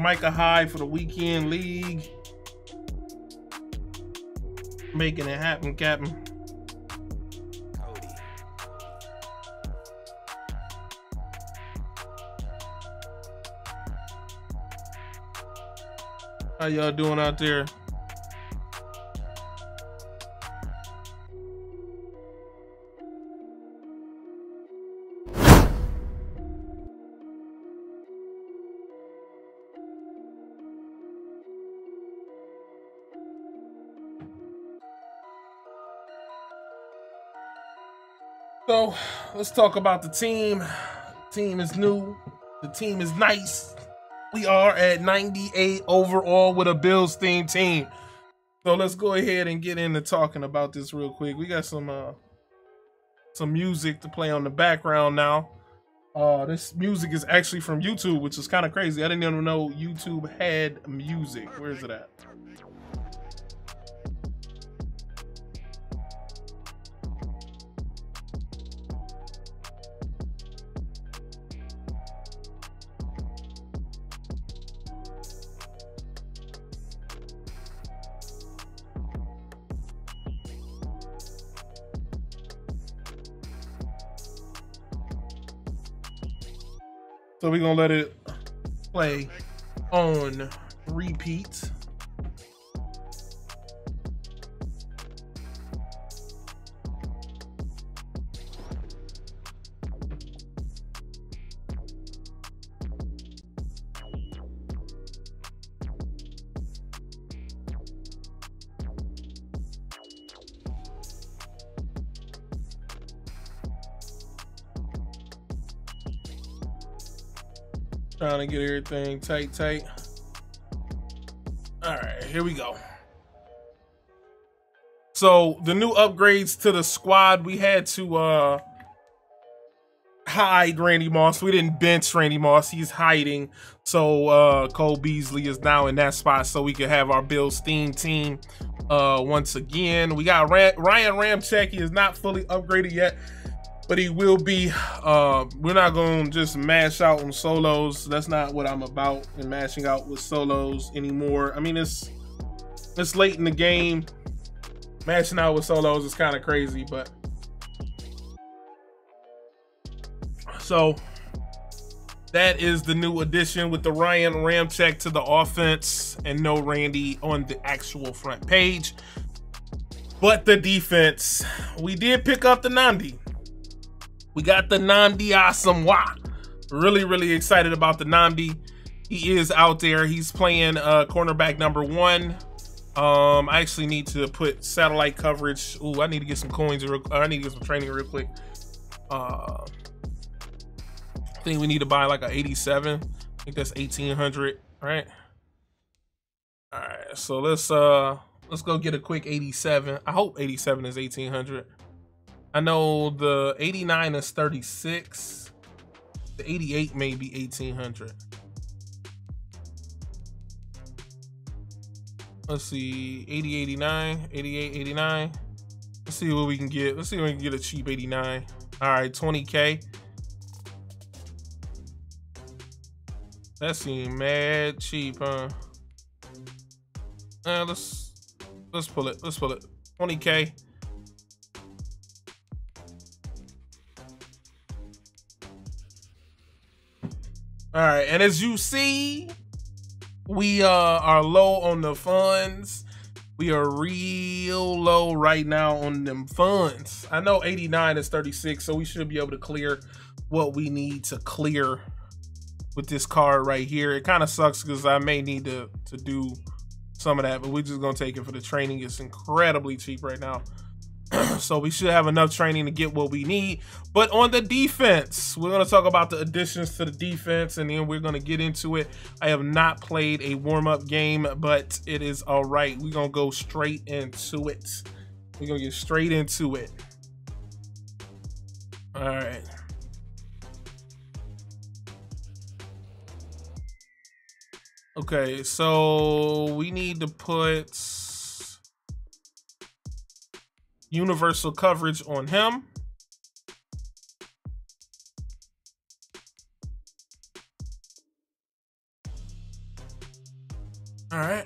Micah Hyde for the weekend league. Making it happen, Captain. How y'all doing out there? Let's talk about the team. team is new. The team is nice. We are at 98 overall with a Bills themed team. So let's go ahead and get into talking about this real quick. We got some uh some music to play on the background now. Uh this music is actually from YouTube, which is kind of crazy. I didn't even know YouTube had music. Where is it at? We're gonna let it play on repeat. Trying to get everything tight, tight. All right, here we go. So the new upgrades to the squad, we had to uh hide Randy Moss. We didn't bench Randy Moss. He's hiding. So uh, Cole Beasley is now in that spot so we can have our Bill theme team uh, once again. We got Ryan Ramczyk. He is not fully upgraded yet, but he will be. Uh, we're not going to just mash out on solos. That's not what I'm about in mashing out with solos anymore. I mean, it's it's late in the game. Mashing out with solos is kind of crazy, but so that is the new addition with the Ryan Ramczyk to the offense and no Randy on the actual front page. But the defense, we did pick up the Nnamdi. We got the Nnamdi Asomugha. Really, really excited about the Nnamdi. He is out there. He's playing uh, cornerback number one. Um, I actually need to put satellite coverage. Ooh, I need to get some coins. Real, I need to get some training real quick. Uh, I think we need to buy like a 87. I think that's 1800, right? All right, so let's uh let's go get a quick 87. I hope 87 is 1800. I know the 89 is 36. The 88 may be 1800. Let's see, 80, 89, 88, 89. Let's see what we can get. Let's see if we can get a cheap 89. All right, 20K. That seemed mad cheap, huh? Uh, let's let's pull it. Let's pull it. 20k. All right, and as you see, we uh, are low on the funds. We are real low right now on them funds. I know 89 is 36, so we should be able to clear what we need to clear with this card right here. It kind of sucks because I may need to, to do some of that, but we're just going to take it for the training. It's incredibly cheap right now. so we should have enough training to get what we need. But on the defense, we're going to talk about the additions to the defense, and then we're going to get into it. I have not played a warm-up game, but it is all right. We're going to go straight into it. We're going to get straight into it. All right. Okay, so we need to put universal coverage on him. All right.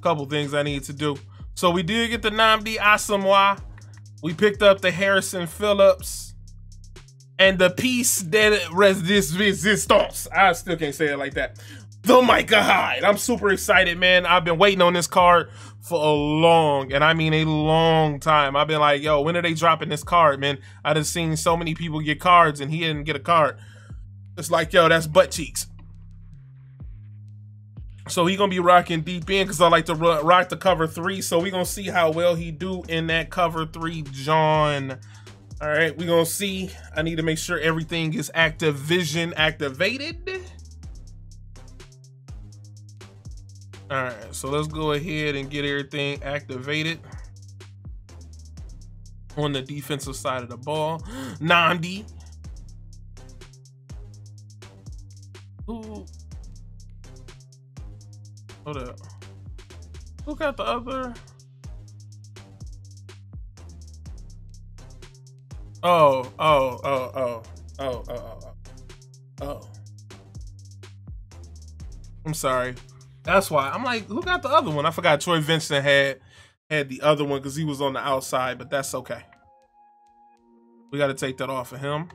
Couple things I need to do. So we did get the Nnamdi Asomugha. We picked up the Harrison Phillips and the piece resist resistance. I still can't say it like that. Oh my god, I'm super excited, man. I've been waiting on this card for a long, and I mean a long time. I've been like, yo, when are they dropping this card, man? I have seen so many people get cards, and he didn't get a card. It's like, yo, that's butt cheeks. So he gonna be rocking deep in because I like to rock the cover three. So we gonna see how well he do in that cover three, John. All right, we're gonna see. I need to make sure everything is Activision activated. All right, so let's go ahead and get everything activated on the defensive side of the ball. Nnamdi. Who? Hold up. Who got the other? Oh, oh, oh, oh, oh, oh, oh, oh. oh. I'm sorry. That's why I'm like, who got the other one? I forgot Troy Vincent had had the other one because he was on the outside, but that's okay. We got to take that off of him.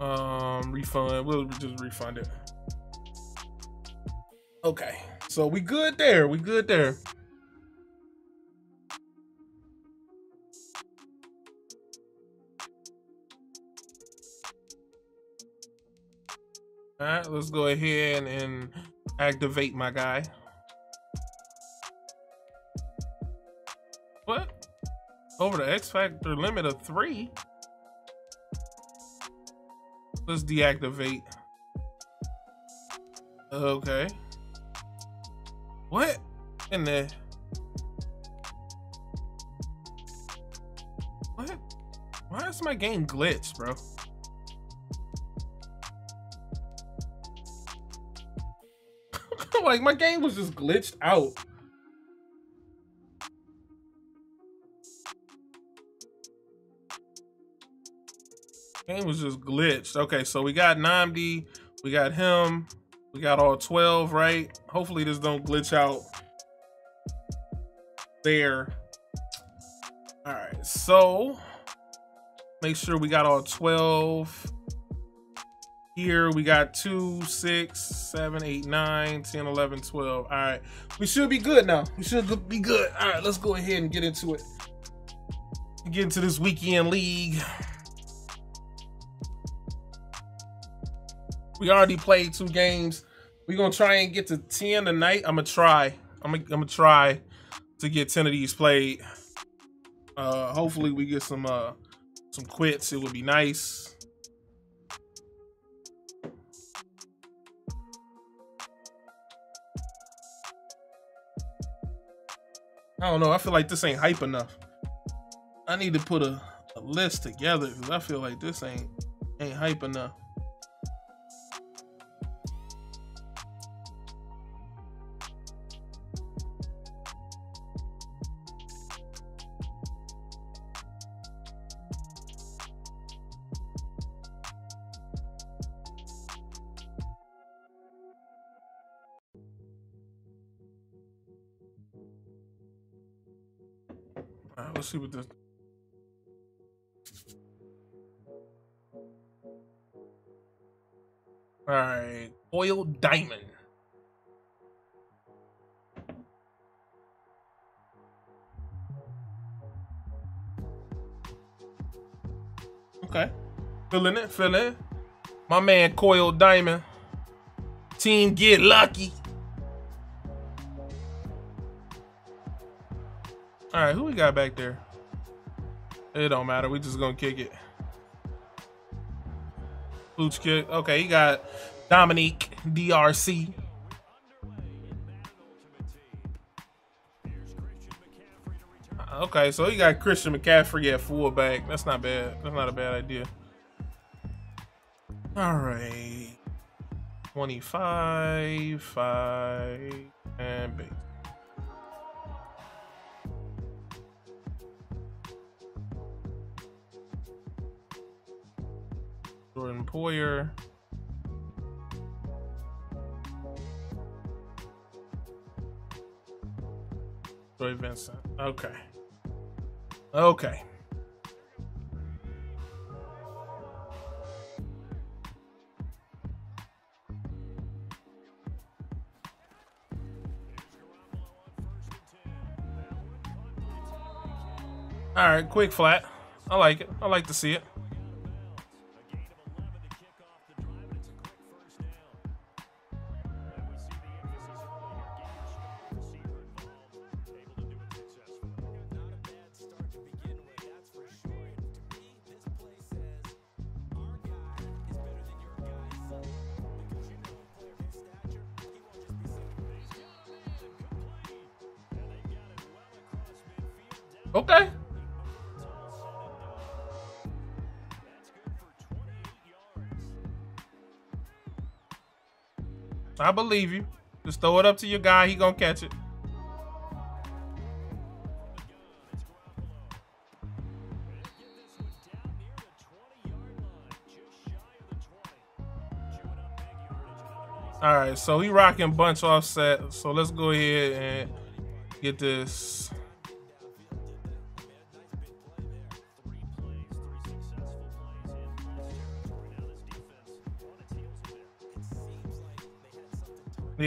Um, refund. We'll just refund it. Okay, so we good there. We good there. All right, let's go ahead and activate my guy. What? Over the X Factor limit of three. Let's deactivate. Okay. What? In the What? Why is my game glitched, bro? Like my game was just glitched out. Game was just glitched. Okay, so we got Nnamdi, we got him, we got all 12, right? Hopefully this don't glitch out there. All right, so make sure we got all 12. Here we got 2, 6, 7, 8, 9, 10, 11, 12. All right, we should be good now. We should be good. All right, let's go ahead and get into it. Get into this weekend league. We already played two games. We're gonna try and get to 10 tonight. I'm gonna try. I'm gonna, I'm gonna try to get 10 of these played. Uh hopefully we get some uh some quits. It would be nice. I don't know. I feel like this ain't hype enough. I need to put a, a list together because I feel like this ain't ain't hype enough. See what this. All right, oil diamond. Okay, feeling it, feeling it. My man, Coil Diamond. Team get lucky. All right, who we got back there? It don't matter. We just gonna kick it. Pooch kick. Okay, he got Dominique DRC. Okay, so he got Christian McCaffrey at fullback. That's not bad. That's not a bad idea. All right. 25, 5, and base. Jordan Poyer. Vincent. Okay. Okay. All right, quick flat. I like it. I like to see it. I believe you. Just throw it up to your guy. He gonna catch it. All right, so he rocking bunch offset. So let's go ahead and get this.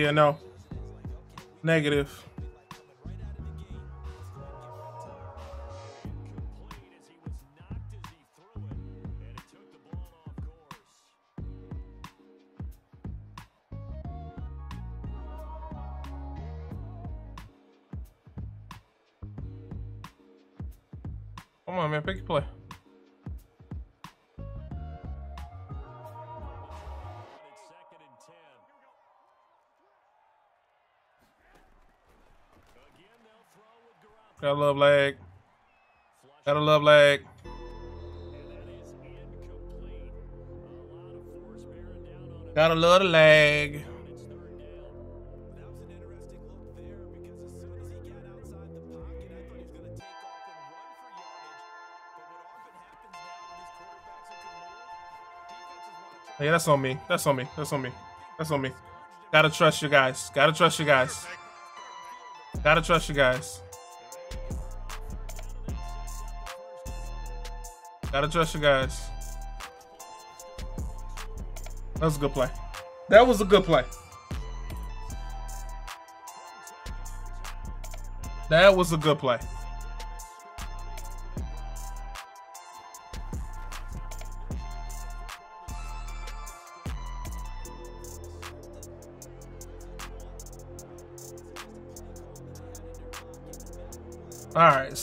Yeah, no. Negative. That's on me. That's on me. That's on me. That's on me. Gotta trust you guys. Gotta trust you guys. Gotta trust you guys. Gotta trust you guys. That was a good play. That was a good play. That was a good play.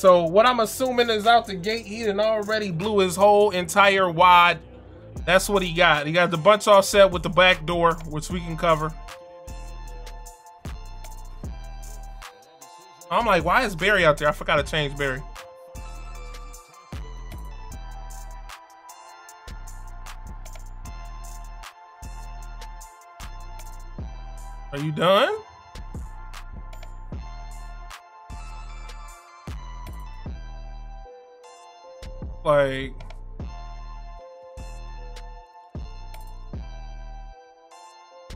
So what I'm assuming is out the gate, he done already blew his whole entire wad. That's what he got. He got the bunch all set with the back door, which we can cover. I'm like, why is Barry out there? I forgot to change Barry. Are you done? Like,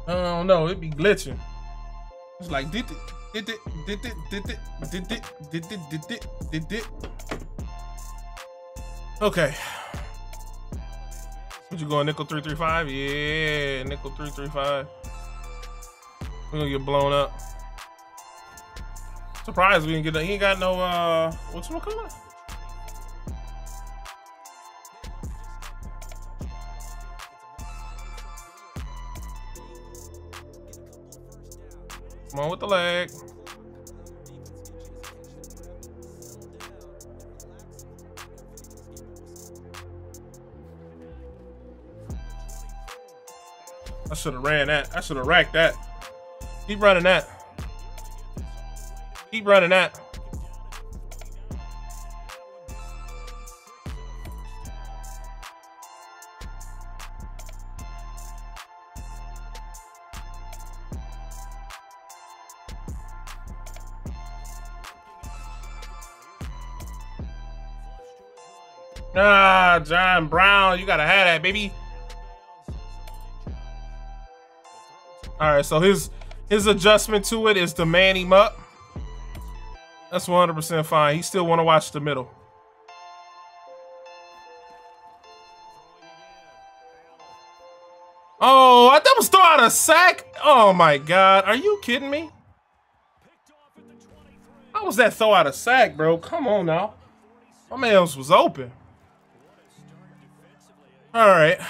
I don't know. It'd be glitching. It's like did it, did it, did it, did it, did it, did it, did it, did it. Okay. What you going, nickel three three five? Yeah, nickel three three five. We're gonna get blown up. Surprised we didn't get that. He ain't got no uh what's what color? With the leg. I should have ran that. I should have racked that. Keep running that. Keep running that. Baby. All right, so his his adjustment to it is to man him up. That's 100% fine. He still want to watch the middle. Oh, that was throw out a sack. Oh my God, are you kidding me? How was that throw out a sack, bro? Come on now. My man was open. All right.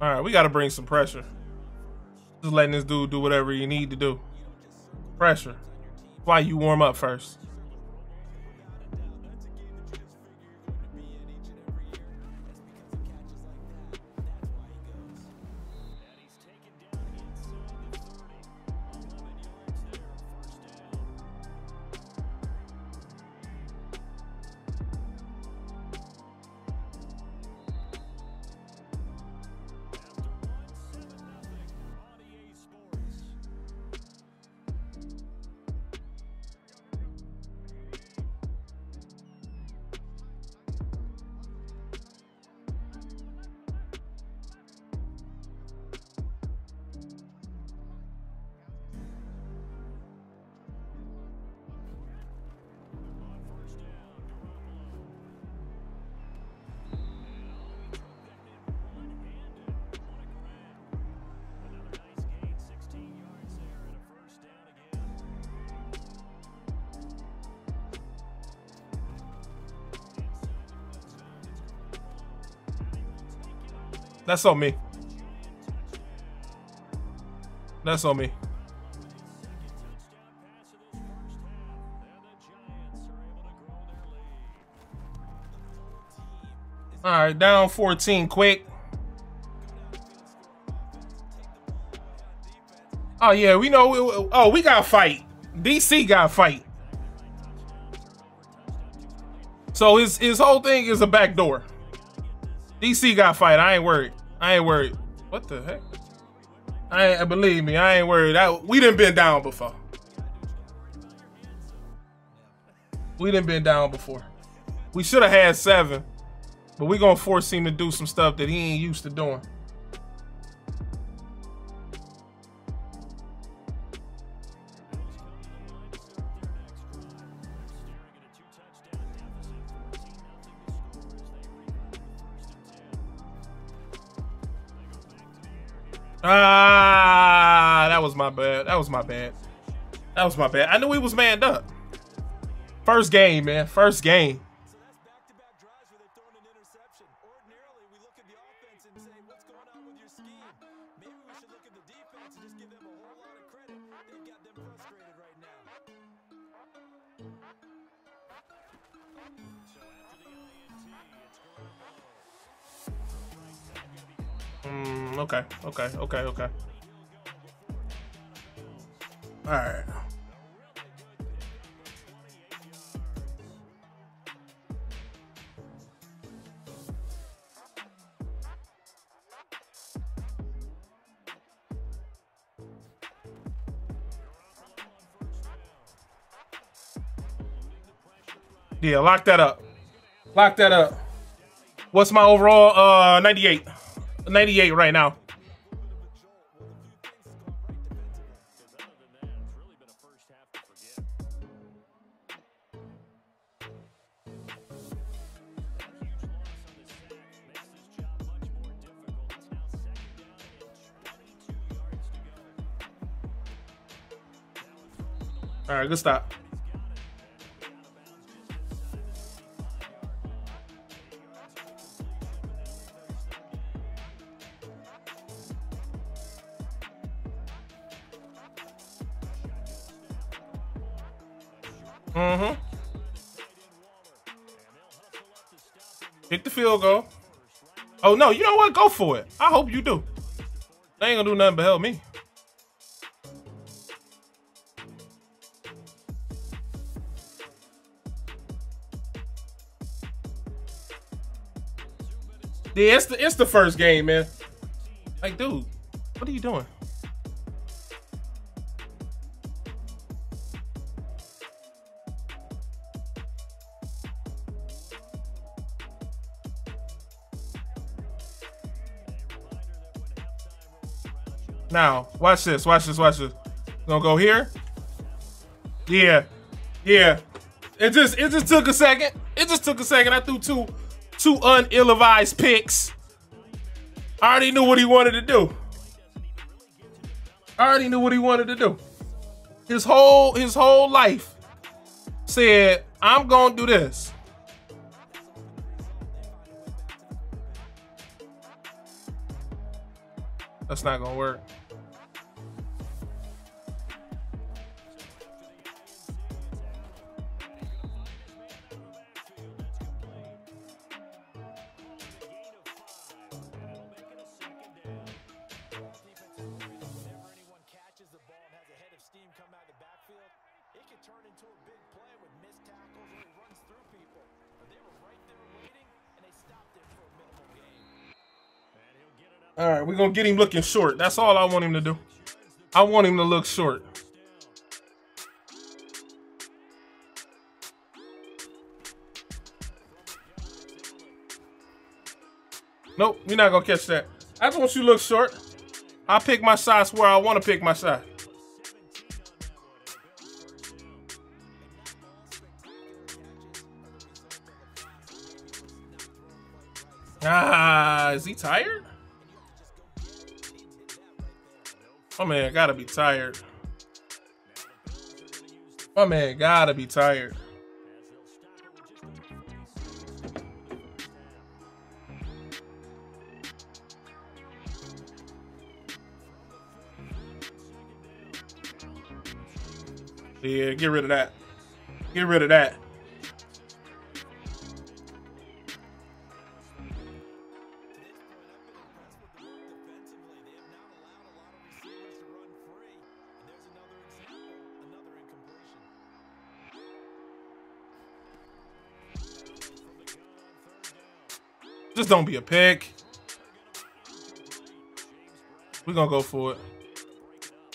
All right, we got to bring some pressure. Just letting this dude do whatever you need to do. Pressure. Why you warm up first? That's on me. That's on me. All right, down 14 quick. Oh yeah, we know. Oh, we got fight. DC got fight. So his his whole thing is a back door. DC got fight. I ain't worried. I ain't worried. What the heck? I ain't, believe me. I ain't worried. I, we didn't been down before. We didn't been down before. We should have had seven, but we gonna force him to do some stuff that he ain't used to doing. That was my bad. I knew he was manned up. First game, man. First game. Mm, okay, okay, okay, okay. All right. Yeah, lock that up. Lock that up. What's my overall? Uh, 98. 98 right now. All right, good stop. You know what? Go for it. I hope you do. They ain't gonna do nothing but help me. Yeah, it's the it's the first game, man. Like, dude, what are you doing? Now, watch this, watch this, watch this. Gonna go here. Yeah, yeah. It just it just took a second. It just took a second. I threw two two unill-advised picks. I already knew what he wanted to do. I already knew what he wanted to do. His whole his whole life said, I'm gonna do this. That's not gonna work. Gonna get him looking short. That's all I want him to do. I want him to look short. Nope, you're not gonna catch that. I just want you to look short. I pick my shots where I want to pick my shot. Ah, is he tired? My man gotta be tired. My man gotta be tired. Yeah, get rid of that. Get rid of that. Just don't be a pick. We're gonna go for it.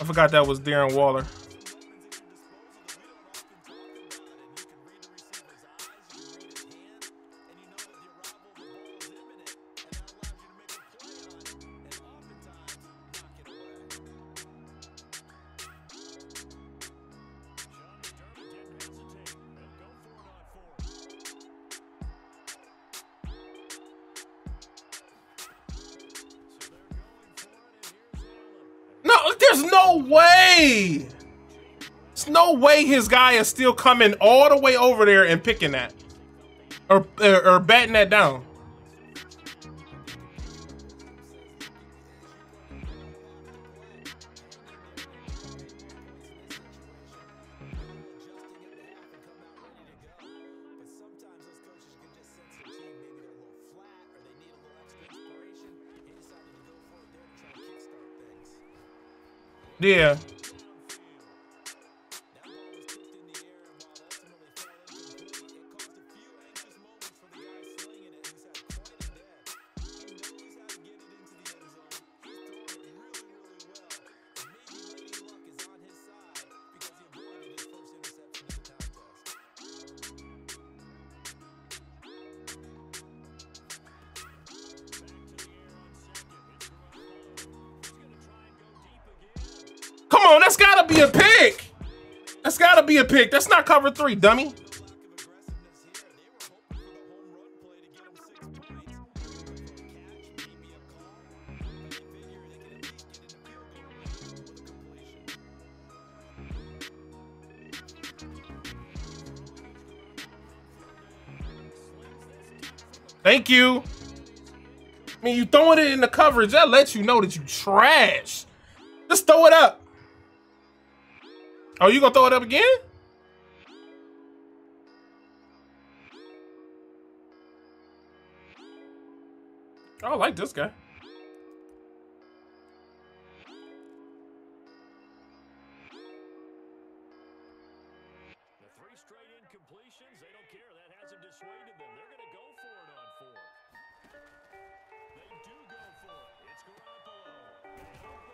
I forgot that was Darren Waller. Way his guy is still coming all the way over there and picking that. Or, or, or batting that down. Yeah. Not cover three, dummy. Thank you. I mean, you throwing it in the coverage, that lets you know that you trash. Just throw it up. Oh, you gonna throw it up again? It. It's Garoppolo.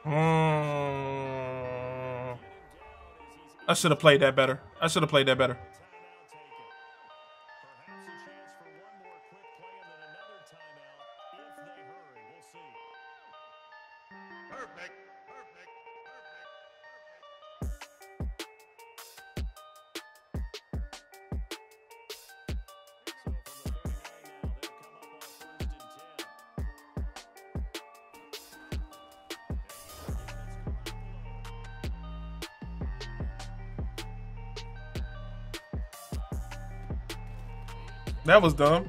Mm. I should have played that better. I should have played that better. That was dumb.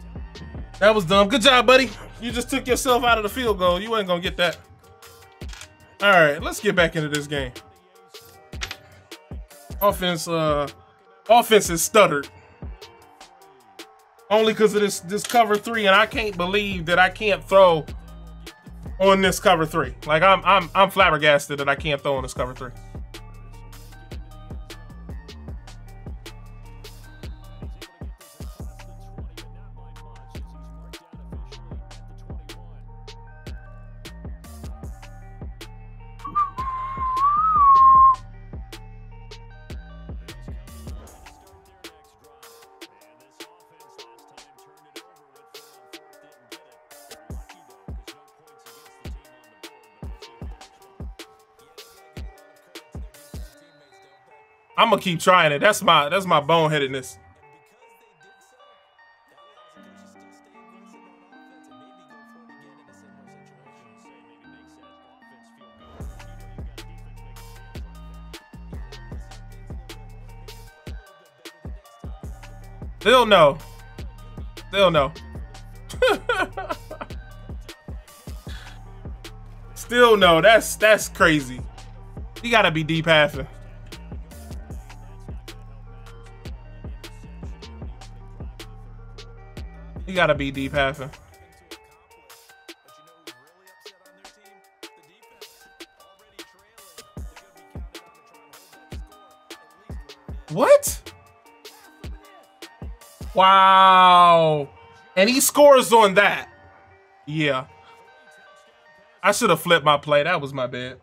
That was dumb. Good job, buddy. You just took yourself out of the field goal. You ain't gonna get that. All right, let's get back into this game. Offense, uh, offense is stuttered. Only because of this this cover three, and I can't believe that I can't throw on this cover three. Like I'm I'm I'm flabbergasted that I can't throw on this cover three. I'm gonna keep trying it. That's my that's my boneheadedness. They'll know. They'll know. Still no. That's that's crazy. You gotta be deep halfing. You gotta be deep passing. What? Wow. And he scores on that. Yeah. I should have flipped my play. That was my bad.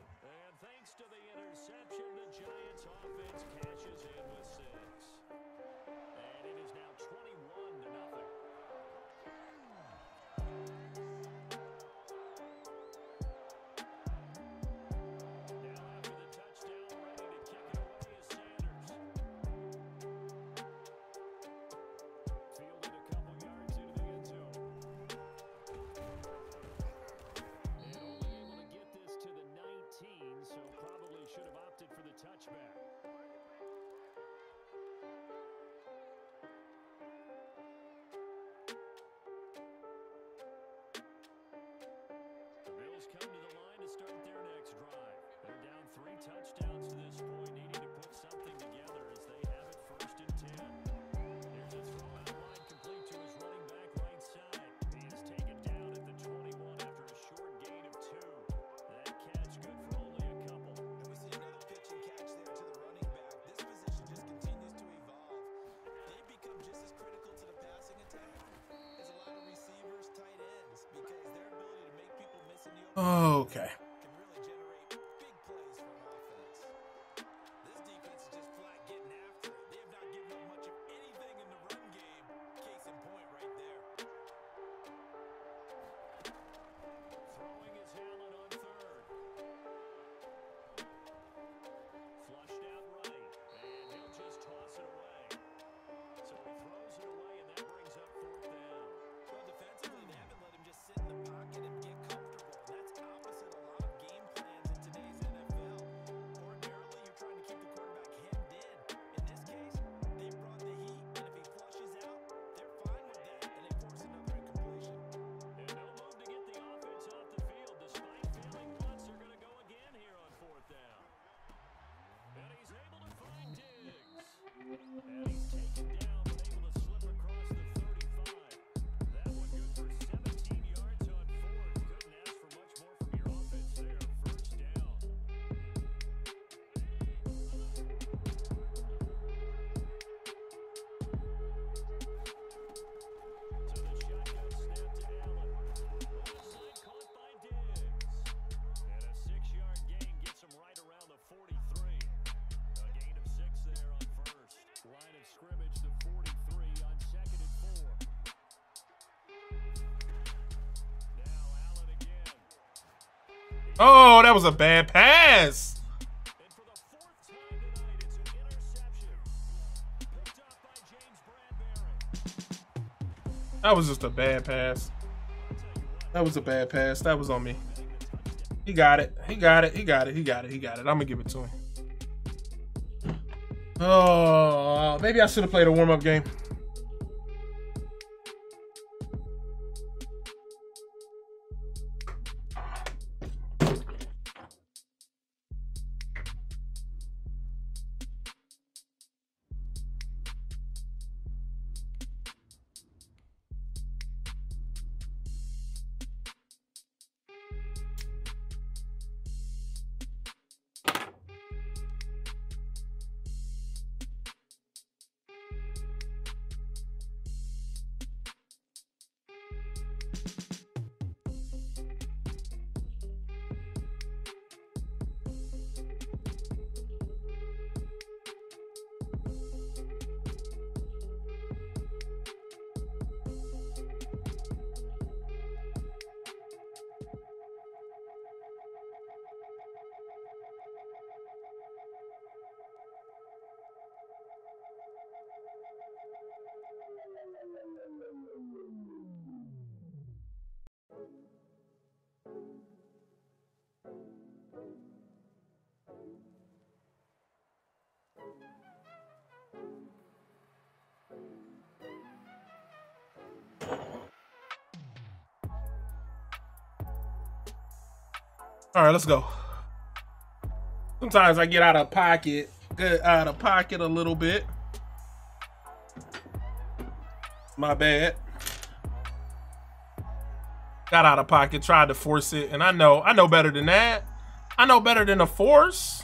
Touchdowns to this point, needing to put something together as they have it first and 10. Here's a throw out wide complete to his running back right side. He is taken down at the 21 after a short gain of two. That catch good for only a couple. And we see another pitch and catch there to the running back. This position just continues to evolve. They become just as critical to the passing attack as a lot of receivers, tight ends, because their ability to make people miss in the open Okay. Oh, that was a bad pass. That was just a bad pass. That was a bad pass. That was on me. He got it. He got it. He got it. He got it. He got it. I'm gonna give it to him. Oh, maybe I should have played a warm up game. All right, let's go. Sometimes I get out of pocket, get out of pocket a little bit. My bad. Got out of pocket, tried to force it, and I know, I know better than that. I know better than a force.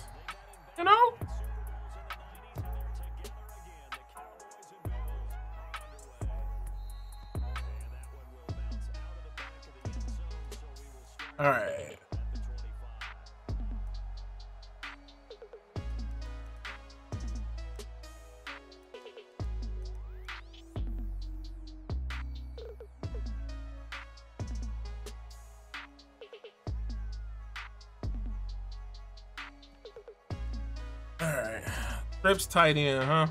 Tight end, huh?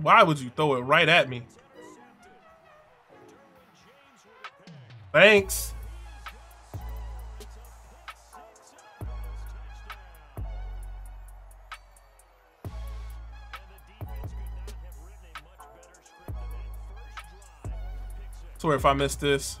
Why would you throw it right at me? Thanks. So if I miss this,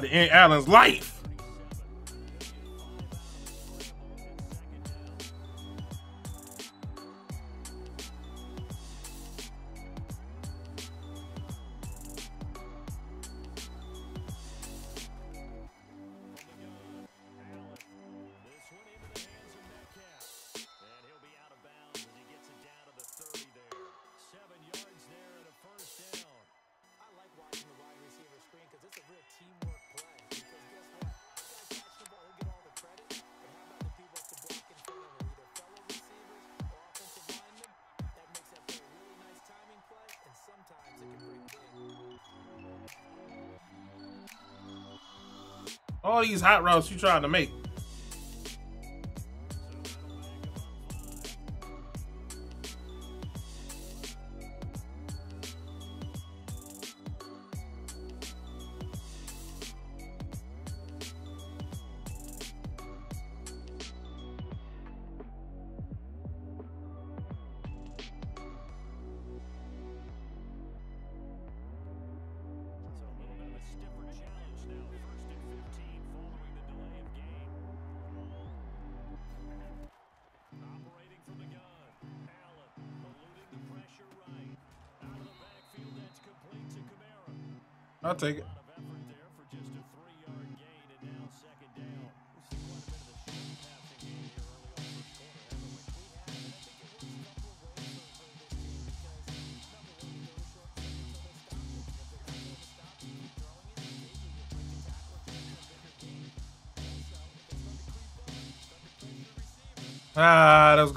to end Allen's life. these hot routes you trying to make?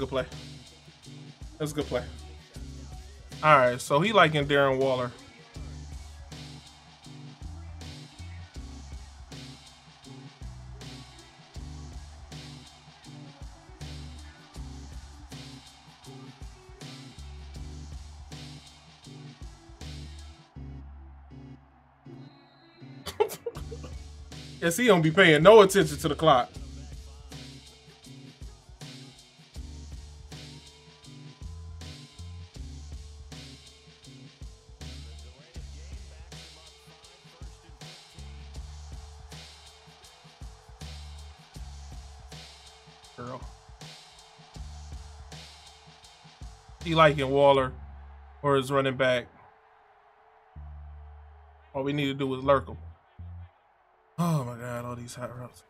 good play. That's a good play. All right, so he liking Darren Waller. yes, he don't be paying no attention to the clock. Liking Waller or his running back. All we need to do is lurk him. Oh my god, all these hot routes.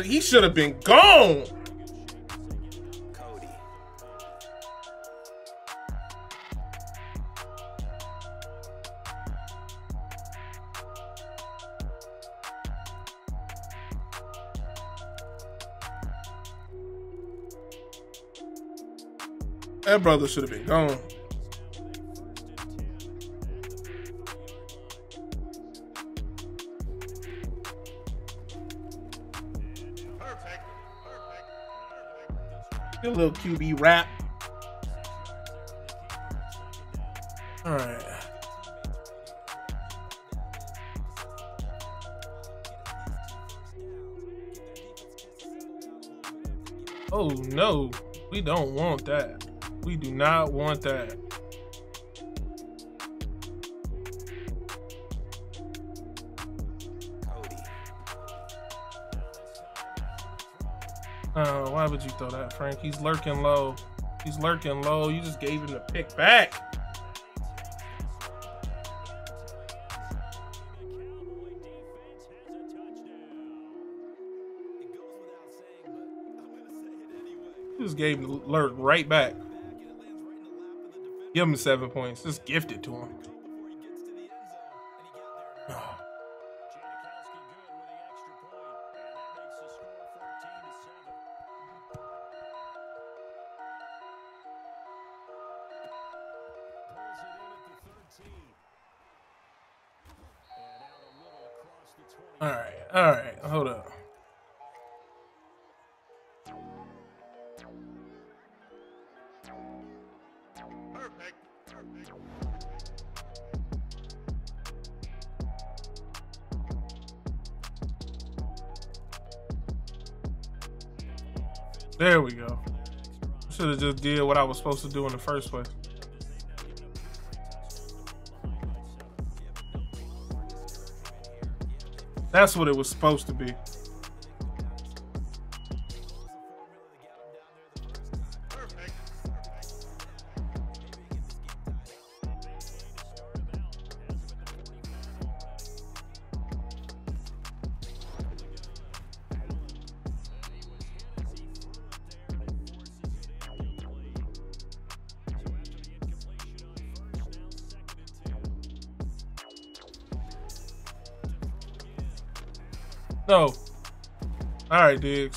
God, he should have been gone. Cody. That brother should have been gone. Little QB rap. All right. Oh no, we don't want that. We do not want that. Would you throw that, Frank? He's lurking low. He's lurking low. You just gave him the pick back. You just gave him the lurk right back. Give him seven points. Just gift it to him. Did what I was supposed to do in the first place. That's what it was supposed to be. One.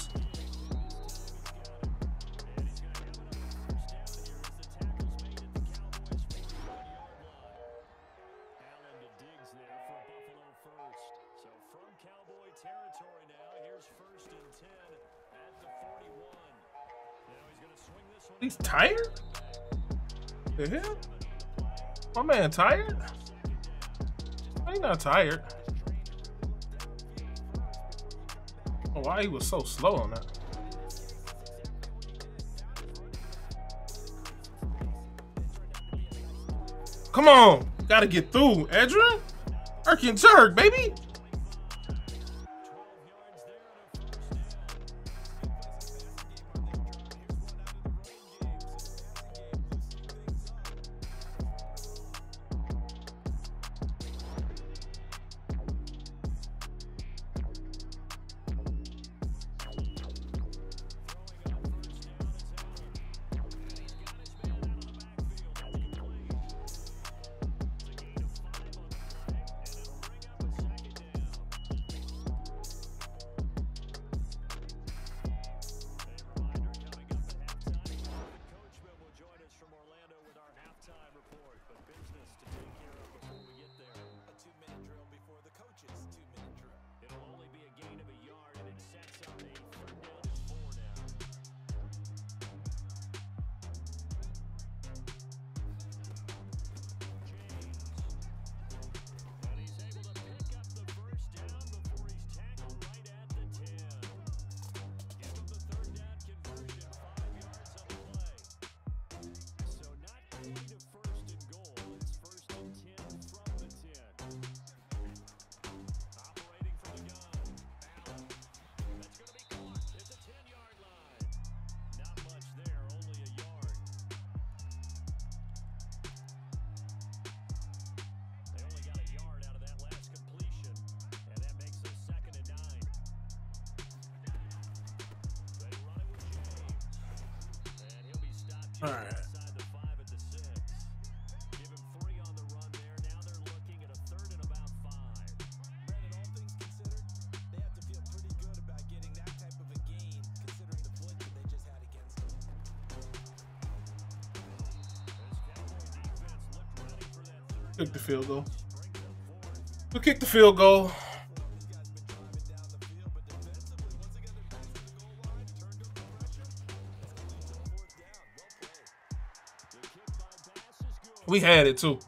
He's tired? The hell? My man tired? He not tired. He was so slow on that? Come on, gotta get through, Edrin. Erkin jerk, baby. field goal. We kick the field goal. We had it too.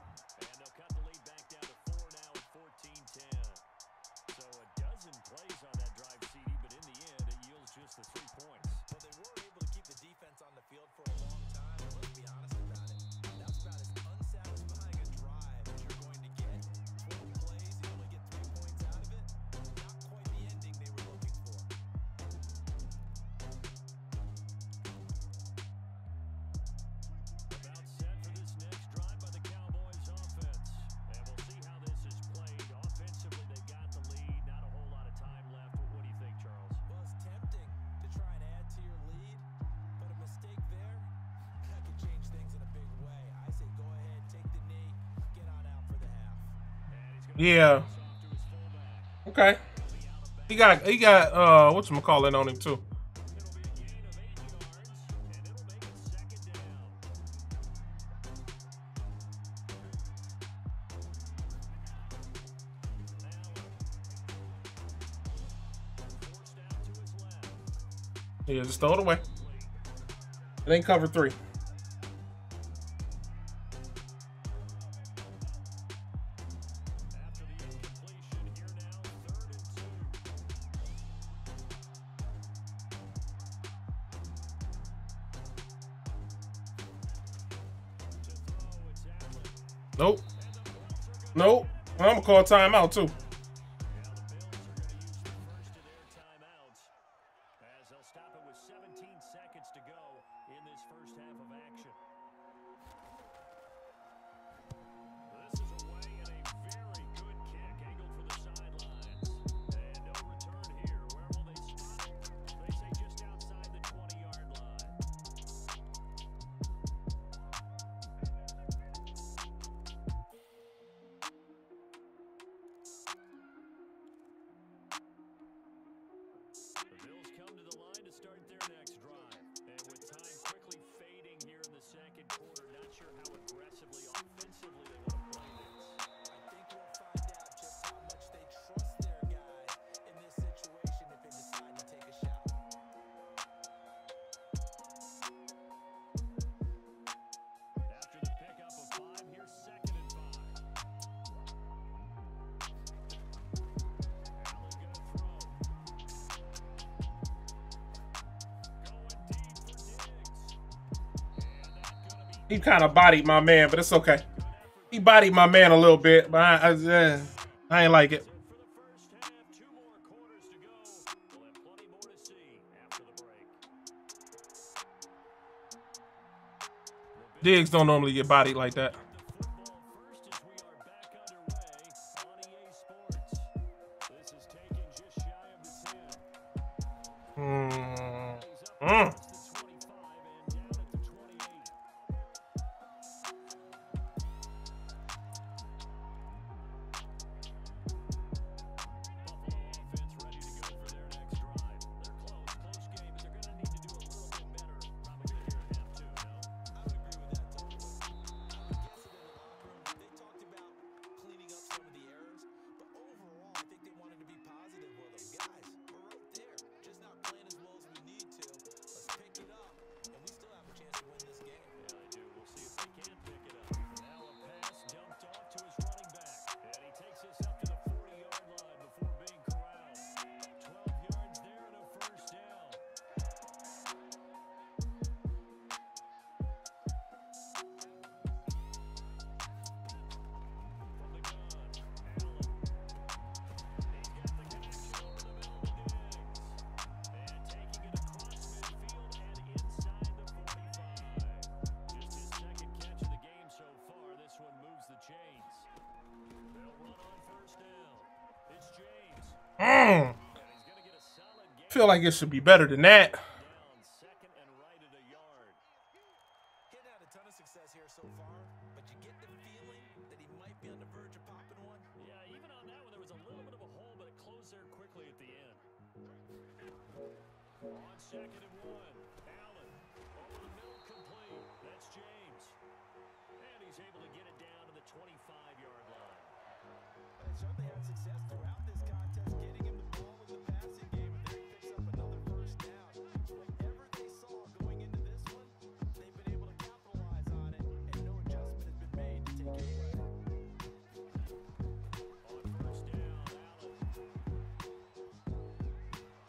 He got he got uh what's call calling on him too. Yeah, just throw it away. It ain't cover three. time out too. kind of bodied my man, but it's okay. He bodied my man a little bit, but I, I, I ain't like it. Diggs don't normally get bodied like that. Mm. Mm. feel like it should be better than that.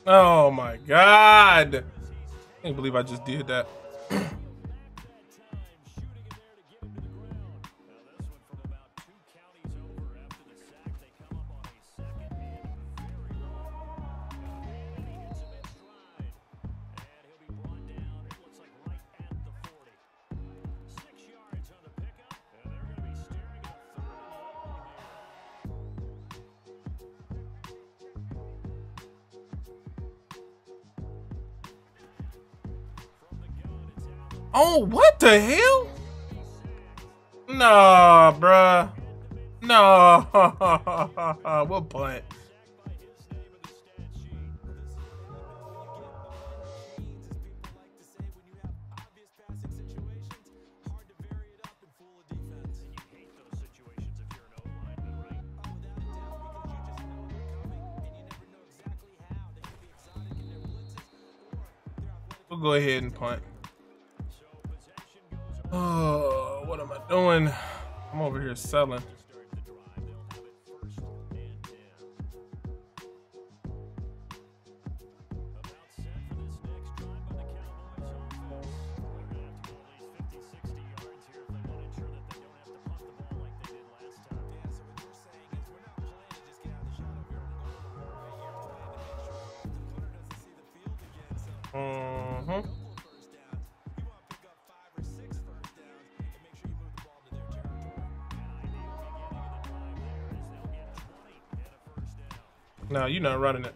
Oh my God. I can't believe I just did that. You're not running it.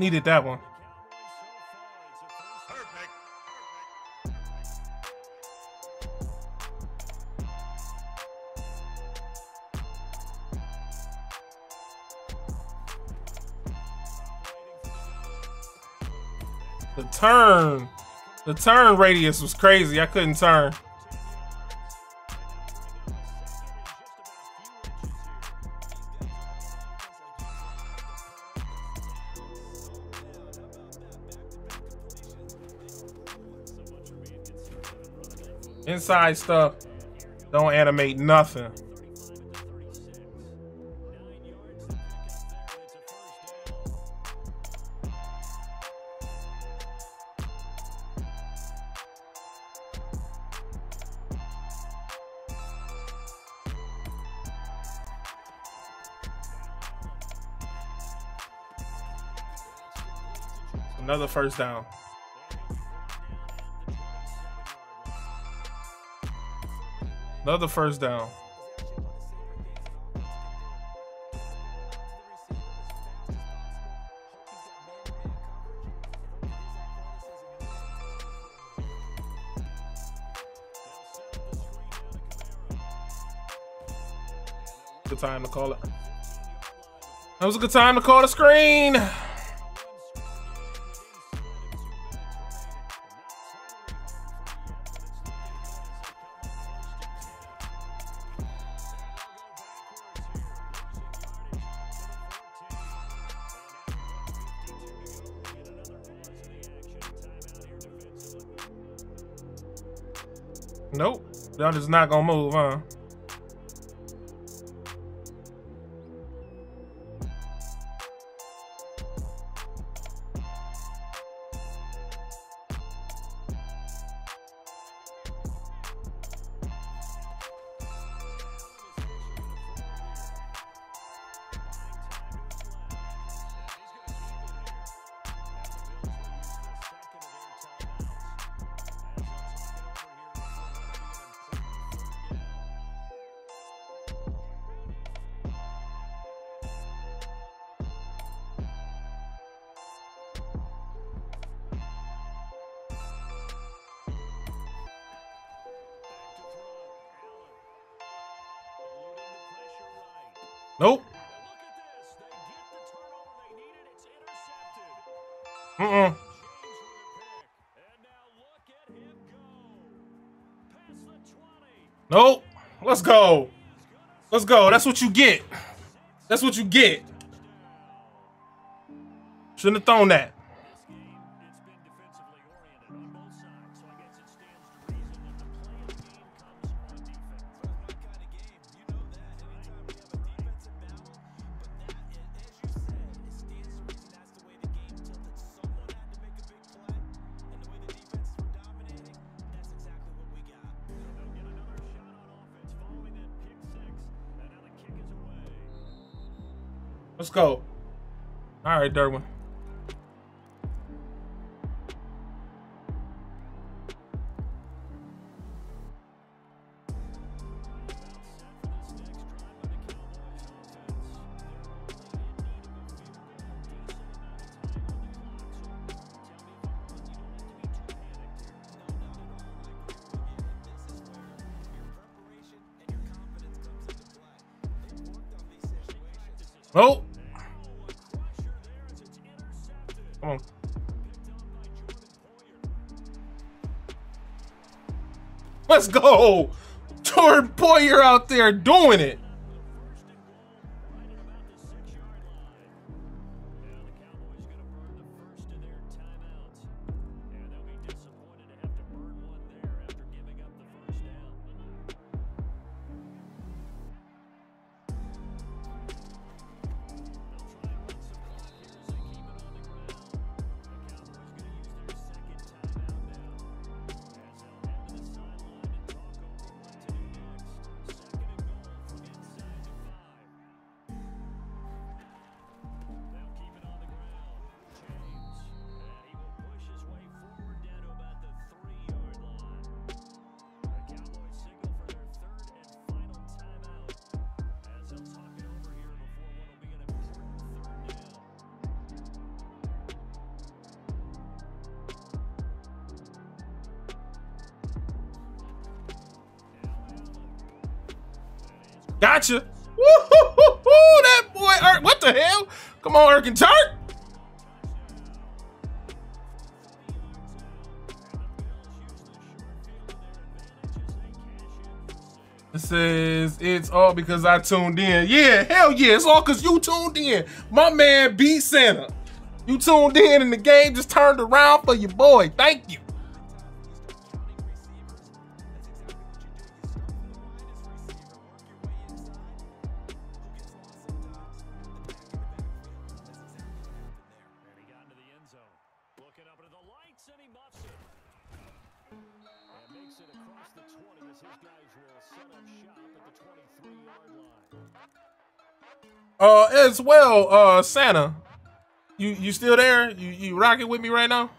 Needed that one. The turn. The turn radius was crazy. I couldn't turn. inside stuff, don't animate nothing. Another first down. Another first down. Good time to call it. That was a good time to call the screen. Y'all just not gonna move, huh? Nope. Let's go. Let's go. That's what you get. That's what you get. Shouldn't have thrown that. Right, Derwin. Doing it. Because I tuned in. Yeah, hell yeah, it's all because you tuned in. My man beat Santa. You tuned in and the game just turned around for your boy. Thank you. As well, uh, Santa, you you still there? You you rocking with me right now?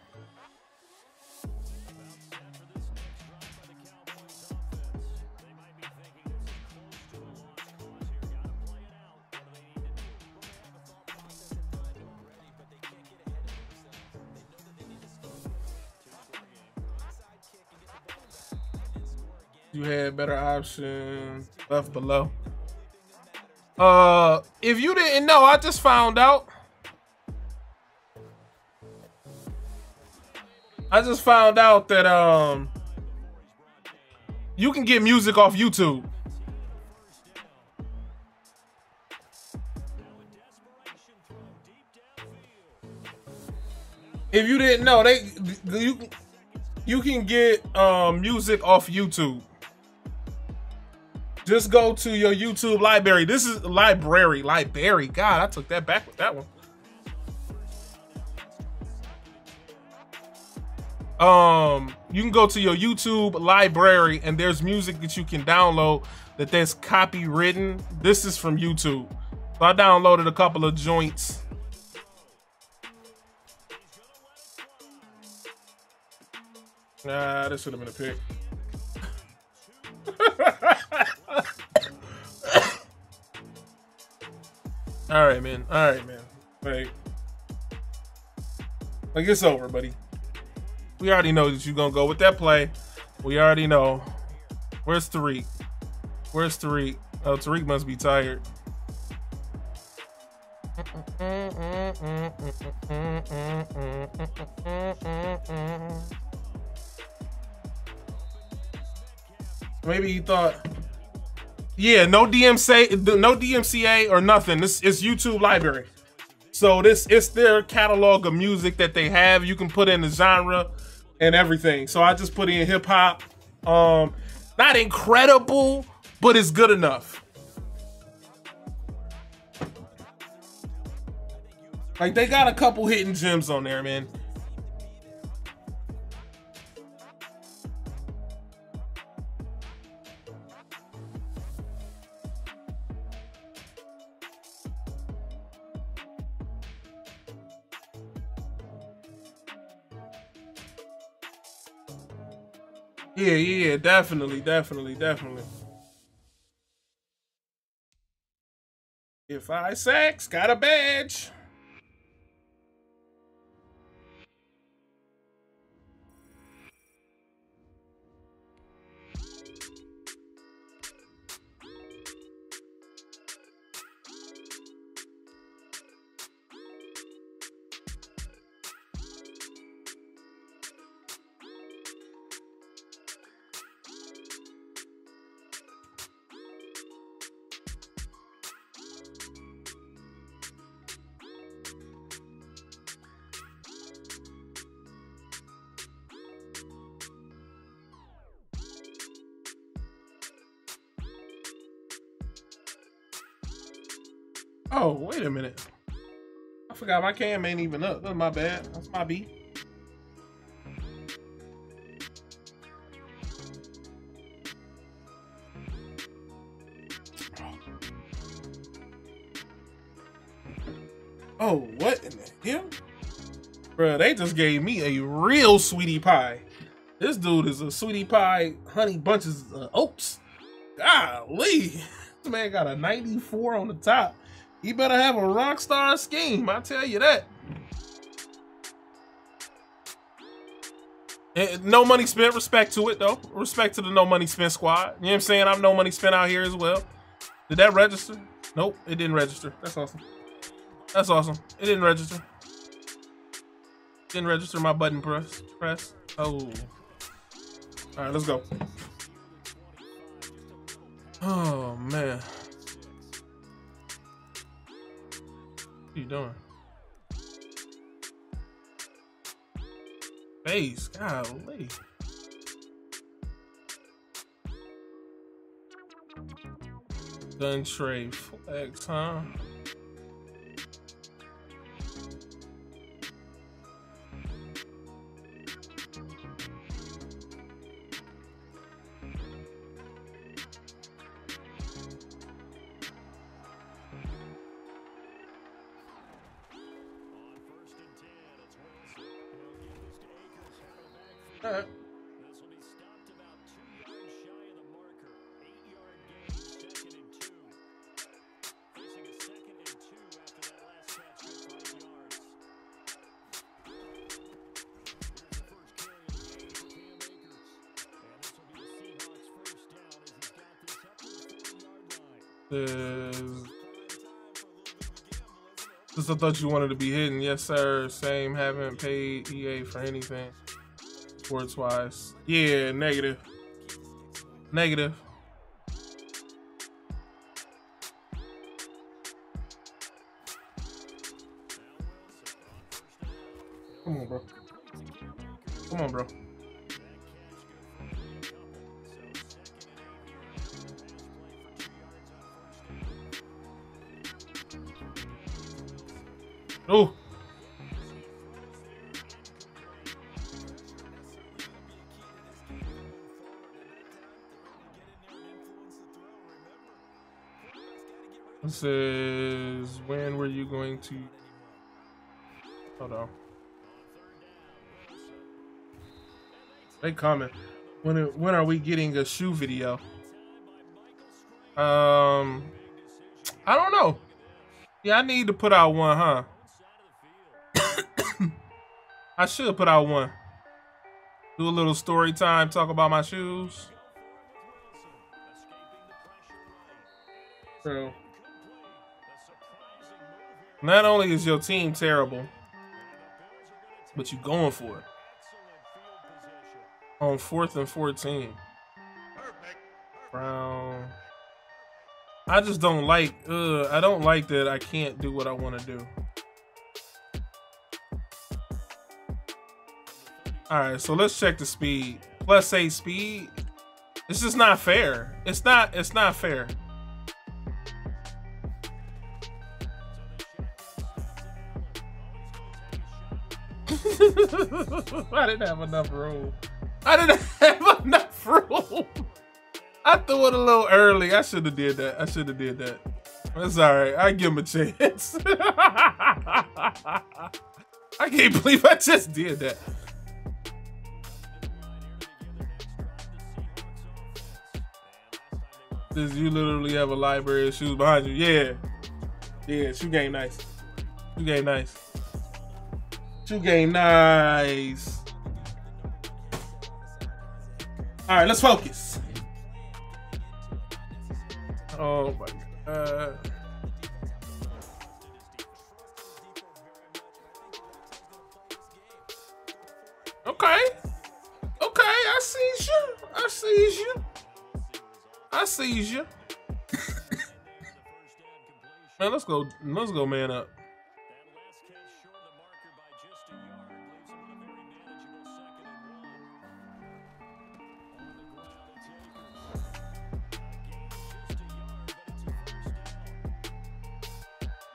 You had better options left below. Uh, if you didn't know, I just found out. I just found out that um you can get music off YouTube. If you didn't know, they you you can get um music off YouTube. Just go to your YouTube library. This is library, library. God, I took that back with that one. Um, you can go to your YouTube library and there's music that you can download that that's copywritten. This is from YouTube. So I downloaded a couple of joints. Nah, this should have been a pick. All right, man. All right, man. Like, like it's over, buddy. We already know that you're gonna go with that play. We already know. Where's Tariq? Where's Tariq? Oh, Tariq must be tired. Maybe he thought, yeah, no DMCA, no DMCA or nothing. This is YouTube library. So this it's their catalog of music that they have. You can put in the genre and everything. So I just put in hip hop. Um, not incredible, but it's good enough. Like they got a couple hidden gems on there, man. Yeah, yeah, definitely, definitely, definitely. If I sex, got a badge. My cam ain't even up. That's my bad. That's my B. Oh, what in the hell? Bruh, they just gave me a real sweetie pie. This dude is a sweetie pie, honey bunches of oats. Golly. This man got a 94 on the top. He better have a rock star scheme. I tell you that. No money spent. Respect to it though. Respect to the no money spent squad. You know what I'm saying? I'm no money spent out here as well. Did that register? Nope, it didn't register. That's awesome. That's awesome. It didn't register. Didn't register my button press. Press. Oh. All right, let's go. Oh man. You doing? Face, golly. Gun tray flex, huh? Thought you wanted to be hidden. Yes, sir. Same. Haven't paid EA for anything. Sports wise. Yeah, negative. Negative. Comment. When when are we getting a shoe video? Um, I don't know. Yeah, I need to put out one, huh? I should put out one. Do a little story time, talk about my shoes. So, not only is your team terrible, but you're going for it on fourth and fourteen. Brown. I just don't like. Uh, I don't like that. I can't do what I want to do. All right, so let's check the speed. Plus eight speed. It's just not fair. It's not. It's not fair. I didn't have enough room. I didn't have enough room. I threw it a little early. I should have did that. I should have did that. That's all right. I give him a chance. I can't believe I just did that. Does you literally have a library of shoes behind you? Yeah. Yeah, shoe game nice. Shoe game nice. Shoe game nice. All right, let's focus. Oh my god. Uh, okay. Okay, I see you. I see you. I see you. man, let's go. Let's go, man up.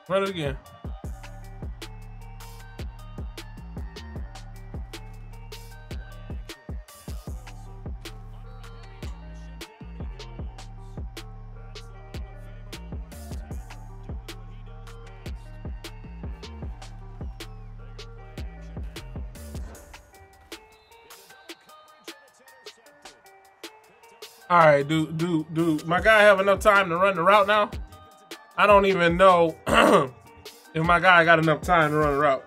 Run it again. All right, do do do my guy have enough time to run the route now? I don't even know if my guy got enough time to run the route.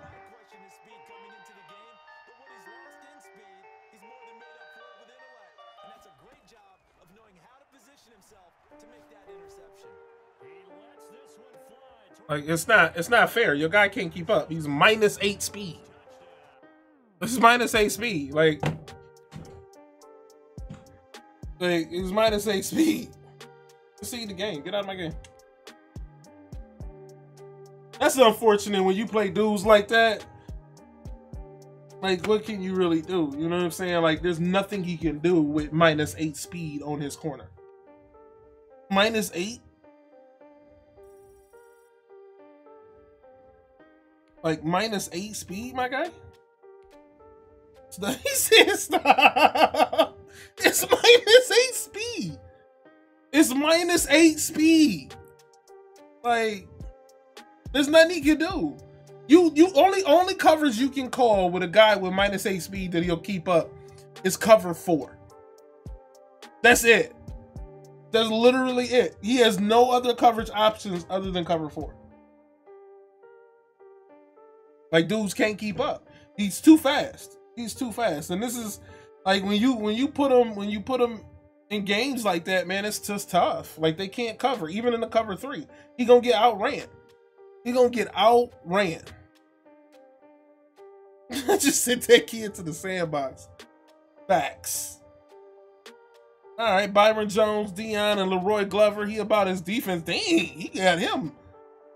Like it's not it's not fair. Your guy can't keep up. He's minus eight speed. This is minus eight speed. Like, like he's minus eight speed. See the game. Get out of my game. That's unfortunate when you play dudes like that. Like, what can you really do? You know what I'm saying? Like, there's nothing he can do with minus eight speed on his corner. Minus eight? Like, minus eight speed, my guy? He said stop. It's minus eight speed. It's minus eight speed. Like, there's nothing he can do. You you only only coverage you can call with a guy with minus eight speed that he'll keep up is cover four. That's it. That's literally it. He has no other coverage options other than cover four. Like dudes can't keep up. He's too fast. He's too fast. And this is like when you when you put him when you put him in games like that, man, it's just tough. Like they can't cover even in the cover three. He gonna get outran. He gonna get outran. Just sent that kid to the sandbox. Facts. All right, Byron Jones, Deion, and Leroy Glover. He about his defense. Dang, he got him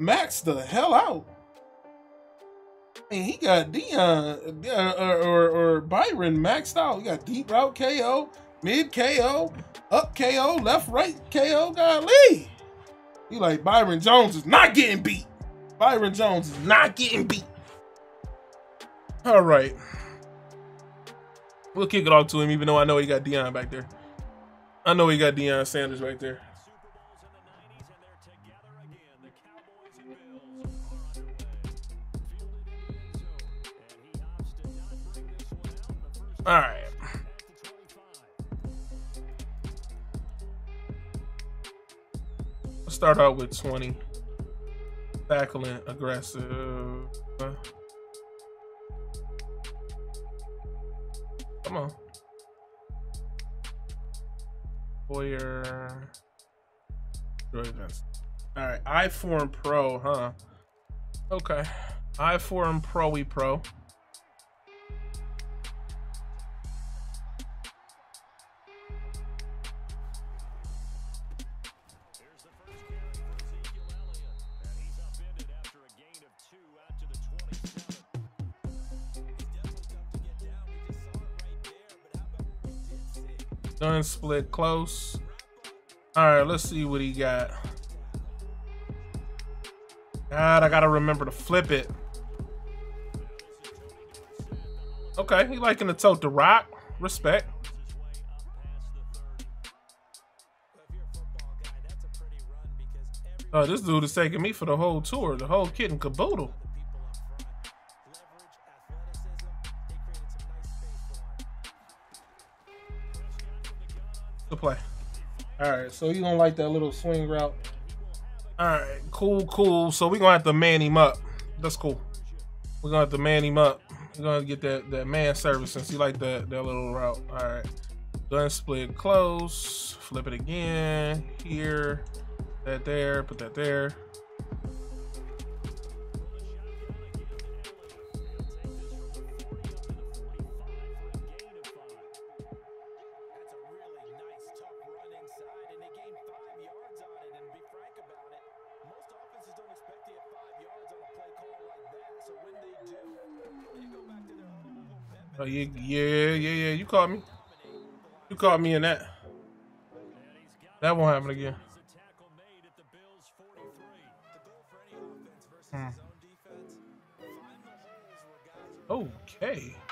maxed the hell out. Mean, he got Deion uh, or, or, or Byron maxed out. He got deep route KO, mid KO, up KO, left right KO. Golly. You like Byron Jones is not getting beat. Byron Jones is not getting beat. All right. We'll kick it off to him, even though I know he got Deion back there. I know he got Deion Sanders right there. All right. Let's start out with 20. Tackling aggressive. Come on. Boyer. All right, iForm Pro, huh? Okay, iForm Pro E Pro. Gun split close. All right, let's see what he got. God, I gotta remember to flip it. Okay, he liking to tote the rock. Respect. Oh, this dude is taking me for the whole tour, the whole kit and caboodle. Play. All right, so you gonna like that little swing route? All right, cool, cool. So we're gonna have to man him up. That's cool. We're gonna have to man him up. We're gonna get that that man service since he like that that little route. All right, gun split close. Flip it again here. That there. Put that there. Oh yeah, yeah, yeah, yeah. You caught me. You caught me in that. That won't happen again. Hmm. The tackle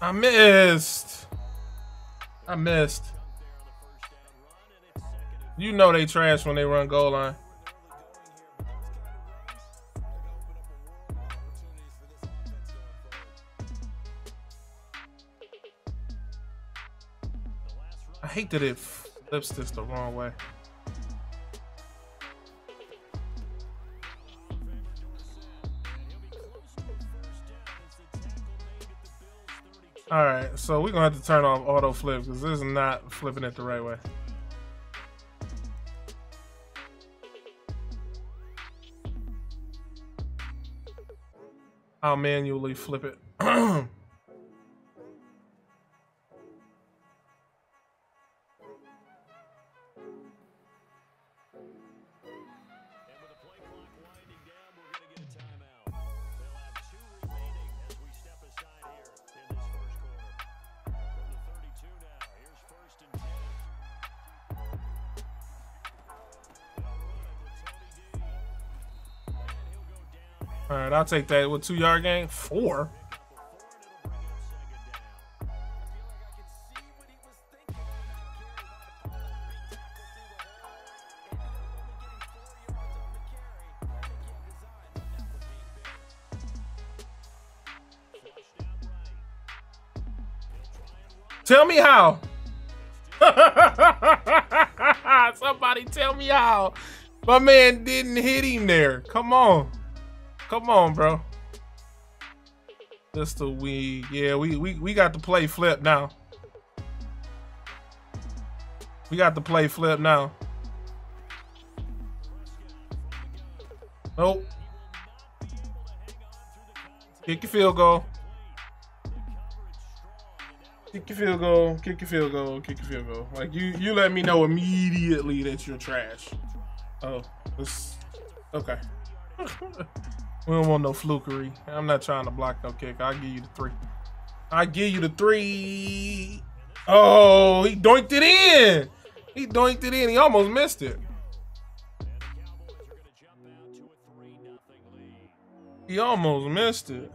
I missed. I missed. You know they trash when they run goal line. I hate that it flips this the wrong way. All right, so we're gonna have to turn off auto flip because this is not flipping it the right way. I'll manually flip it. All right, I'll take that with two yard gain. Four. Tell me how. Somebody tell me how. My man didn't hit him there. Come on. Come on, bro. A we. Yeah, we, we we got to play flip now. We got to play flip now. Nope. Kick your field goal. Kick your field goal. Kick your field goal. Kick your field goal. Like you, you let me know immediately that you're trash. Oh, this okay. we don't want no flukery. I'm not trying to block no kick. I'll give you the three. I give you the three. Oh, he doinked it in. He doinked it in. He almost missed it. He almost missed it.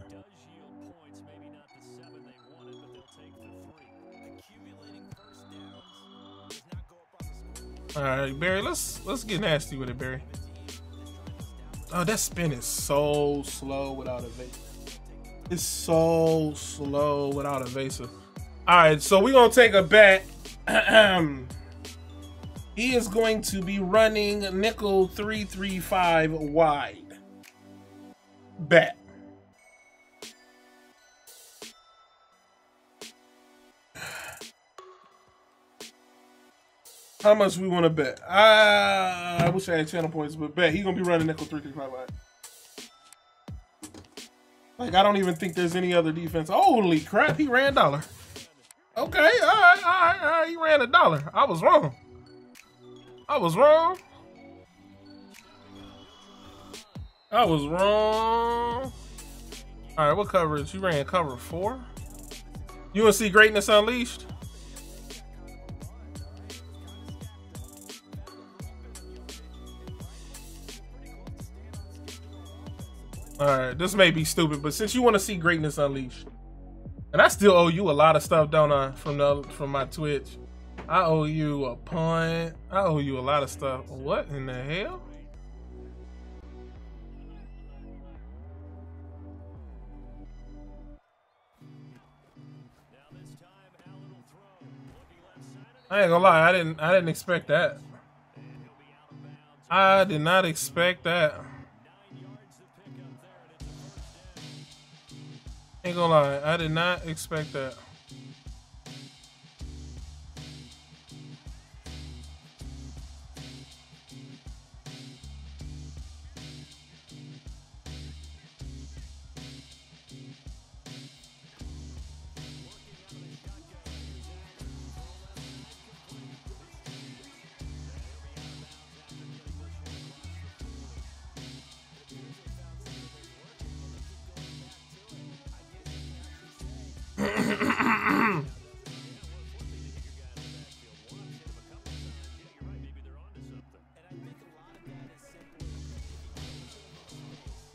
All right, Barry. Let's let's get nasty with it, Barry. Oh, that spin is so slow without evasive. It's so slow without evasive. All right, so we're gonna take a bet. he is going to be running nickel three three five wide. Bet. How much we want to bet? Uh, I wish I had channel points, but bet he's gonna be running nickel three three five wide. Like I don't even think there's any other defense. Holy crap, he ran dollar. Okay, all right, all right, all right. He ran a dollar. I was wrong. I was wrong. I was wrong. All right, what coverage? You ran cover four. See greatness unleashed? All right, this may be stupid, but since you want to see greatness unleashed, and I still owe you a lot of stuff, don't I? From the from my Twitch, I owe you a punt. I owe you a lot of stuff. What in the hell? I ain't gonna lie, I didn't I didn't expect that. I did not expect that. Ain't gonna lie, I did not expect that.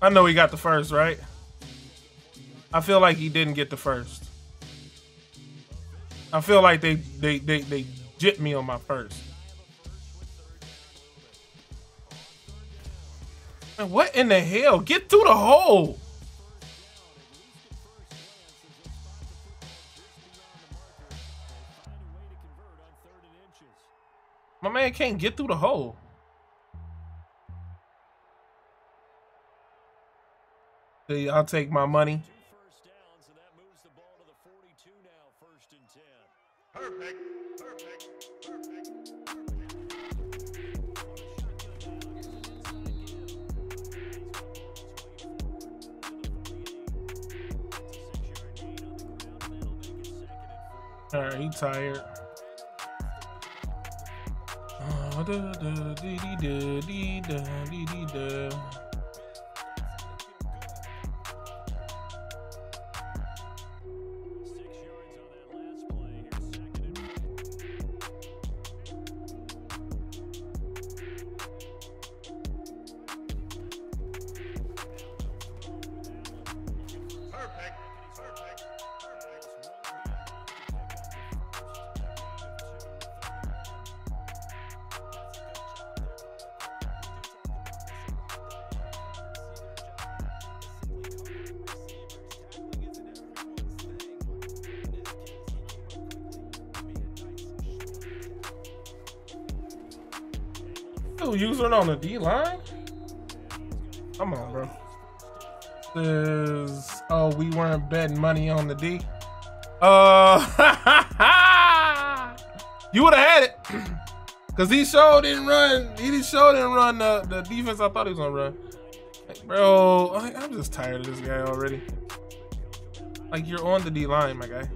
I know he got the first, right? I feel like he didn't get the first. I feel like they they they they jipped me on my first. Man, what in the hell? Get through the hole. My man can't get through the hole. I'll take my money. Two first downs, and that moves the ball to the 42 now, first and 10. Perfect. Perfect. Perfect. All right, he tired. The D line? Come on, bro. This oh, we weren't betting money on the D. Uh, you would have had it, cause he sure didn't run. He sure didn't run the, the defense I thought he was gonna run. Like, bro, I, I'm just tired of this guy already. Like you're on the D line, my guy.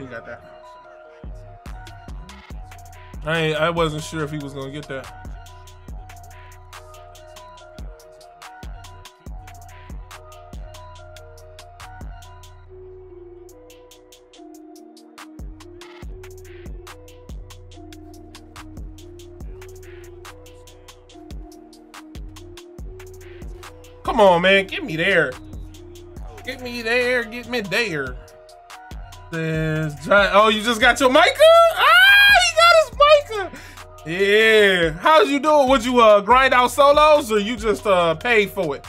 He got that. I I wasn't sure if he was gonna get that. Come on, man, get me there. Get me there. Get me there. Giant. Oh, you just got your Micah? Ah, he got his Micah. Yeah. How's you doing? Would you uh grind out solos or you just uh pay for it?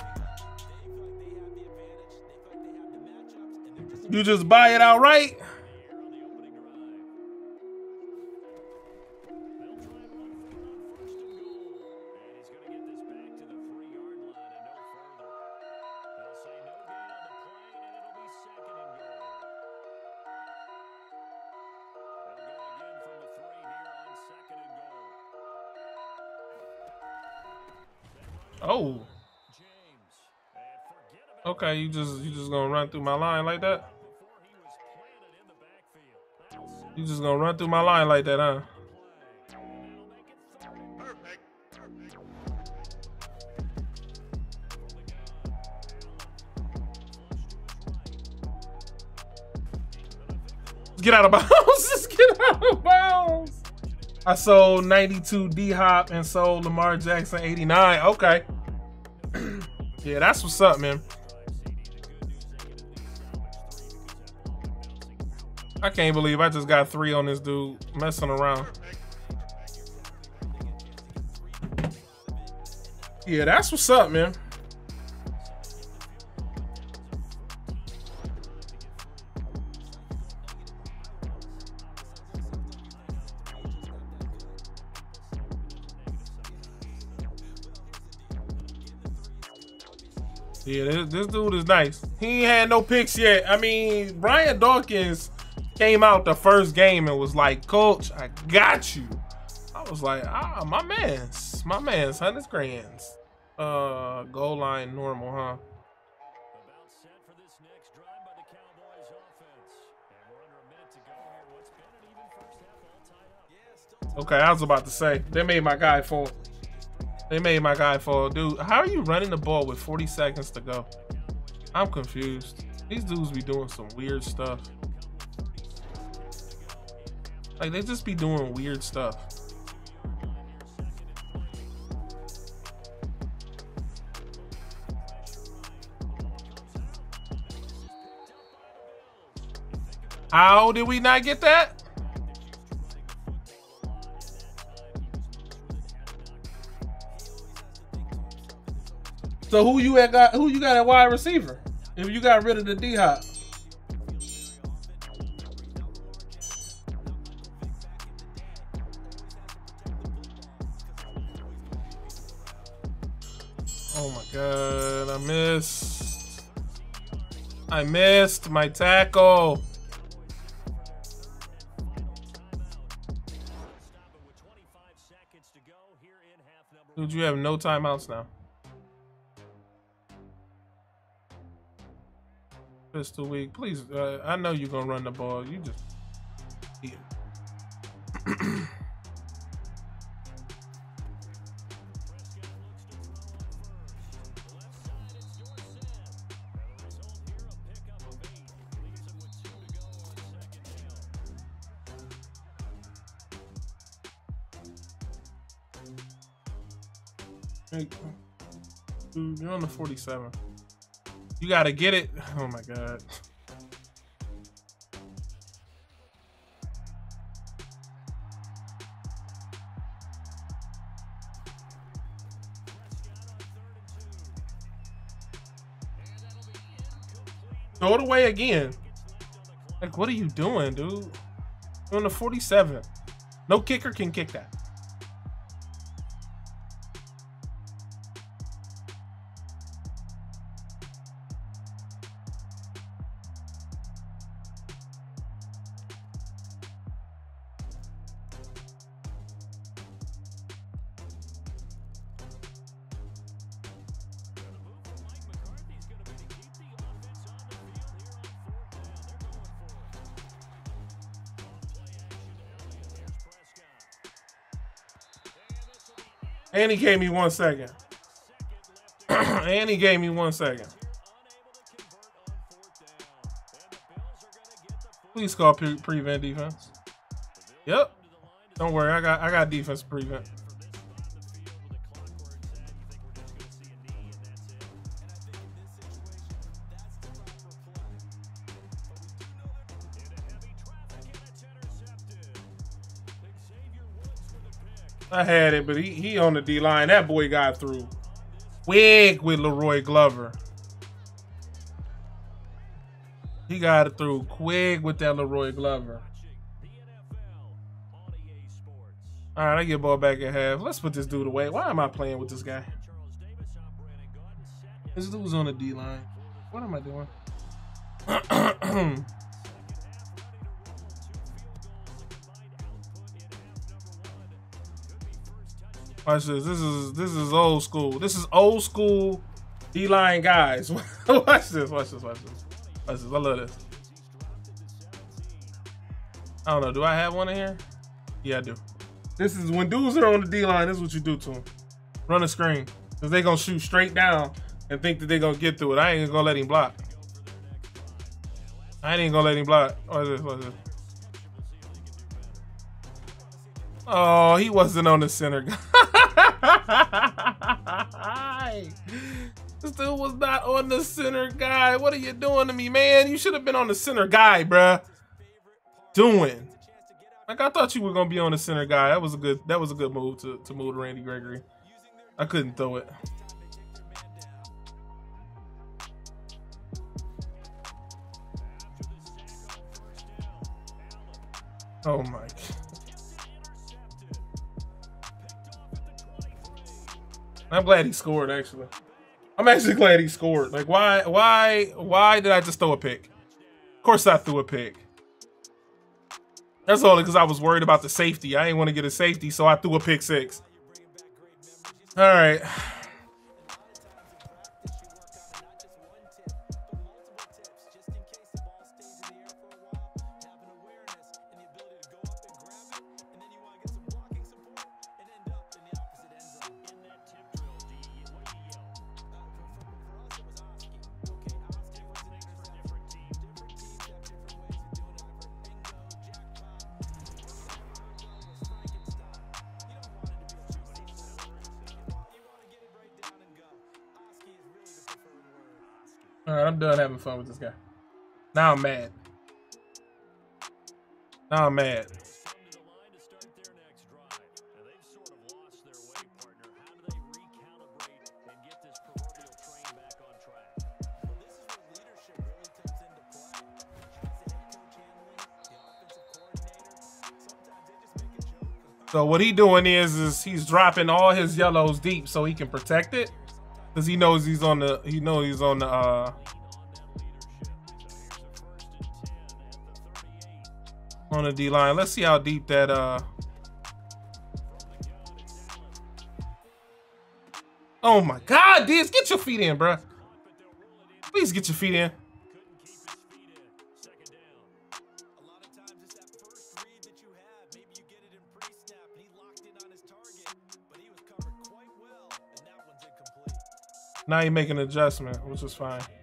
You just buy it outright? Okay, you just you just gonna run through my line like that? You just gonna run through my line like that, huh? Get out of bounds. Just get out of bounds. I sold 92 D Hop and sold Lamar Jackson 89. Okay. yeah, that's what's up, man. I can't believe I just got three on this dude messing around. Yeah, that's what's up, man. Yeah, this, this dude is nice. He ain't had no picks yet. I mean, Brian Dawkins came out the first game and was like, Coach, I got you. I was like, ah, my man's, my man's, hundred grands. Uh, goal line normal, huh? Okay, I was about to say they made my guy fall. They made my guy fall, dude. How are you running the ball with 40 seconds to go? I'm confused. These dudes be doing some weird stuff. Like they just be doing weird stuff. How did we not get that? So who you at got who you got at wide receiver? If you got rid of the D hop. Missed. I missed my tackle. Stop it with 25 seconds to go here in half number Dude, you have no timeouts now. Pistol Weak, please. Uh, I know you're gonna run the ball. You just. You're on the 47. You gotta get it. Oh my god. Throw it away again. Like, what are you doing, dude? You're on the 47. No kicker can kick that. And he gave me one second. and he gave me one second. Please call pre- prevent defense. Yep. Don't worry, I got I got defense prevent. I had it, but he he on the D line. That boy got through. Wig with Leroy Glover. He got it through quick with that Leroy Glover. All right, I get ball back at half. Let's put this dude away. Why am I playing with this guy? This dude's on the D line. What am I doing? Watch this. This is this is old school. This is old school D line guys. watch this. Watch this. Watch this. Watch this. I love this. I don't know. Do I have one in here? Yeah, I do. This is when dudes are on the D line. This is what you do to them. Run a screen because they gonna shoot straight down and think that they gonna get through it. I ain't gonna let him block. I ain't gonna let him block. Watch this. Watch this. Oh, he wasn't on the center guy. dude was not on the center guy. What are you doing to me, man? You should have been on the center guy, bruh. Doing. Like I thought you were gonna be on the center guy. That was a good that was a good move to, to move to Randy Gregory. I couldn't throw it. Oh my I'm glad he scored. Actually, I'm actually glad he scored. Like, why, why, why did I just throw a pick? Of course, I threw a pick. That's only because I was worried about the safety. I didn't want to get a safety, so I threw a pick six. All right. Now I'm mad. Now I'm mad. So what he doing is is he's dropping all his yellows deep so he can protect it. Cause he knows he's on the he knows he's on the uh on the D line. Let's see how deep that uh Oh my god, Diz, get your feet in, bruh. Please get your feet in. A lot of times adjustment, which is read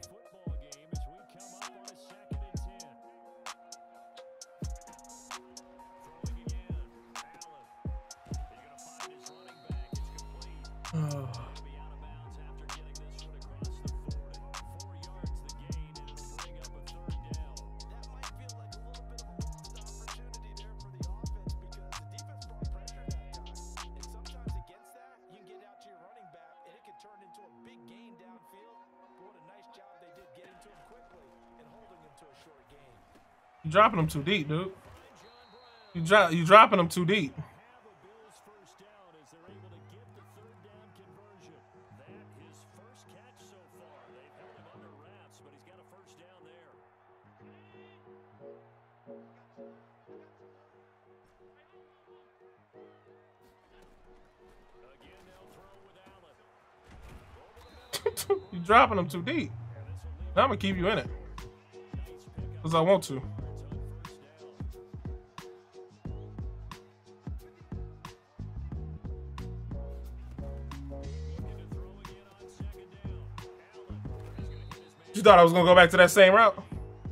dropping them too deep, dude. You drop you dropping them too deep. have a Bills first down as they're able to get the third down conversion. That his first catch so far. They've held him under wraps, but he's got a first down there. Again, they'll throw with Allen. you dropping them too deep. I'm gonna keep you in it. Cause I want to. Thought I was gonna go back to that same route?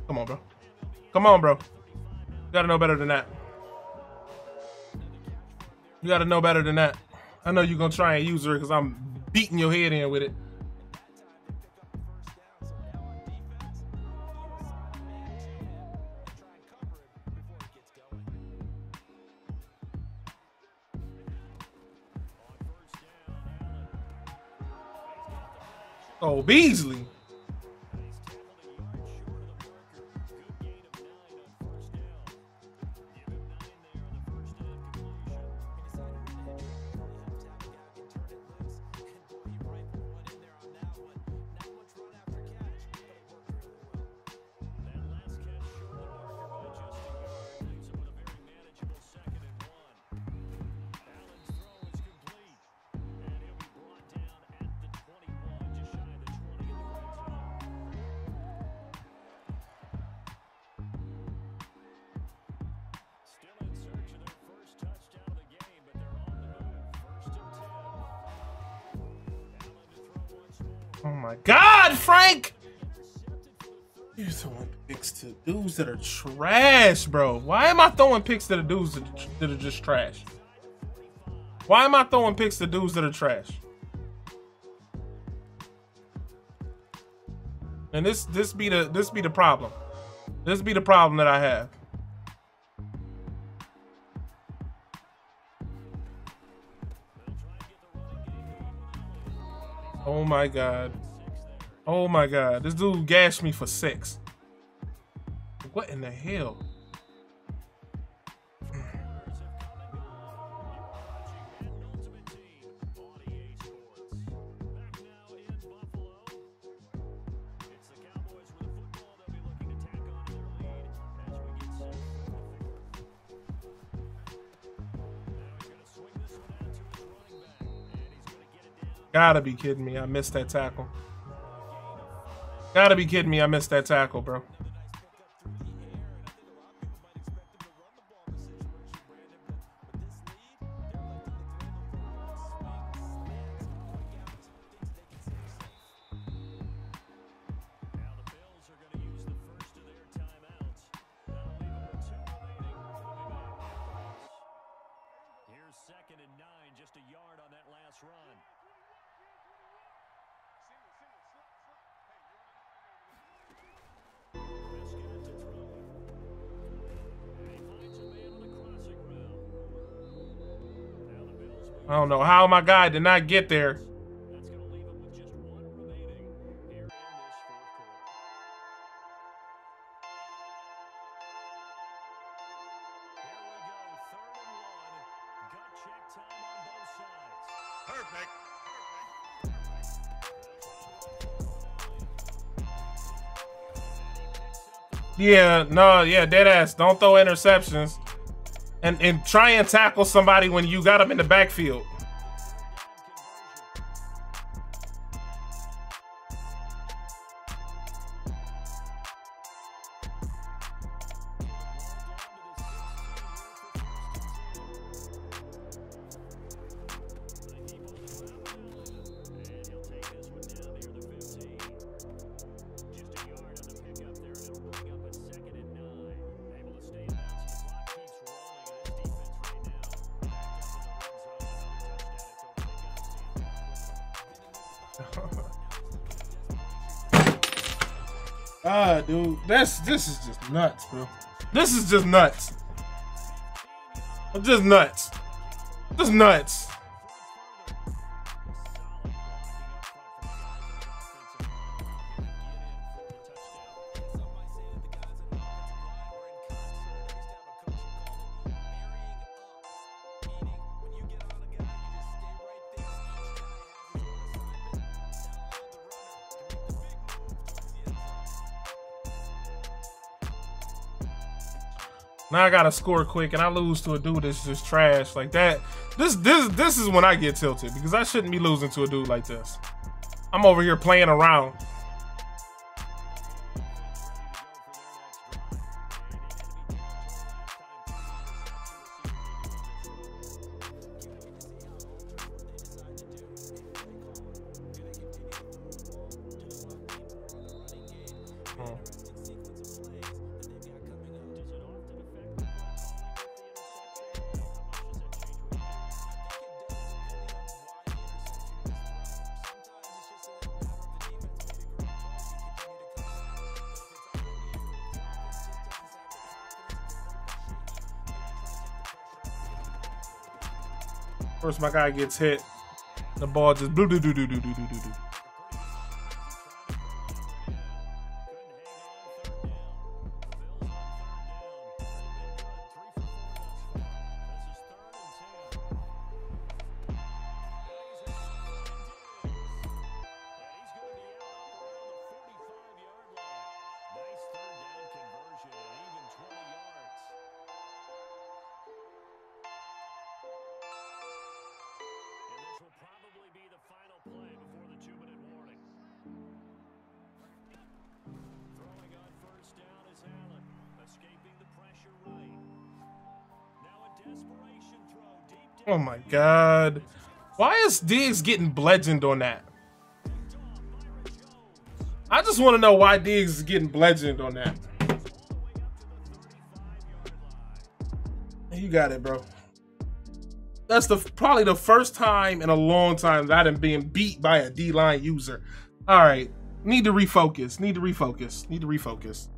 Come on, bro. Come on, bro. You gotta know better than that. You gotta know better than that. I know you're gonna try and use her because I'm beating your head in with it. Oh, Beasley. That are trash, bro. Why am I throwing picks to the dudes that, that are just trash? Why am I throwing picks to dudes that are trash? And this this be the this be the problem. This be the problem that I have. Oh my god. Oh my god. This dude gashed me for six. What in the hell? Gotta be kidding me. I missed that tackle. Gotta be kidding me. I missed that tackle, bro. How my guy did not get there. That's going to leave him with just one remaining here in this fourth quarter. Here we go, third and one. Gut check time on both sides. Perfect. Yeah, no, yeah, dead ass. Don't throw interceptions. And and try and tackle somebody when you got them in the backfield. Nuts, bro. This is just nuts. I'm Just nuts. Just nuts. Now I gotta score quick, and I lose to a dude that's just trash like that. This this this is when I get tilted because I shouldn't be losing to a dude like this. I'm over here playing around. First, my guy gets hit. The ball just blue doo doo doo doo doo doo doo. God. Why is Diggs getting bludgeoned on that? I just want to know why Diggs is getting bludgeoned on that. You got it, bro. That's the probably the first time in a long time that I'm being beat by a D line user. All right, need to refocus. Need to refocus. Need to refocus.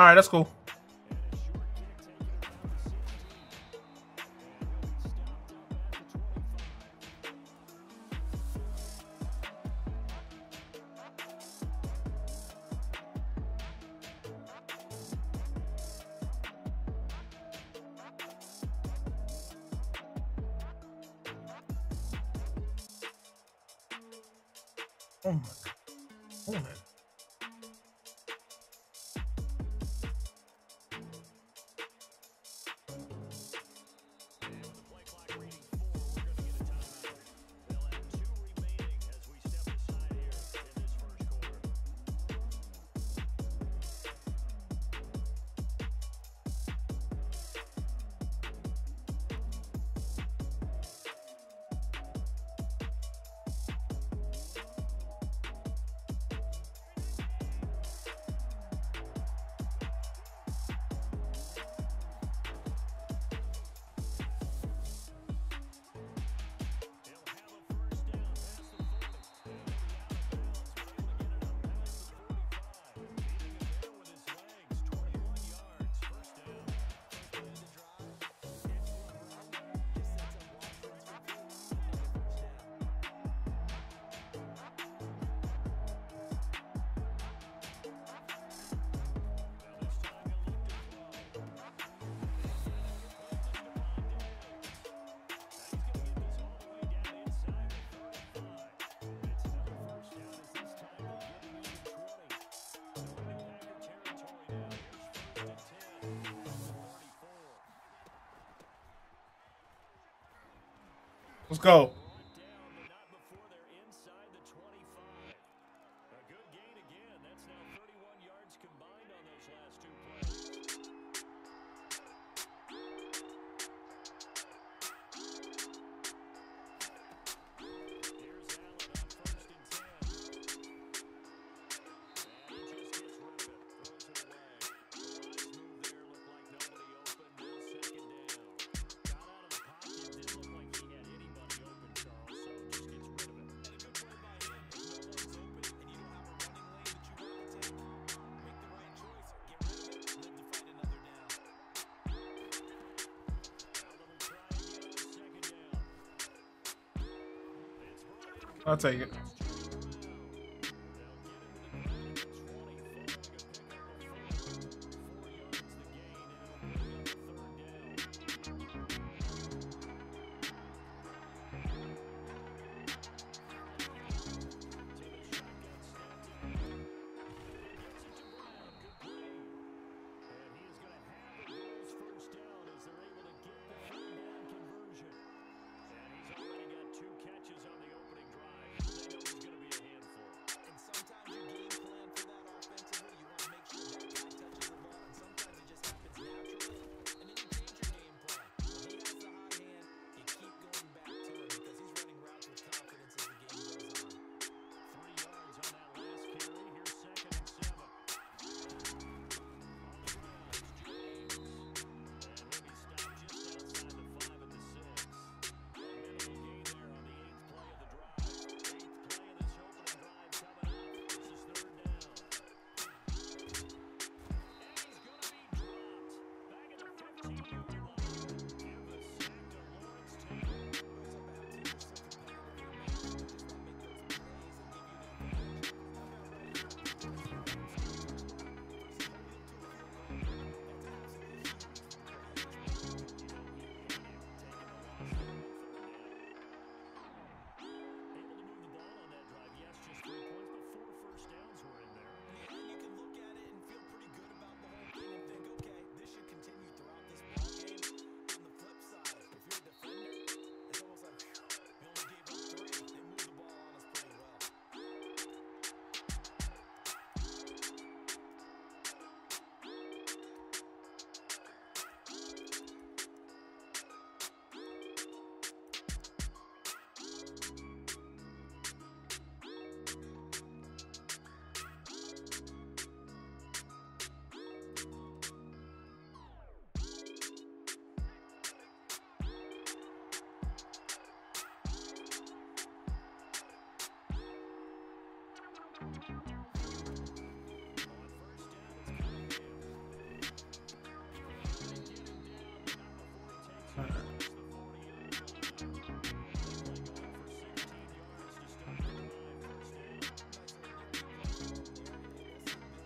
All right, that's cool. Let's go. I'll take it.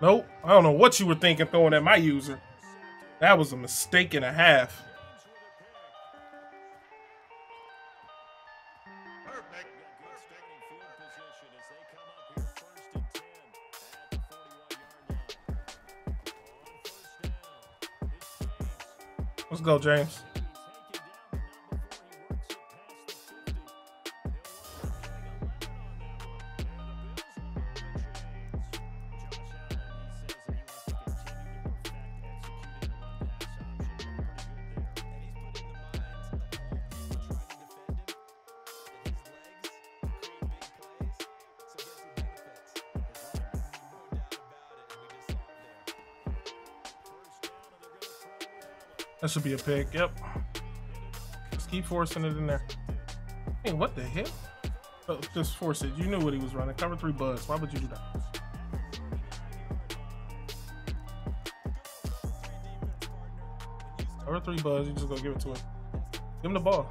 Nope. I don't know what you were thinking throwing at my user. That was a mistake and a half. Let's go, James. should be a pick. Yep. Just keep forcing it in there. Hey, what the hell? Oh, just force it. You knew what he was running. Cover three buzz. Why would you do that? Cover three buzz. You just go give it to him. Give him the ball.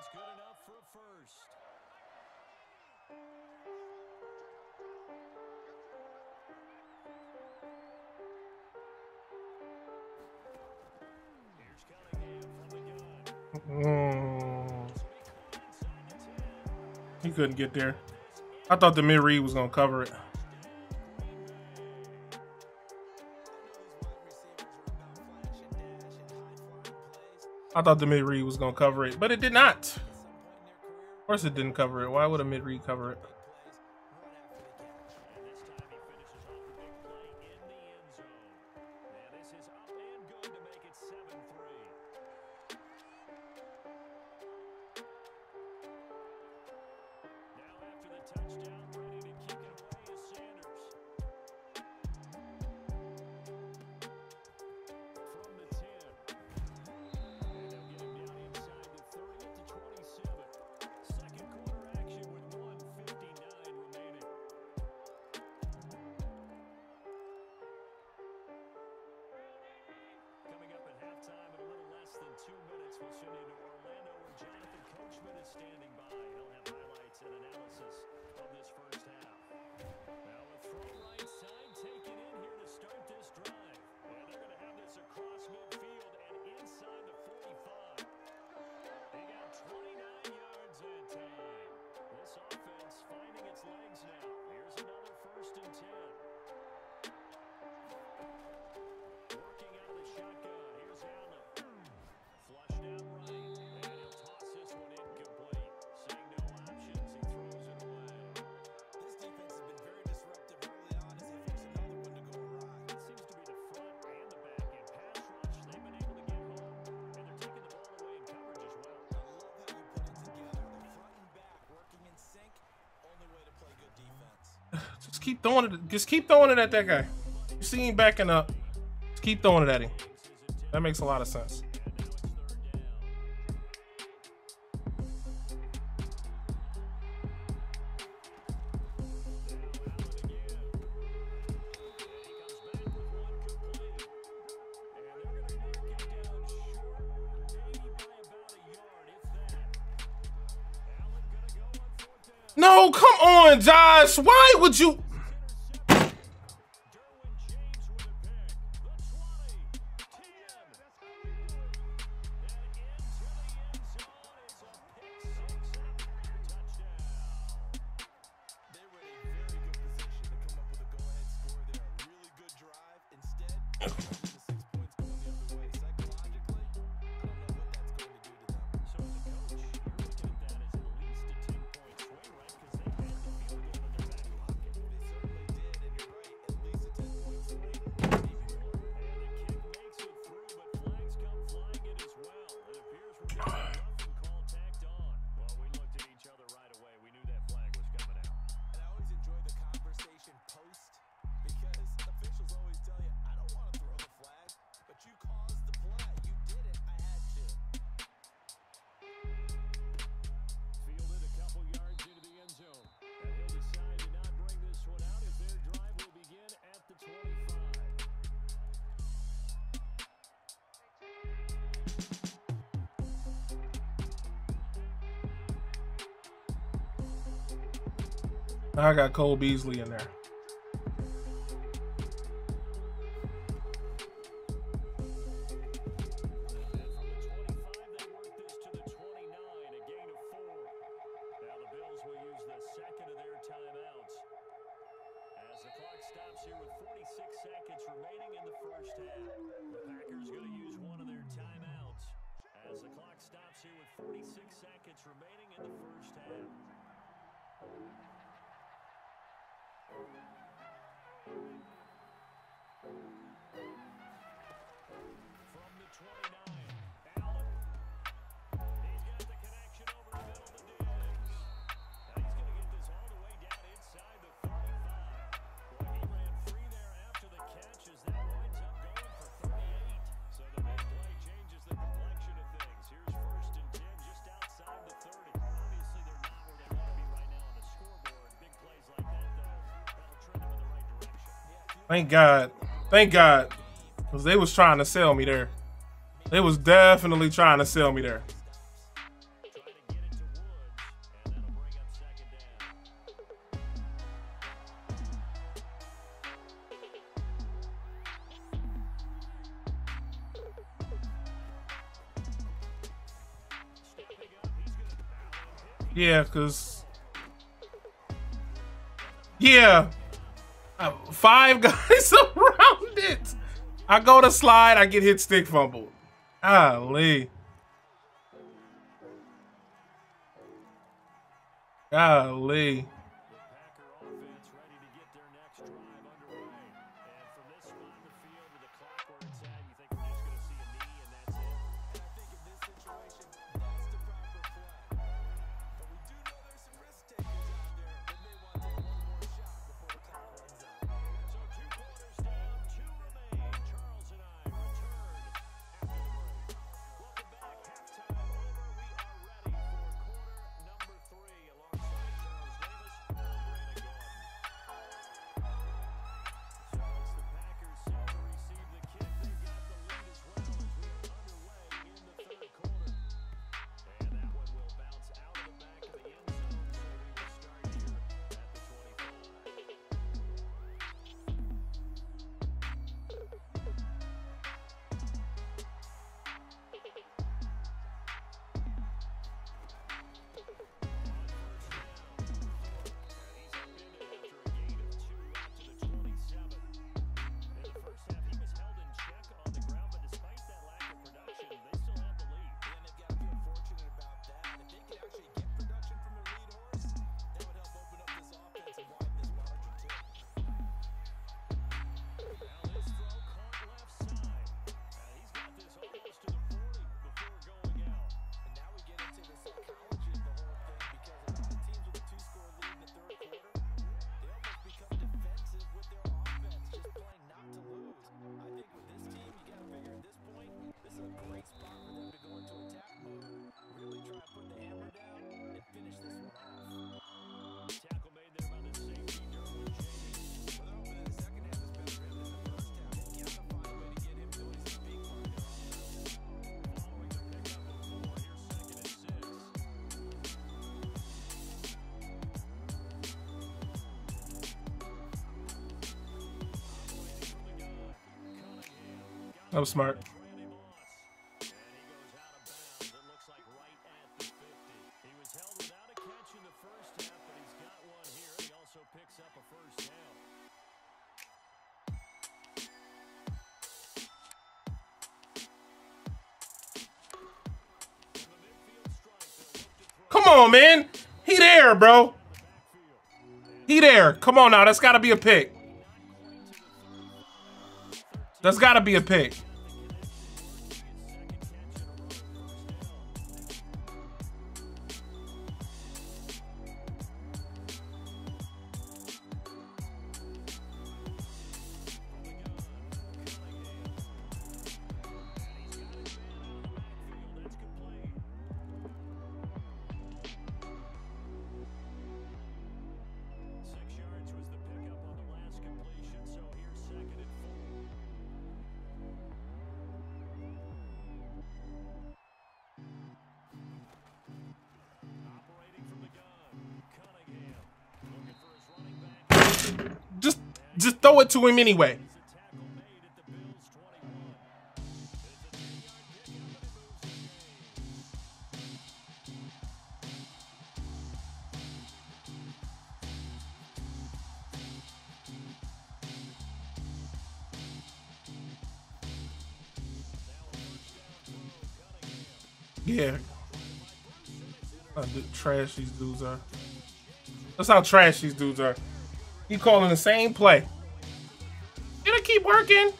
one's good enough for a first. Mm. He couldn't get there. I thought the mid read was gonna cover it. I thought the mid read was gonna cover it, but it did not. Of course, it didn't cover it. Why would a mid read cover it? throwing it. Just keep throwing it at that guy. You see him backing up. Just keep throwing it at him. That makes a lot of sense. No, come on, Josh. Why would you? I got Cole Beasley in there. Thank God. Thank God. Because they was trying to sell me there. They was definitely trying to sell me there. Yeah, because... Yeah, Five guys around it. I go to slide, I get hit stick fumble. Ah, Lee. That was smart. Come on, man. He there, bro. He there. Come on now. That's got to be a pick. That's gotta be a pick. To him anyway. Yeah. How trash these dudes are. That's how trash these dudes are. You calling the same play. Working.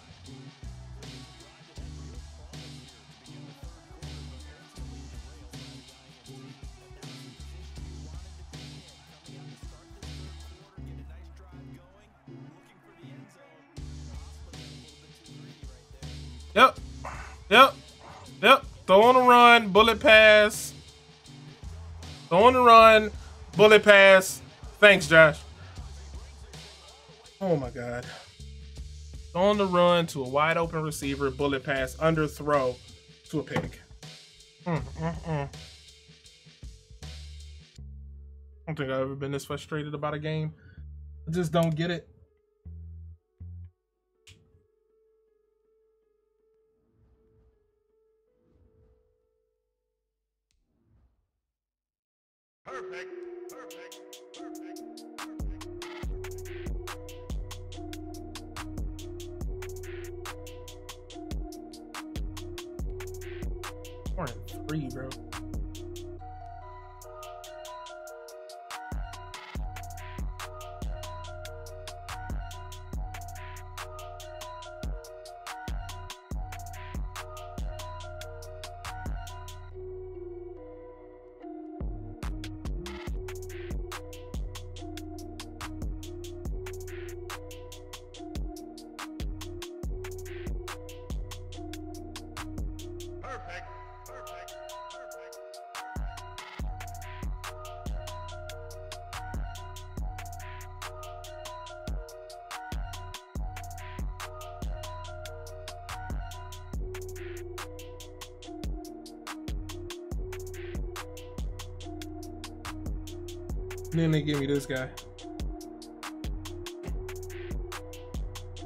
Yep. Yep. Yep. Throw on a run, bullet pass. Throw on a run, bullet pass. Thanks, Josh. Oh my god. On the run to a wide open receiver, bullet pass, under throw to a pick. Mm, mm, mm. I don't think I've ever been this frustrated about a game. I just don't get it. Give me this guy.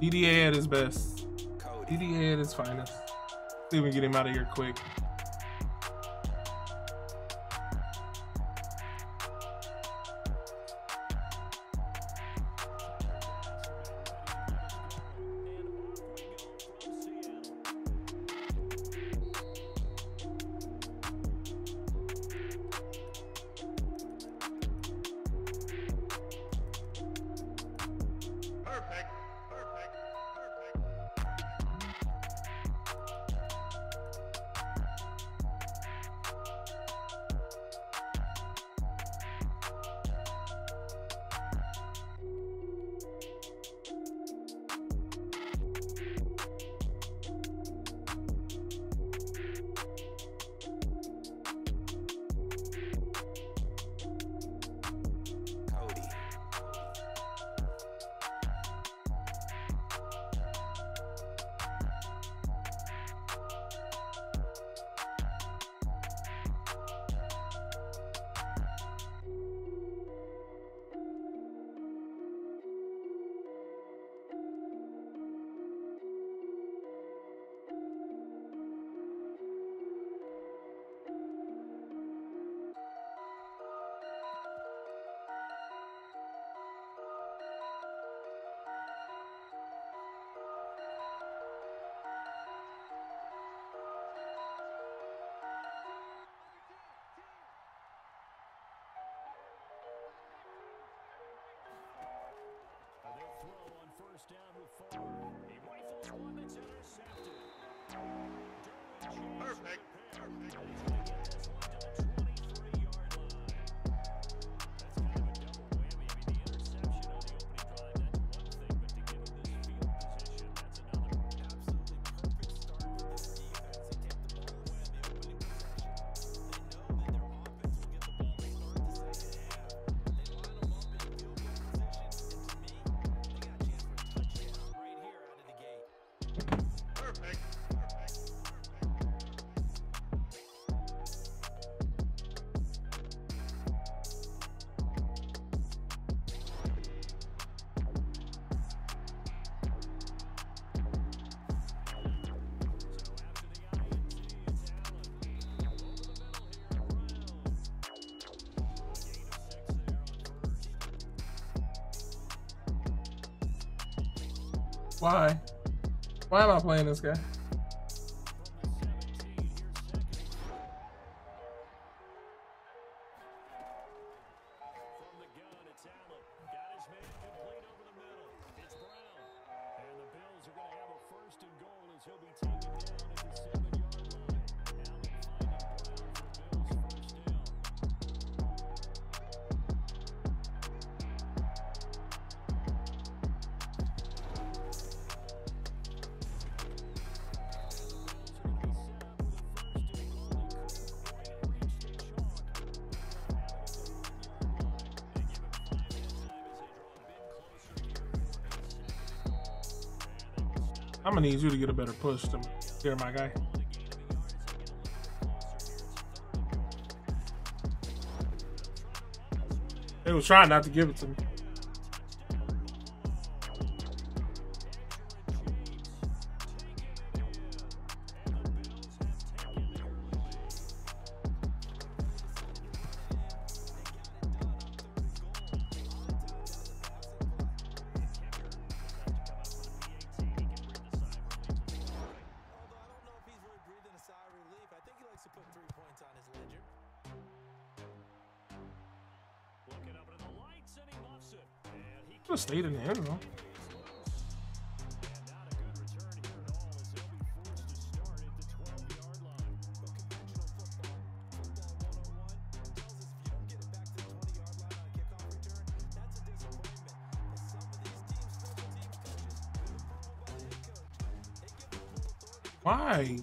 DDA at his best. DDA at his finest. See if we can get him out of here quick. First down with four. He rifles one that's intercepted. Perfect. Perfect. Why? Why am I playing this guy? Needs you to get a better push to me. My guy. They was trying not to give it to me.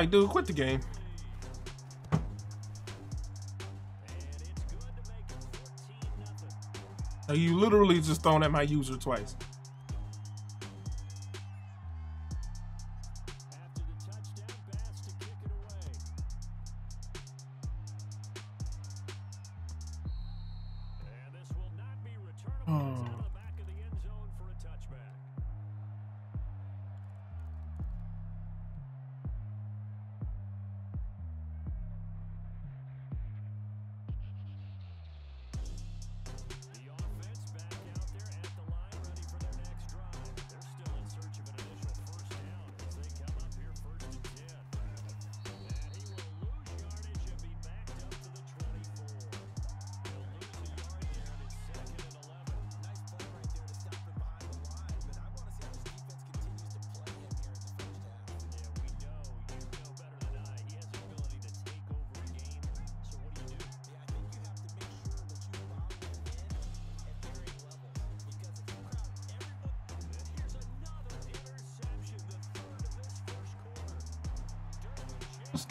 like, dude, quit the game. You literally just thrown at my user twice.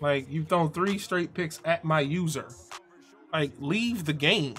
Like, you've thrown three straight picks at my user. Like, leave the game.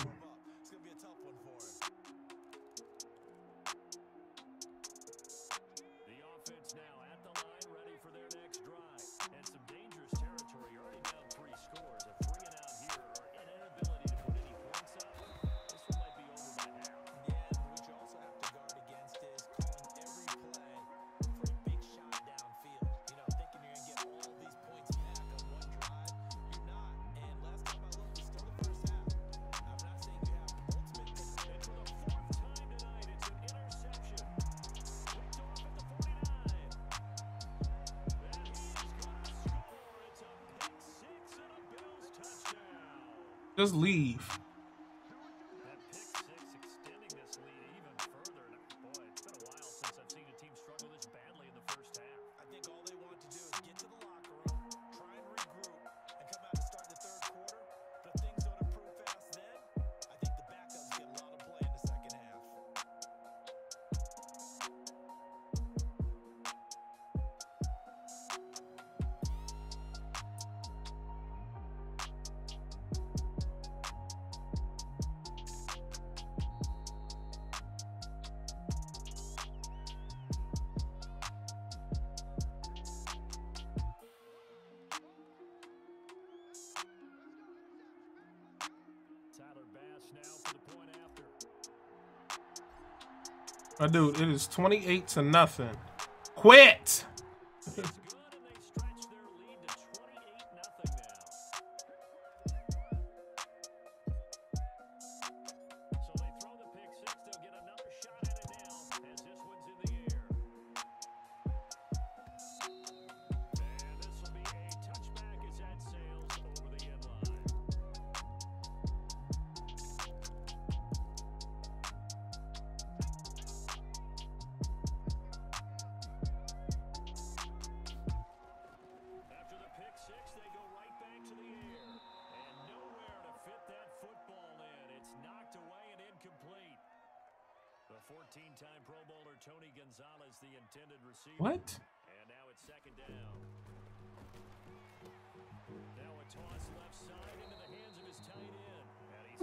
Just leave. My dude, it is 28 to nothing. Quit!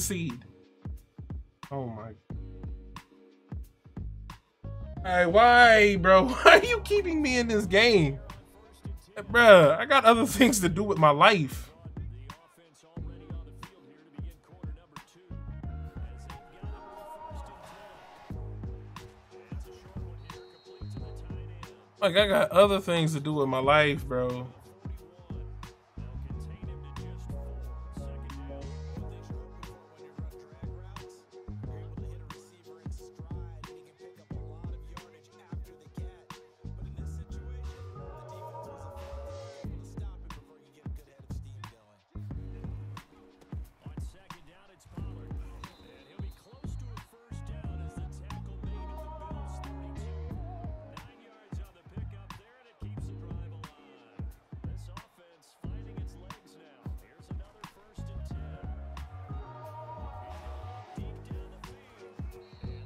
seed. Oh my. Hey, why, bro? Why are you keeping me in this game? Hey, I got other things to do with my life. Like, I got other things to do with my life, bro.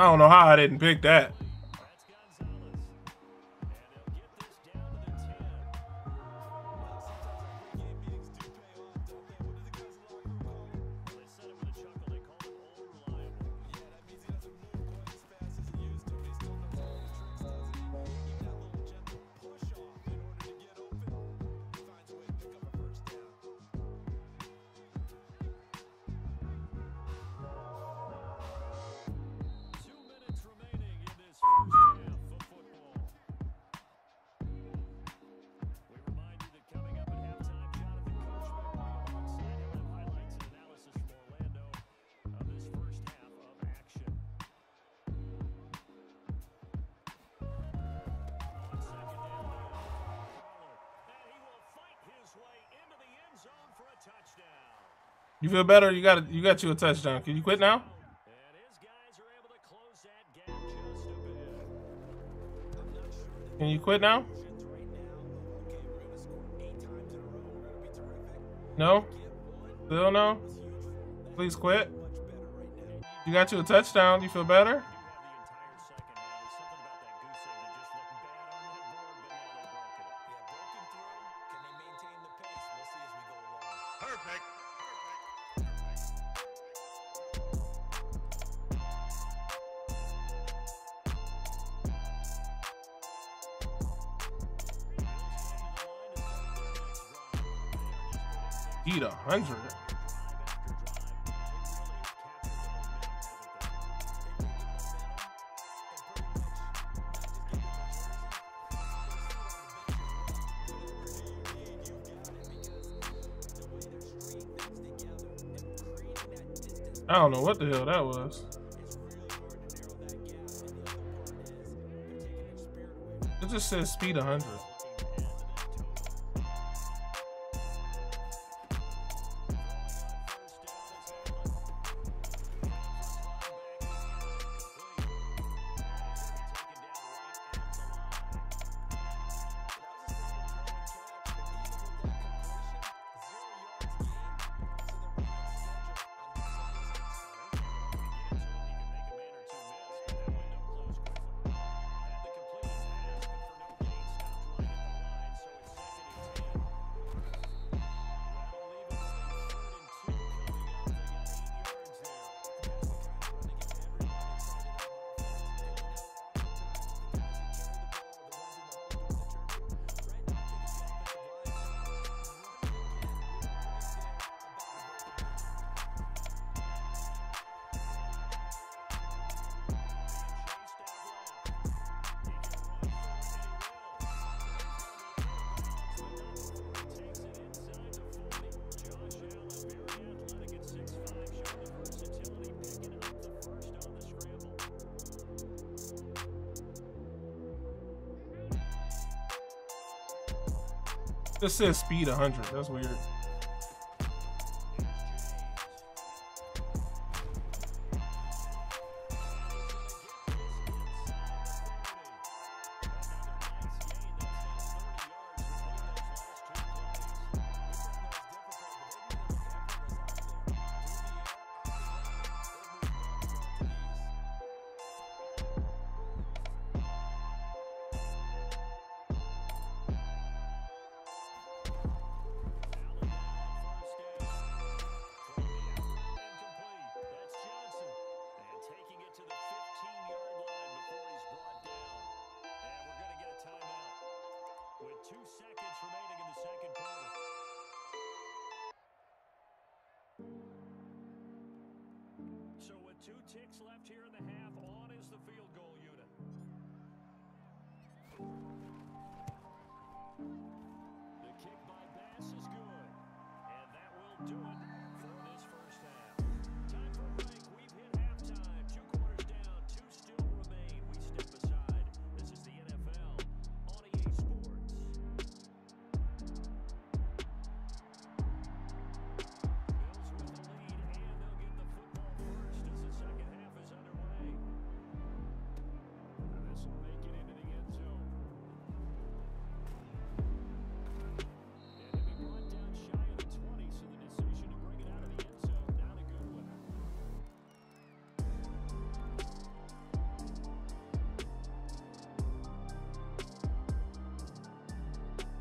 I don't know how I didn't pick that. You feel better? You got you got you a touchdown. Can you quit now? Can you quit now? No? Still no? Please quit. You got you a touchdown. You feel better? Don't know what the hell that was. It just says speed 100. This says speed 100. That's weird.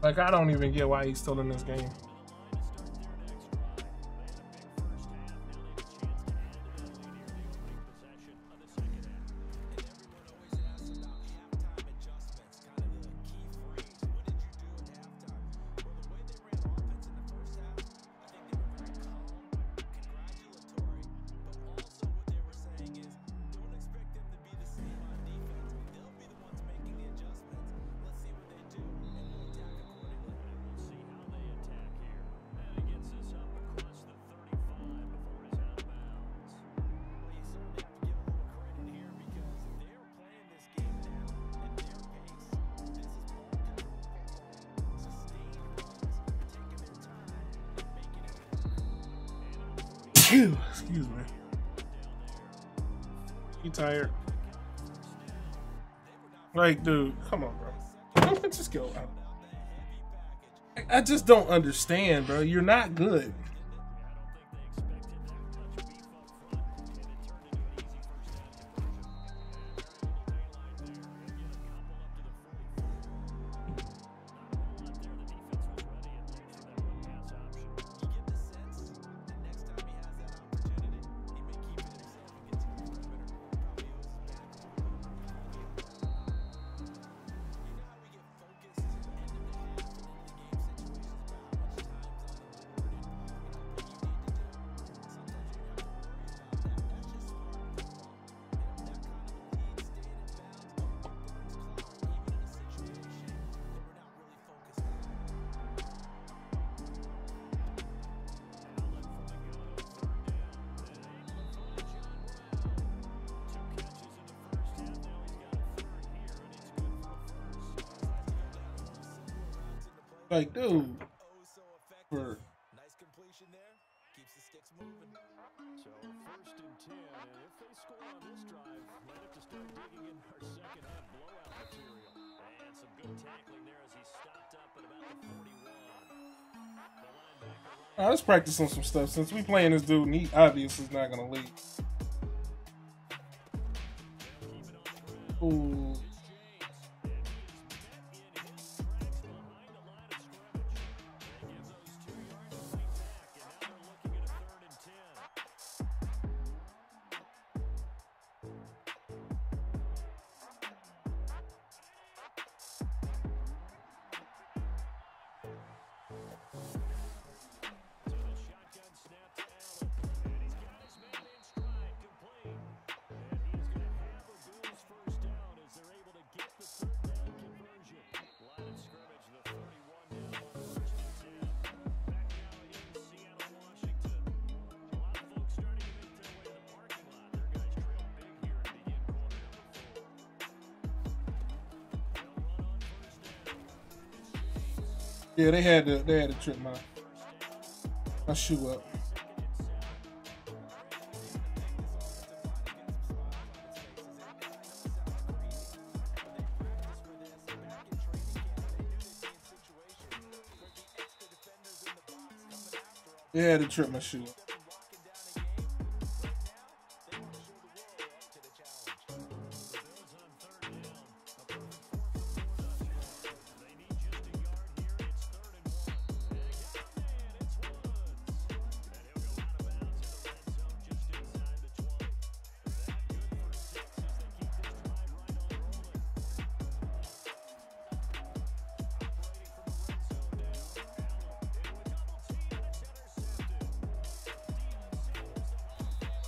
Like, I don't even get why he's still in this game. Like, dude, come on, bro. Just go. I, I just don't understand, bro. You're not good. Practice on some stuff since we playing this dude and he obviously is not gonna leave. Yeah, they had to they had to trip my my shoe up. They had to trip my shoe.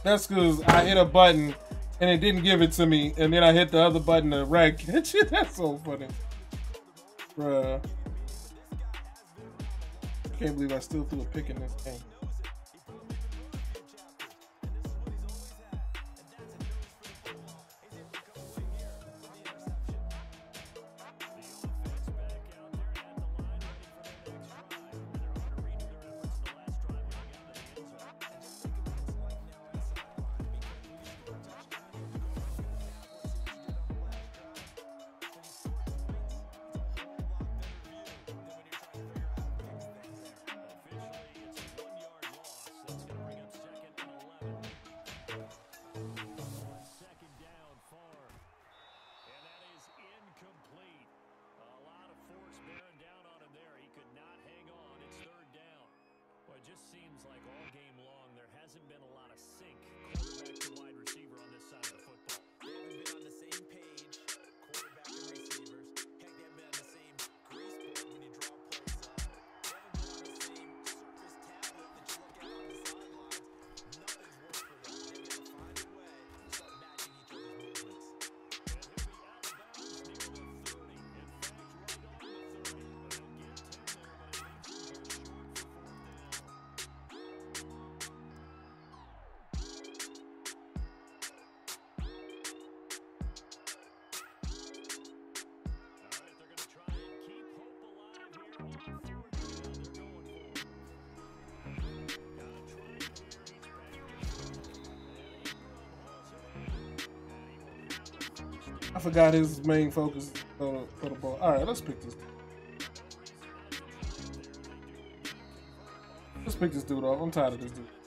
That's because I hit a button and it didn't give it to me, and then I hit the other button to RAC catch it. That's so funny, bruh. Can't believe I still threw a pick in this game. Forgot his main focus uh, is throw the, ball. All right, let's pick this. Let's pick this dude off. I'm tired of this dude.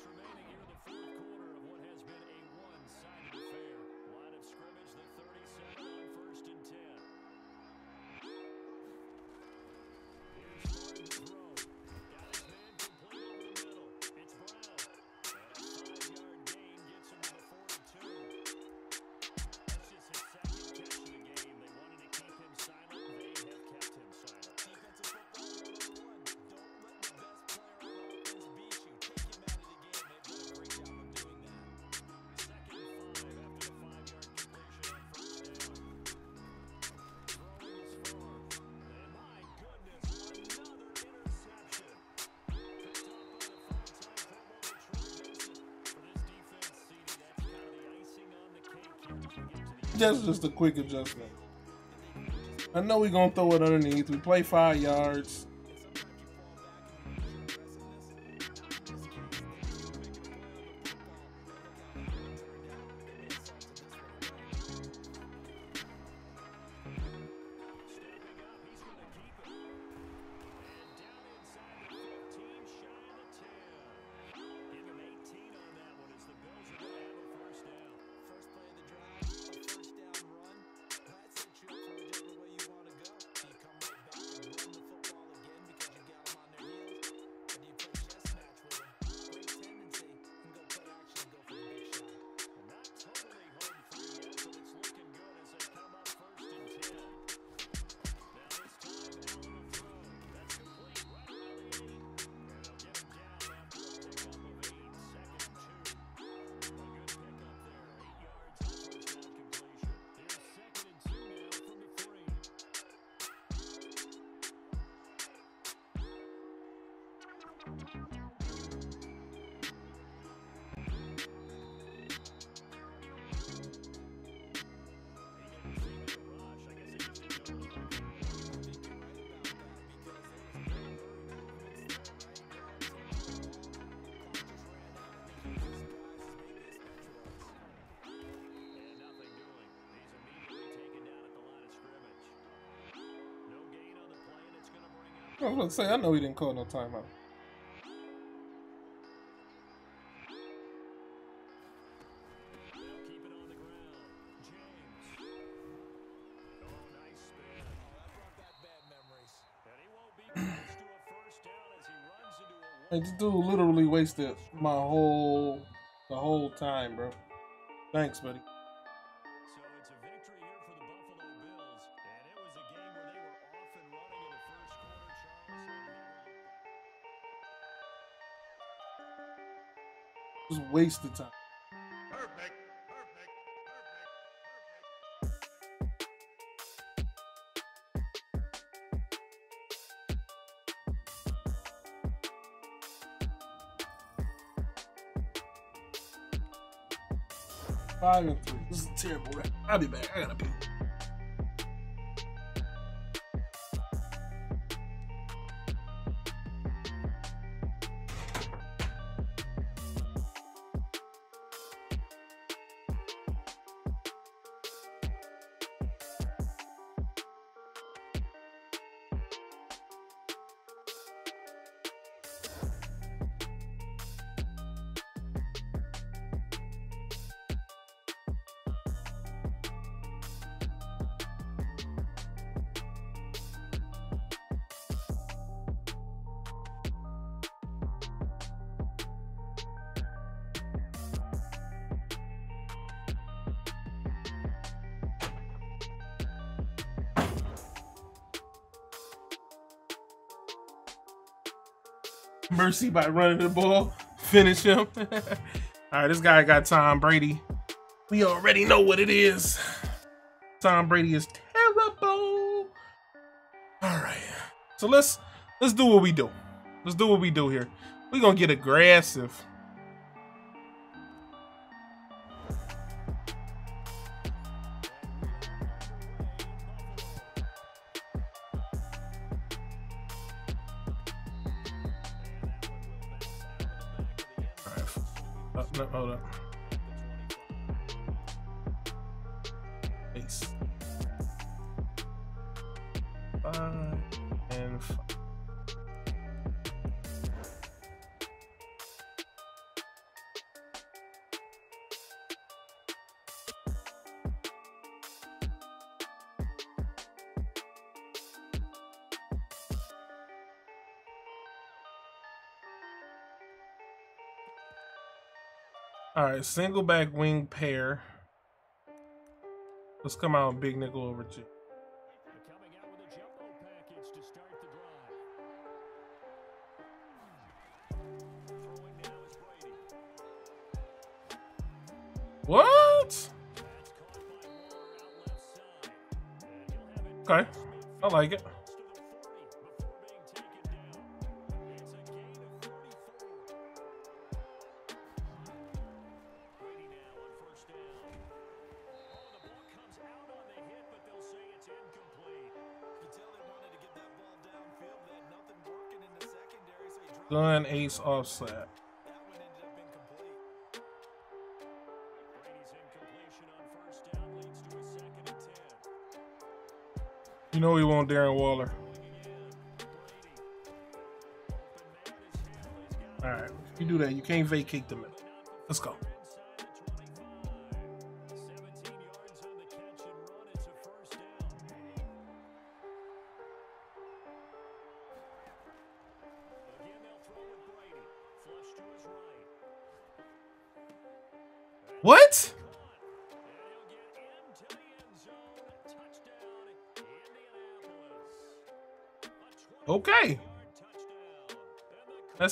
That's just a quick adjustment. I know we're gonna throw it underneath. We play five yards. Was to say, I know he didn't call no timeout. They'll keep it on the ground. James. Nice spin. Brought back bad memories. And he won't be close to a first down as he runs into a Hey, this dude literally wasted my whole the whole time, bro. Thanks, buddy. Just wasted time. Perfect. Perfect. Perfect. Perfect. Five and three. This is terrible. I'll be back. I gotta pee. Mercy by running the ball. Finish him. All right, this guy got Tom Brady. We already know what it is. Tom Brady is terrible. All right. So let's let's do what we do. Let's do what we do here. We're gonna get aggressive. single back wing pair. Let's come out with big nickel over two. Offset. You know we want Darren Waller. All right, if you do that, you can't vacate the middle. Let's go.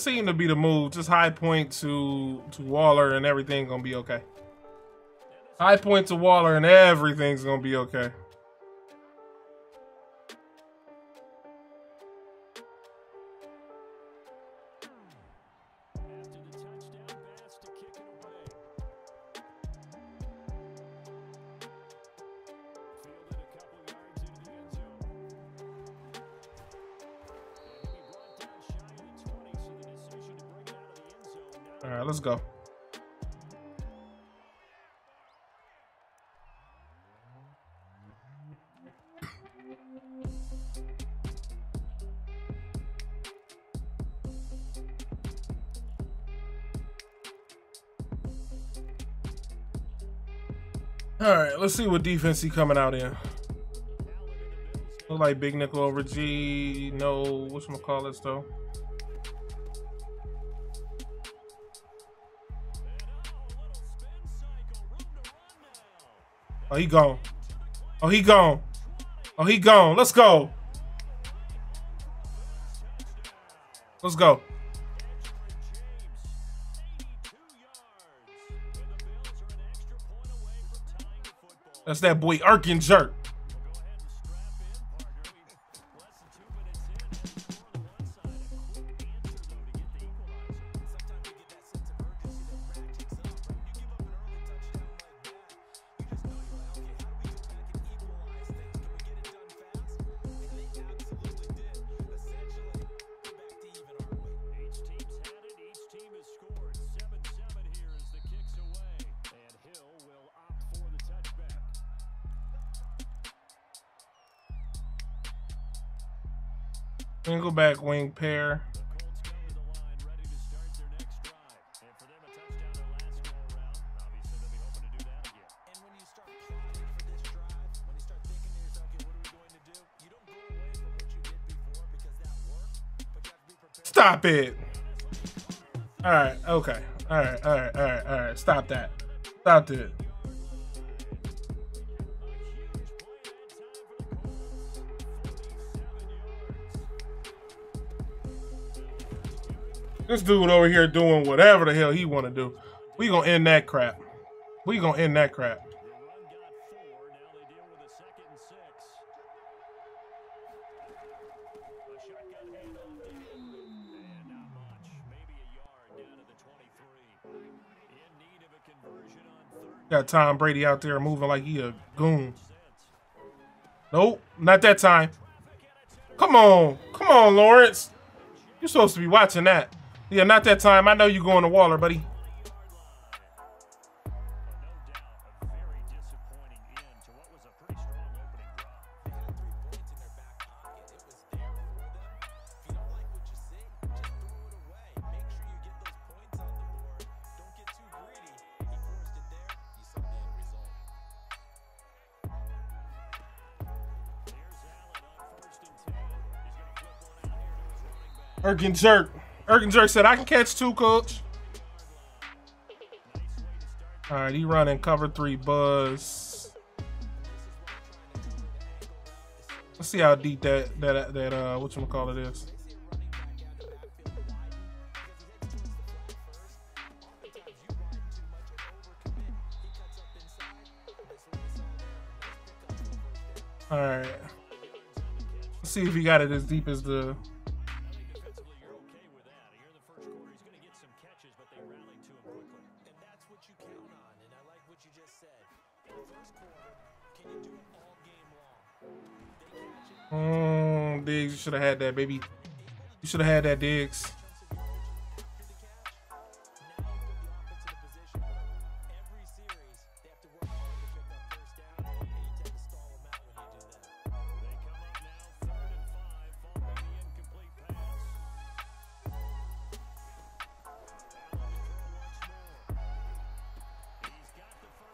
seemed to be the move. Just high point to to Waller and everything gonna be okay. High point to Waller and everything's gonna be okay. Let's see what defense he coming out in. Look like big nickel over G. No, whatchamacallits though. Oh, he gone. Oh, he gone. Oh, he gone. Let's go. Let's go. That's that boy Erkin Jerk. Stop it. All right. Okay. All right. All right. All right. All right. Stop that. Stop it. This dude over here doing whatever the hell he want to do. We gonna end that crap. We gonna end that crap. got Tom Brady out there moving like he a goon. Nope, not that time. Come on. Come on, Lawrence. You're supposed to be watching that. Yeah, not that time. I know you're going to Waller, buddy. Erkin Jerk. Erkin Jerk said, I can catch two, coach. All right, he running cover three buzz. Let's see how deep that that that uh what you call it is. All right. Let's see if he got it as deep as the. Should have had that, baby. You should have had that, Diggs.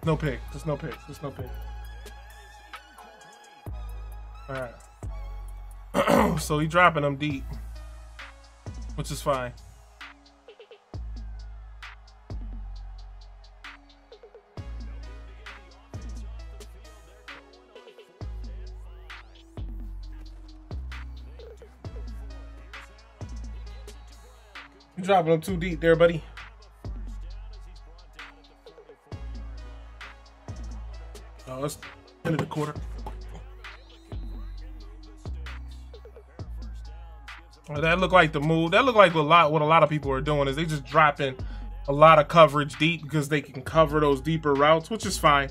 no series, they no to work no to so he dropping them deep, which is fine. You dropping them too deep there, buddy. Uh, oh, it's end of the quarter. That looked like the move. That looked like a lot. What a lot of people are doing is they just dropping a lot of coverage deep because they can cover those deeper routes, which is fine.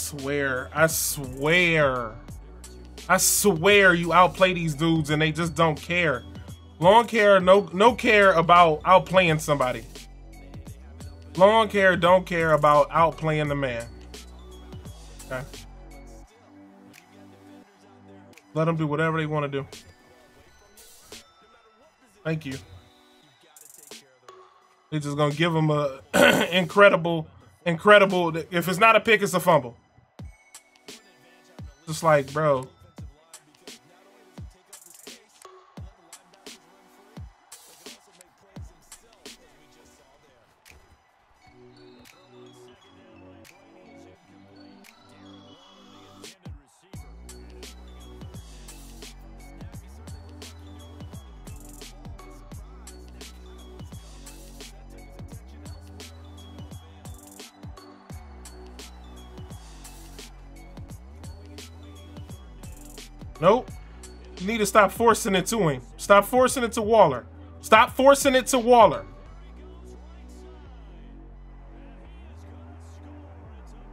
Swear, I swear, I swear, you outplay these dudes and they just don't care. Long care, no, no care about outplaying somebody. Long care, don't care about outplaying the man. Okay. Let them do whatever they want to do. Thank you. They're just gonna give them a incredible, incredible. If it's not a pick, it's a fumble. Just like, bro. Stop forcing it to him. Stop forcing it to Waller. Stop forcing it to Waller.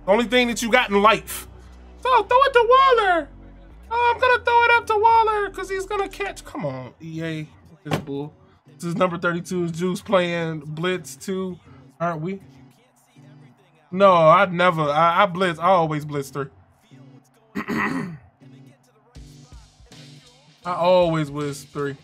The Only thing that you got in life. So throw it to Waller. Oh, I'm gonna throw it up to Waller because he's gonna catch. Come on, EA. This bull. This is number 32 is Juice playing Blitz 2, aren't we? No, I'd never. I, I blitz. I always blitz three. I always was three.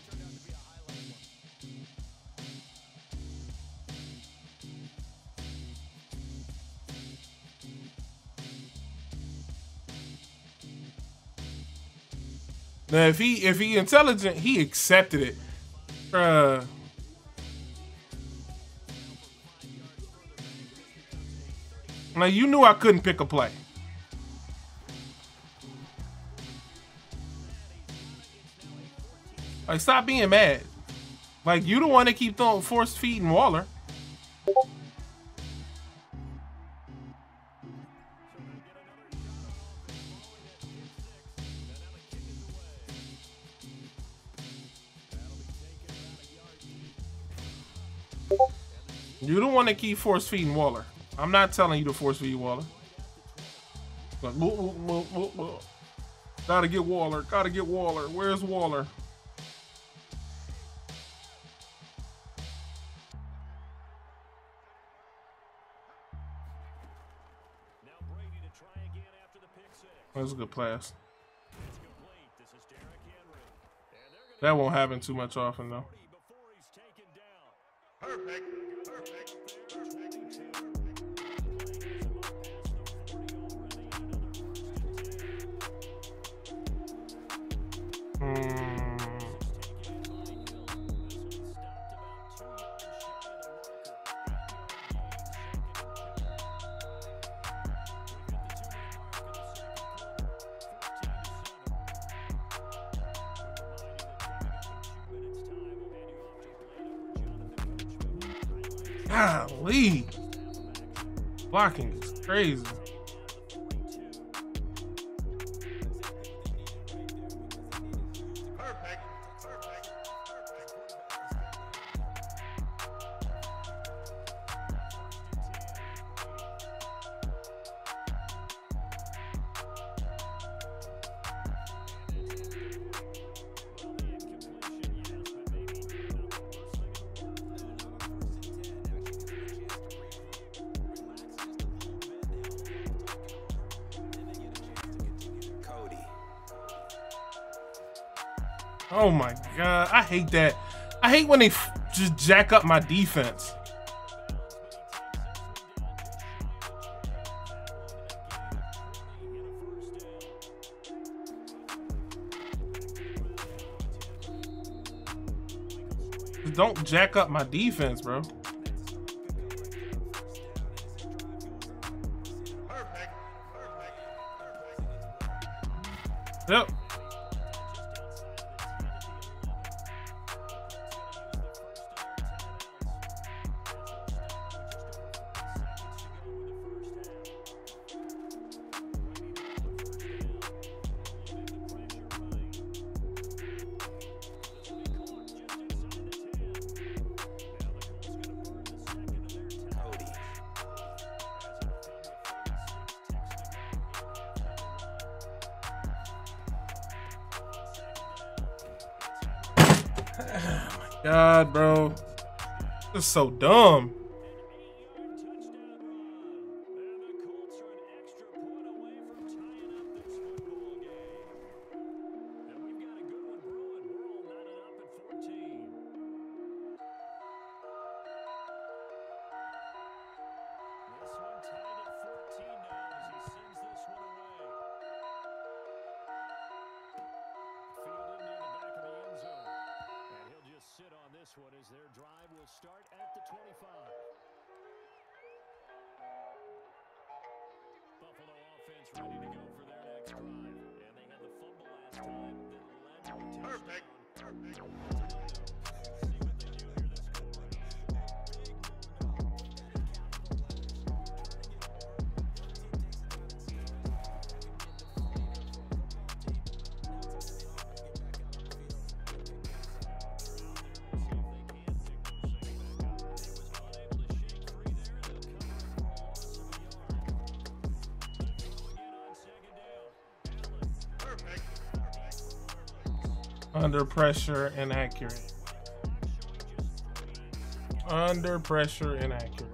Now, if he if he intelligent, he accepted it. Uh, now you knew I couldn't pick a play. Like, stop being mad. Like, you don't want to keep throwing force feeding Waller. You don't want to keep force feeding Waller. I'm not telling you to force feed Waller. Like, Gotta get Waller. Gotta get Waller. Where's Waller? That was a good pass. That won't happen too much often, though. crazy. hate that. I hate when they just jack up my defense. Don't jack up my defense, bro. Perfect. Perfect. Perfect. Yep. so dumb. under pressure and accurate. Under pressure and accurate.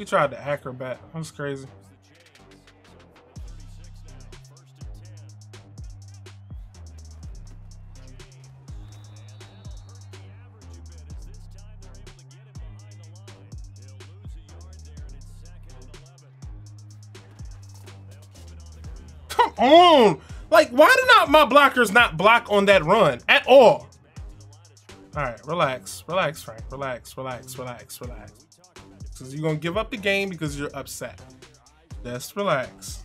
He tried to acrobat. That's crazy. Come on! Like, why do not my blockers not block on that run at all? All right, relax, relax, Frank, relax, relax, relax, relax. You're gonna give up the game because you're upset. Just relax.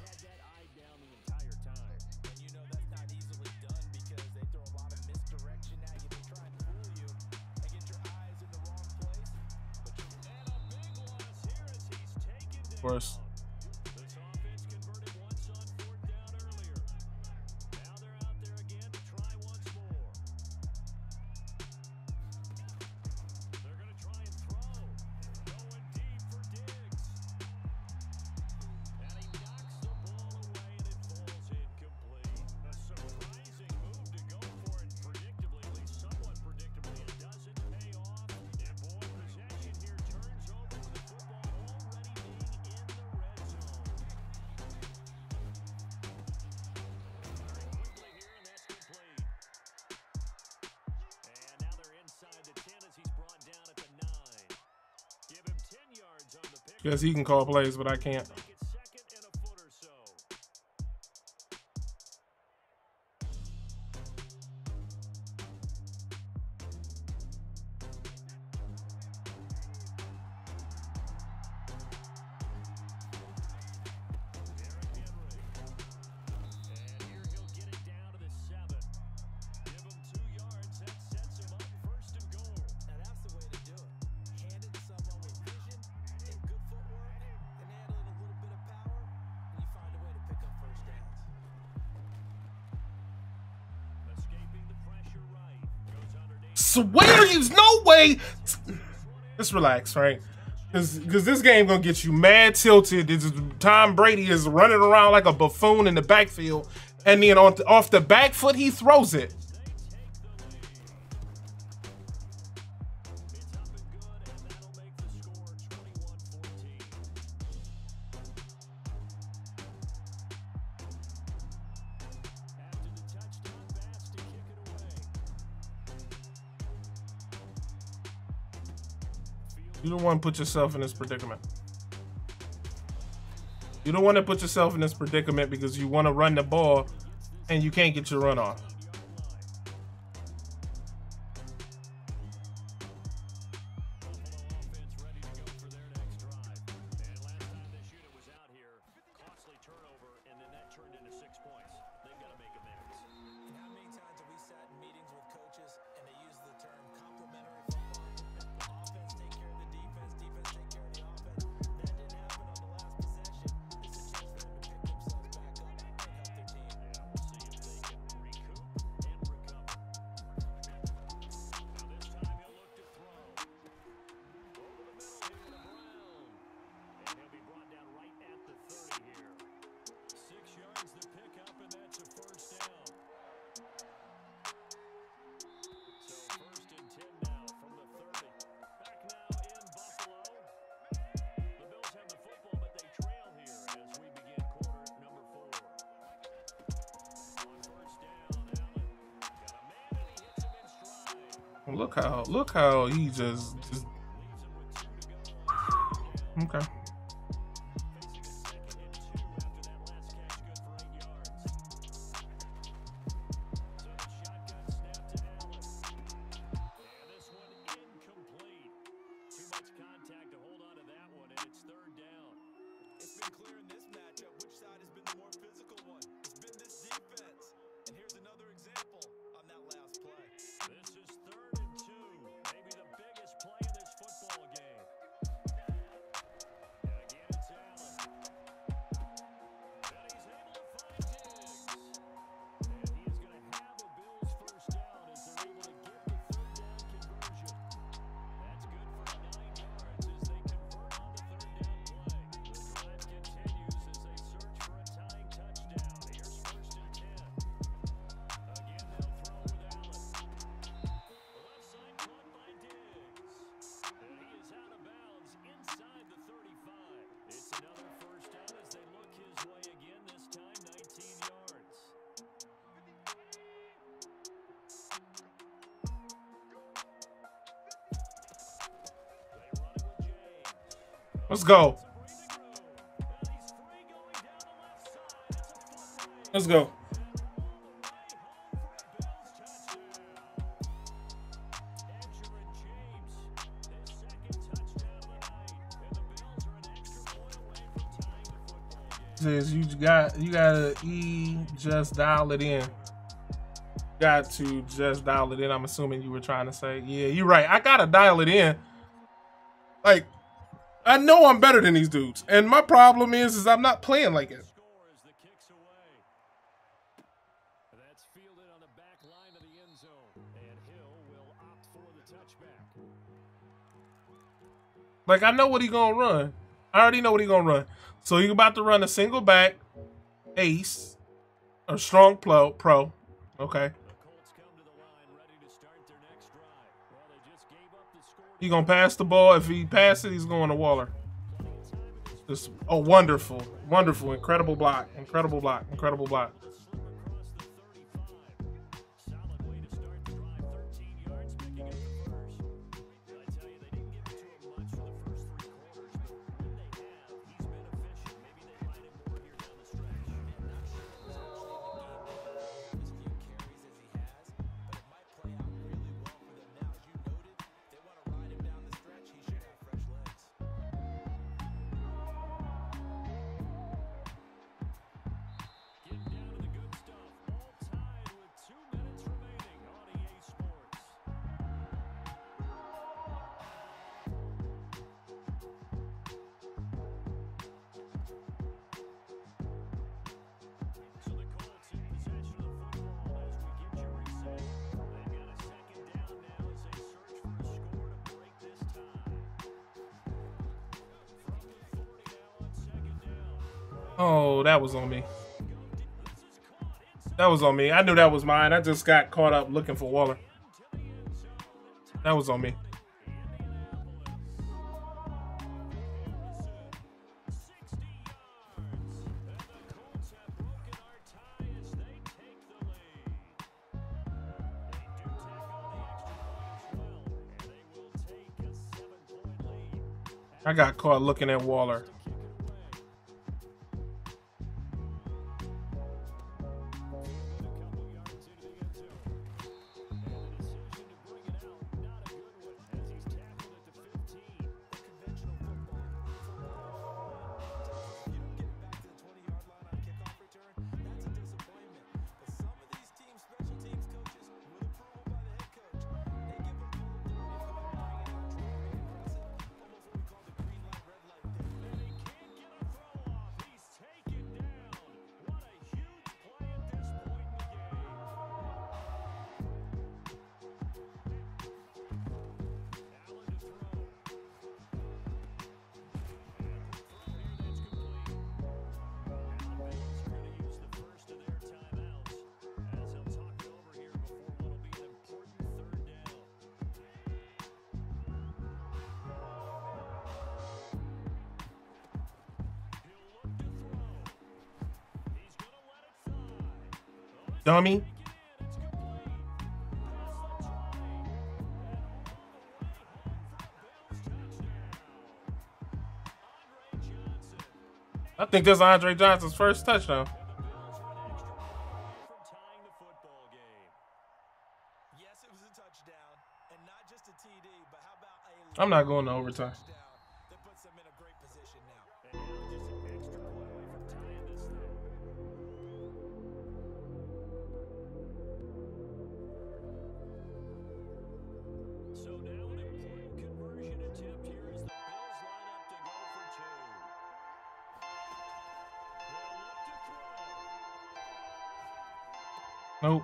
Guess he can call plays, but I can't. relax, right? Because this game gonna get you mad tilted. It's, Tom Brady is running around like a buffoon in the backfield, and then on off the back foot he throws it. one put yourself in this predicament. You don't want to put yourself in this predicament because you want to run the ball and you can't get your run off. how he just go. Let's go. Says you got you gotta e just dial it in. Got to just dial it in. I'm assuming you were trying to say, yeah, you're right. I gotta dial it in. Like, I know I'm better than these dudes, and my problem is, is I'm not playing like it. Like I know what he gonna run. I already know what he gonna run. So he about to run a single back ace, a strong. Pro, okay. He gonna pass the ball. If he passes, he's going to Waller. Just a wonderful, wonderful, incredible block, incredible block, incredible block. Was on me. I knew that was mine. I just got caught up looking for Waller. That was on me. I got caught looking at Waller. Dummy. I think that's Andre Johnson's first touchdown. Yes, it was a touchdown, and not just a TD, but how about a I'm not going to overtime. Nope.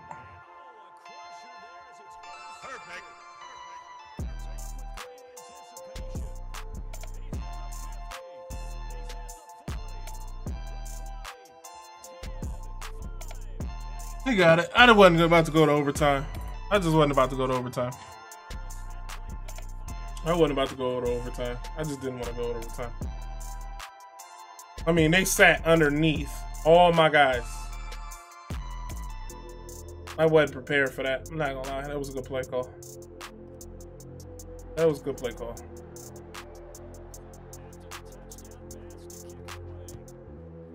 Got it. I wasn't about to go to overtime. I just wasn't about to go to overtime. I wasn't about to go to overtime. I just didn't want to go to overtime. I mean, they sat underneath all my guys. I wasn't prepared for that. I'm not gonna lie. That was a good play call. That was a good play call.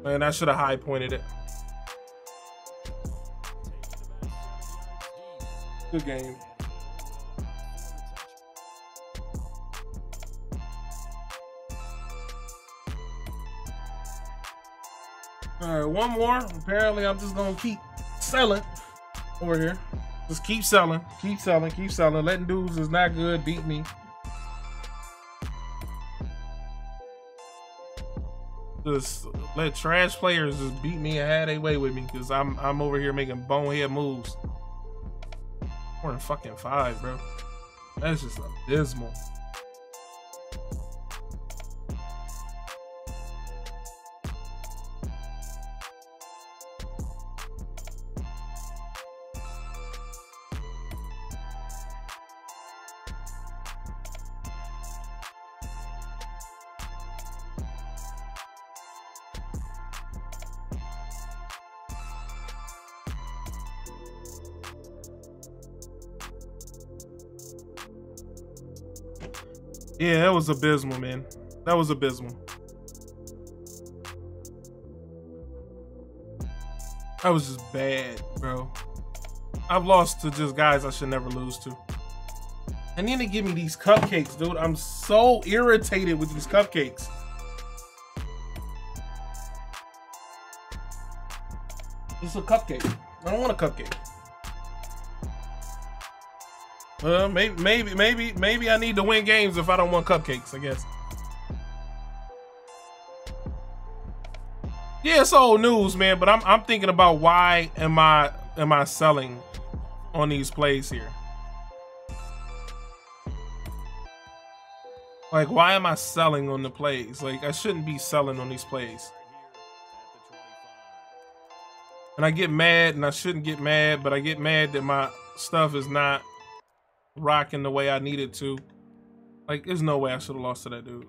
Man, I should have high pointed it. Good game. All right, one more. Apparently, I'm just gonna keep selling over here. Just keep selling, keep selling, keep selling. Letting dudes is not good. Beat me. Just let trash players just beat me and have their way with me because I'm I'm over here making bonehead moves. Four and fucking five, bro. That's just abysmal. Yeah, that was abysmal, man. That was abysmal. That was just bad, bro. I've lost to just guys I should never lose to. And then they give me these cupcakes, dude. I'm so irritated with these cupcakes. It's a cupcake. I don't want a cupcake. Uh, maybe, maybe, maybe, maybe I need to win games if I don't want cupcakes. I guess. Yeah, it's old news, man. But I'm, I'm thinking about why am I, am I selling on these plays here? Like, why am I selling on the plays? Like, I shouldn't be selling on these plays. And I get mad, and I shouldn't get mad, but I get mad that my stuff is not rocking the way I needed to. Like, there's no way I should have lost to that dude.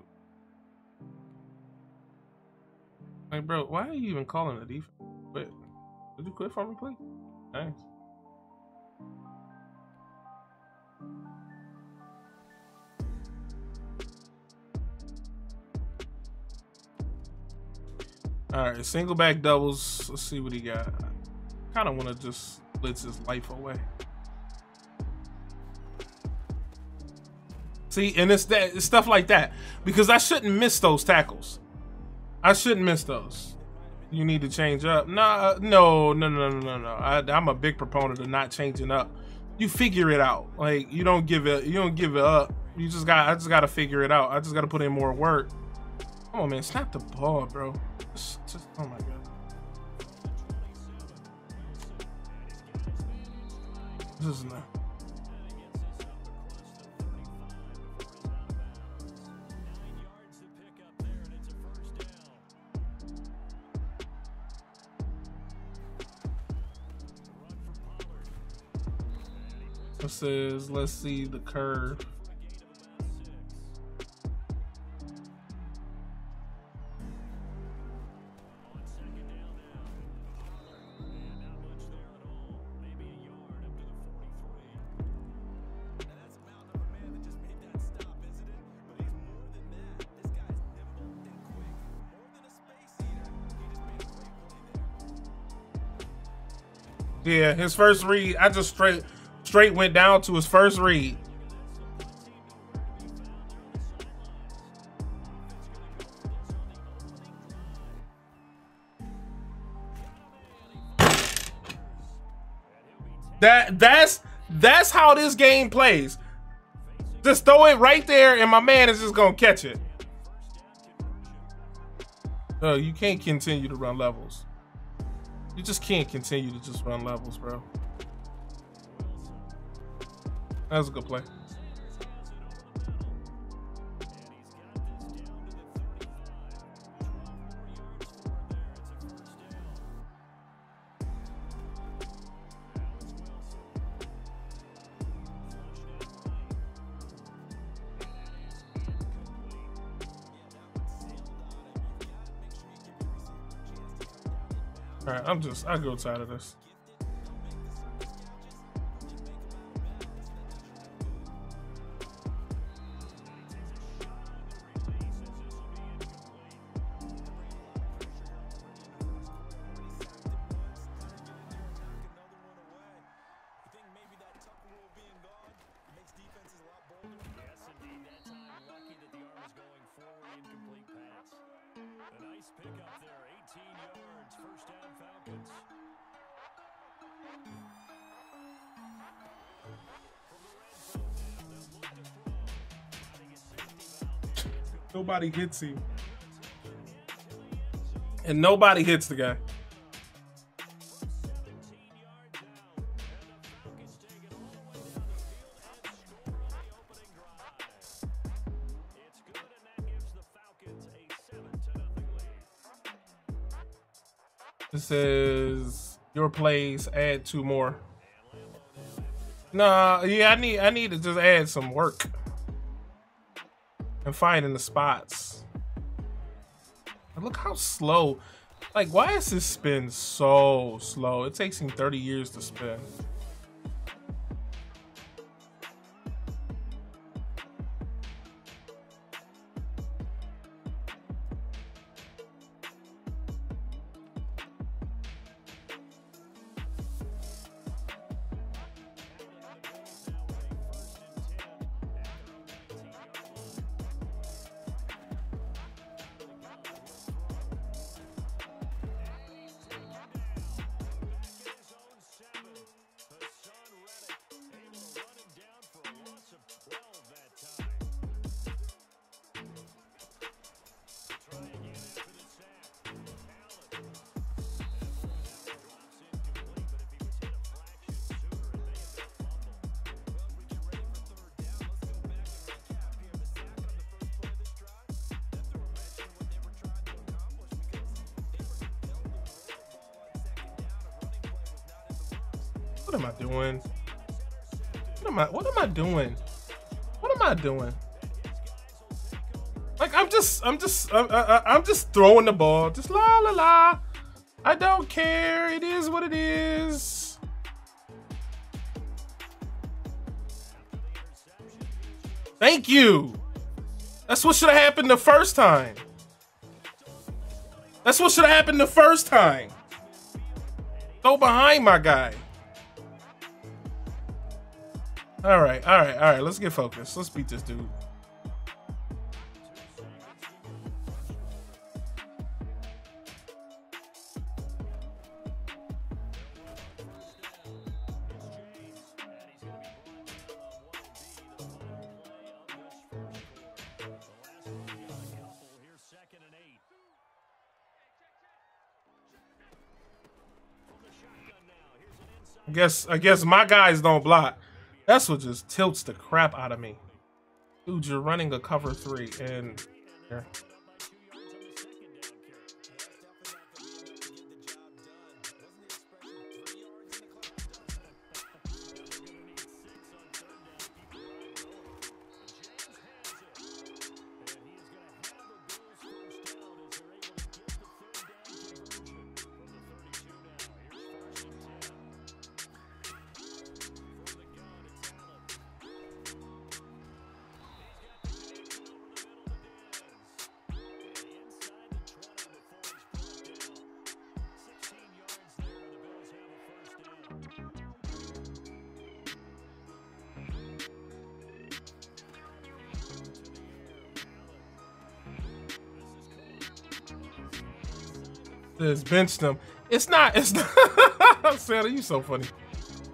Like, bro, why are you even calling the defense? Quit. Did you quit from me, please? Thanks. All right, single back doubles. Let's see what he got. Kind of want to just blitz his life away. See, and it's that it's stuff like that because I shouldn't miss those tackles. I shouldn't miss those. You need to change up. Nah, uh, no, no, no, no, no, no. I, I'm a big proponent of not changing up. You figure it out. Like you don't give it. You don't give it up. You just got. I just got to figure it out. I just got to put in more work. Come on, man. Snap the ball, bro. Just, just oh my god. This is not. Says, let's see the curve. Yeah, his first read, I just straight straight went down to his first read. That that's that's how this game plays. Just throw it right there, and my man is just gonna catch it. No, you can't continue to run levels. You just can't continue to just run levels, bro. That was a good play. All right, I'm just, I go tired of this. Nobody hits him. And nobody hits the guy. It's good, and that gives the Falcons a 7 to nothing lead. This says your plays add two more. Nah, yeah, I need I need to just add some work and finding the spots. And look how slow. Like, why is this spin so slow? It takes him 30 years to spin. I'm I, I'm just throwing the ball. Just la la la. I don't care. It is what it is. Thank you. That's what should have happened the first time. That's what should have happened the first time. Throw behind my guy. All right, all right, all right. Let's get focused. Let's beat this dude. Guess I guess my guys don't block. That's what just tilts the crap out of me. Dude, you're running a cover three and yeah. Says bench them. It's not. It's not. Santa, you so funny.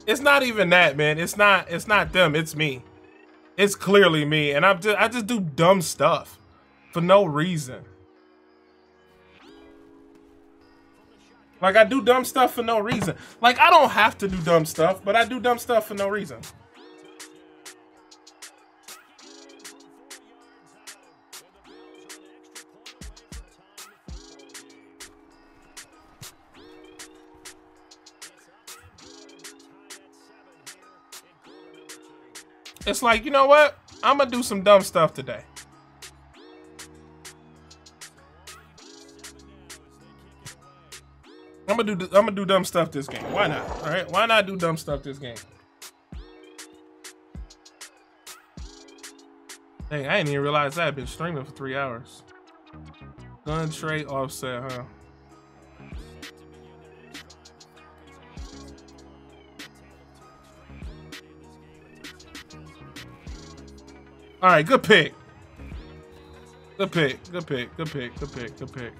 It's not even that, man. It's not. It's not them. It's me. It's clearly me, and I'm just. I just do dumb stuff for no reason. Like I do dumb stuff for no reason. Like I don't have to do dumb stuff, but I do dumb stuff for no reason. It's like, you know what? I'm gonna do some dumb stuff today. I'm gonna do I'm gonna do dumb stuff this game. Why not? All right, why not do dumb stuff this game? Hey, I didn't even realize I had been streaming for three hours. Gun tray offset, huh? All right, good pick. Good pick. Good pick. Good pick. Good pick. Good pick.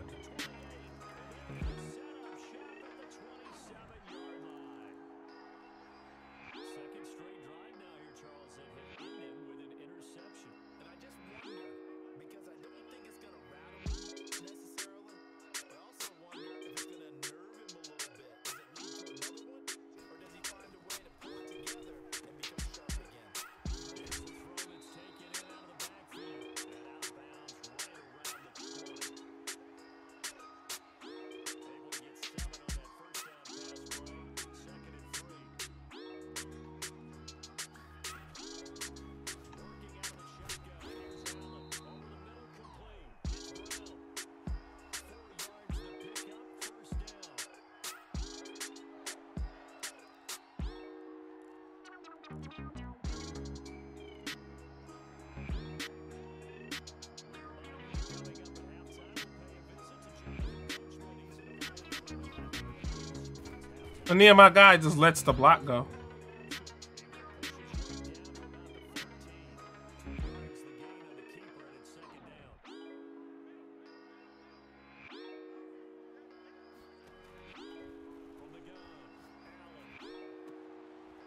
And then my guy just lets the block go.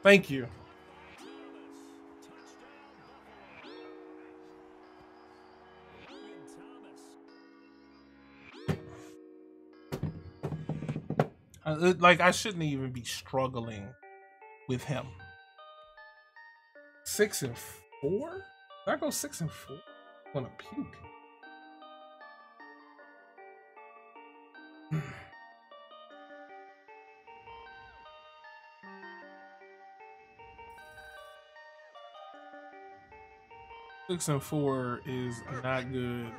Thank you. Like I shouldn't even be struggling with him. Six and four? Did I go six and four? I wanna puke. Six and four is not good.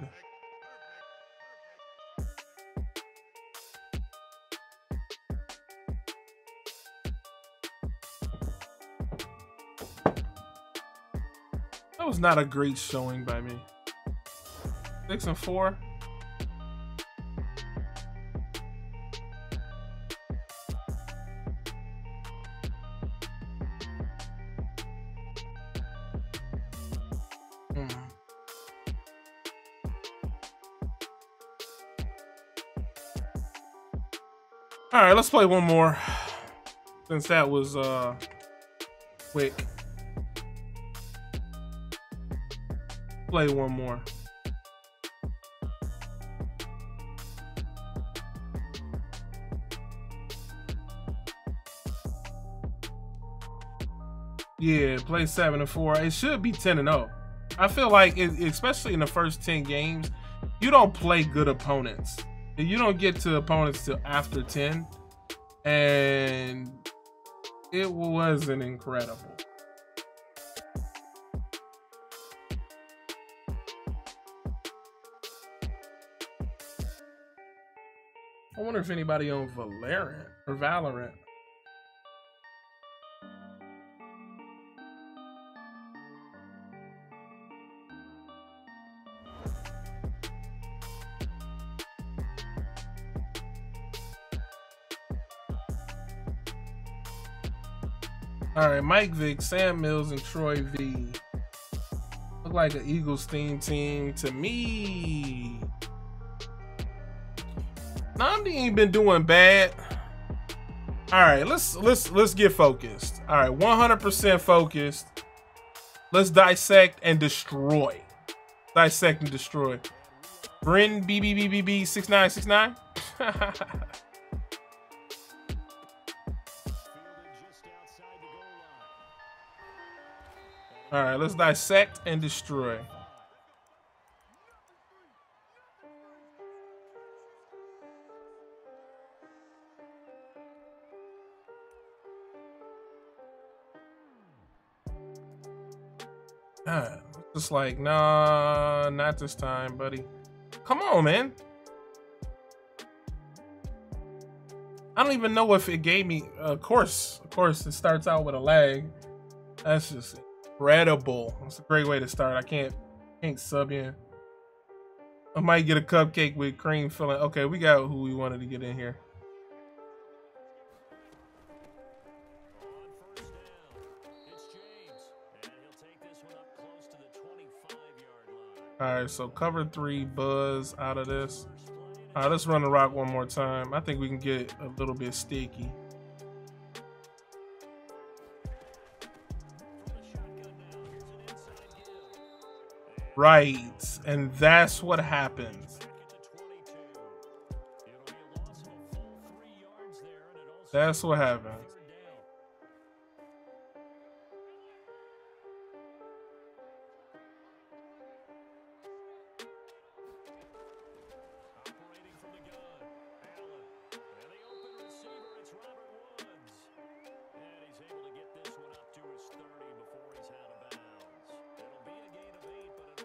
Was not a great showing by me. Six and four. Hmm. All right, let's play one more. Since that was uh quick. Play one more. Yeah, play seven and four. It should be ten and zero. I feel like, it, especially in the first ten games, you don't play good opponents. You don't get to opponents till after ten, and it wasn't incredible. Wonder if anybody on Valorant or Valorant. All right, Mike Vick, Sam Mills, and Troy V. Look like an Eagles theme team to me. Nnamdi ain't been doing bad. All right, let's let's let's get focused. All right, 100% focused. Let's dissect and destroy. Dissect and destroy. Bryn BBBBB 6969. All right, let's dissect and destroy. Just like, nah, not this time, buddy. Come on, man. I don't even know if it gave me. Of course, of course, it starts out with a lag. That's just incredible. That's a great way to start. I can't, can't sub in. I might get a cupcake with cream filling. Okay, we got who we wanted to get in here. All right, so cover three, Buzz out of this. All right, let's run the rock one more time. I think we can get a little bit sticky. Right, and that's what happens. That's what happens.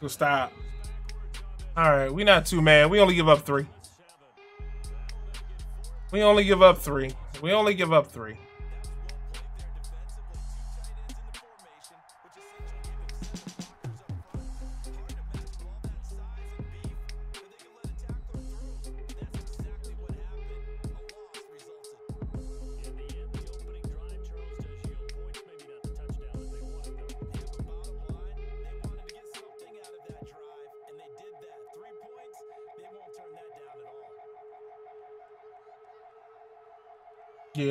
Go stop. All right, we not too mad. We only give up three. We only give up three. We only give up three.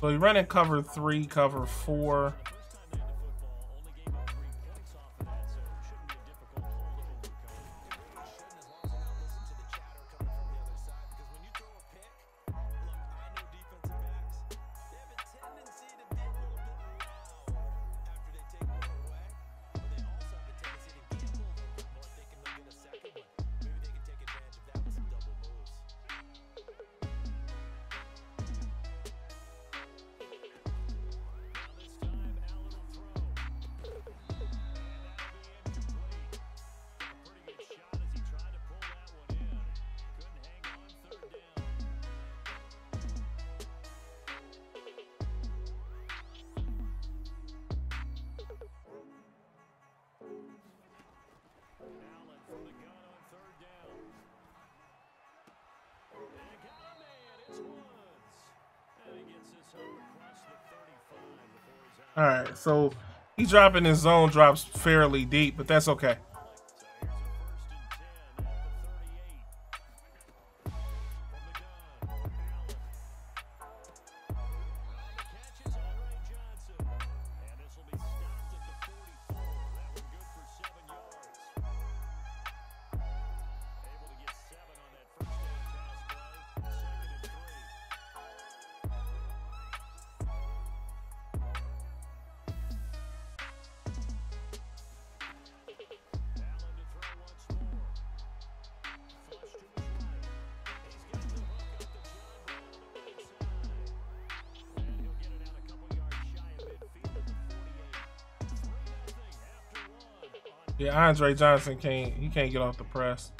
So you run in cover three, cover four. He dropping his zone drops fairly deep, but that's okay. DeAndre Johnson can't he can't get off the press.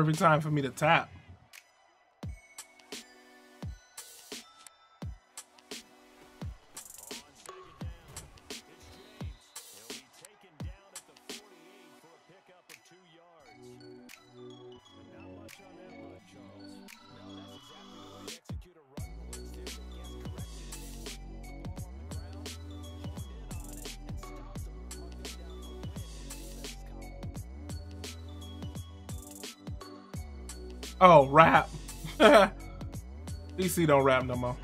Perfect time for me to tap. His running back. It's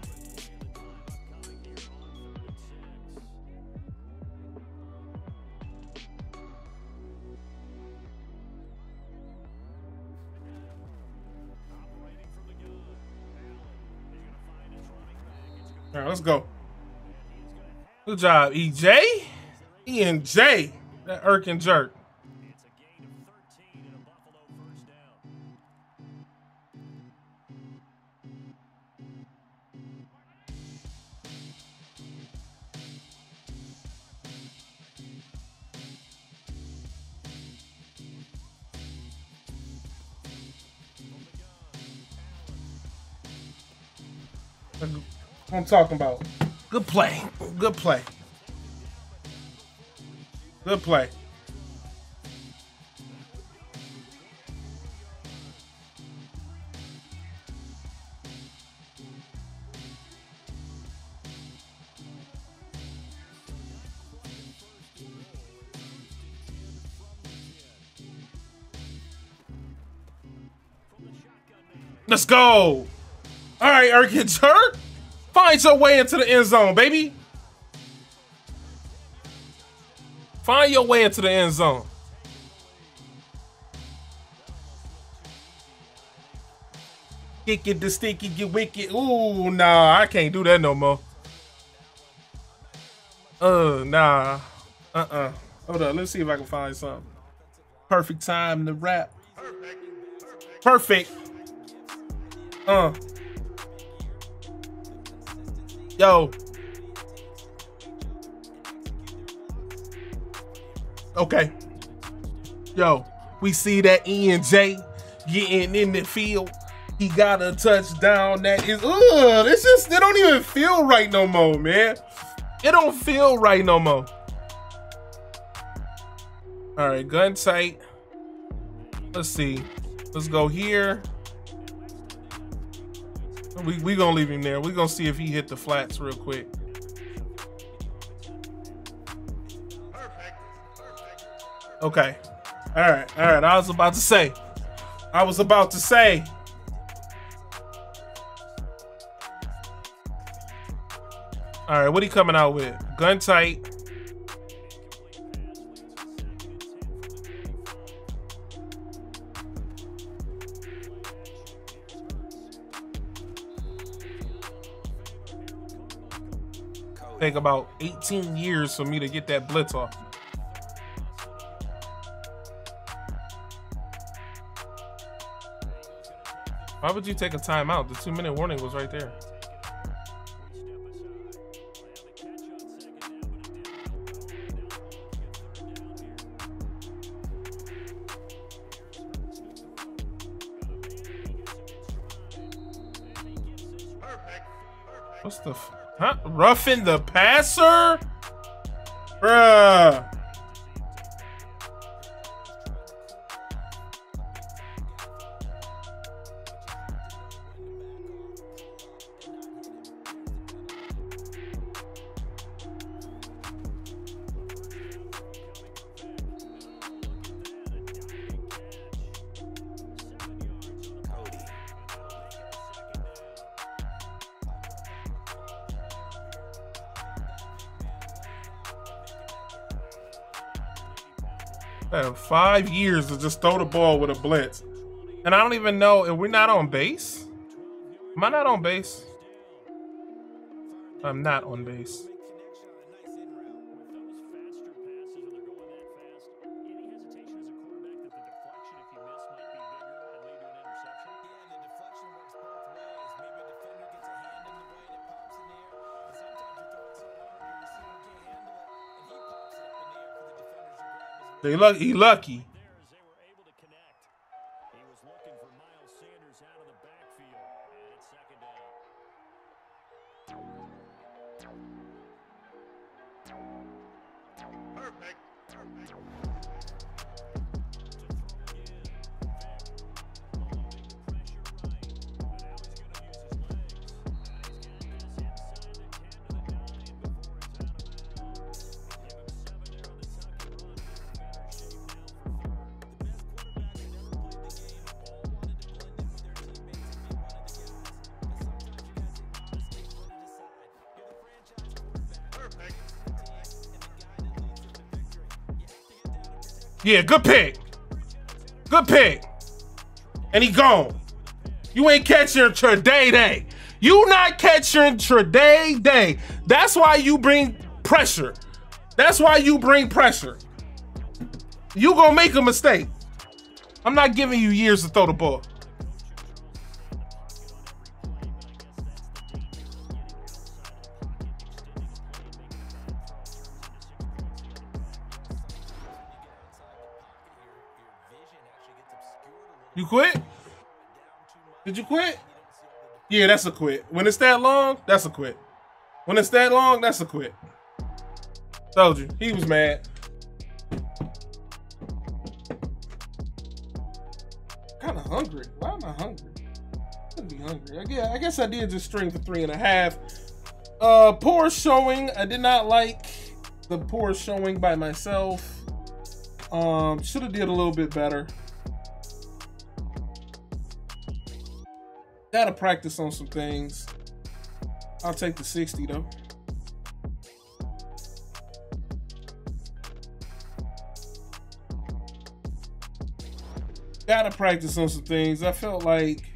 All right, let's go. Good job, EJ. E and J. That irk and jerk. Talking about. Good play. Good play. Good play. Let's go. All right, Erkin Turk. Find your way into the end zone, baby. Find your way into the end zone. Kick it, the sticky, get wicked. Ooh, nah, I can't do that no more. Uh, nah. Uh-uh. Hold on, let's see if I can find something. Perfect time to rap. Perfect. Perfect. Uh. Yo. Okay. Yo, we see that E and J getting in the field. He got a touchdown that is ugh, it's just it don't even feel right no more, man. It don't feel right no more. All right, gun tight. Let's see. Let's go here. We we gonna leave him there. We gonna see if he hit the flats real quick. Okay. All right. All right. I was about to say. I was about to say. All right. What he coming out with? Gun tight. Take about 18 years for me to get that blitz off. Why would you take a timeout? The two minute warning was right there. Roughing the passer? Bruh. Five years to just throw the ball with a blitz. And I don't even know if we're not on base. Am I not on base? I'm not on base. They. He lucky. Yeah, good pick. Good pick. And he gone. You ain't catching Trade Day. You not catching Trade Day. That's why you bring pressure. That's why you bring pressure. You gonna make a mistake. I'm not giving you years to throw the ball. Yeah, that's a quit. When it's that long, that's a quit. When it's that long, that's a quit. Told you. He was mad. Kind of hungry. Why am I hungry? Could be hungry. I guess, I guess I did just stream for three and a half. Uh, poor showing. I did not like the poor showing by myself. Um, should have did a little bit better. Gotta practice on some things. I'll take the 60 though. Gotta practice on some things. I felt like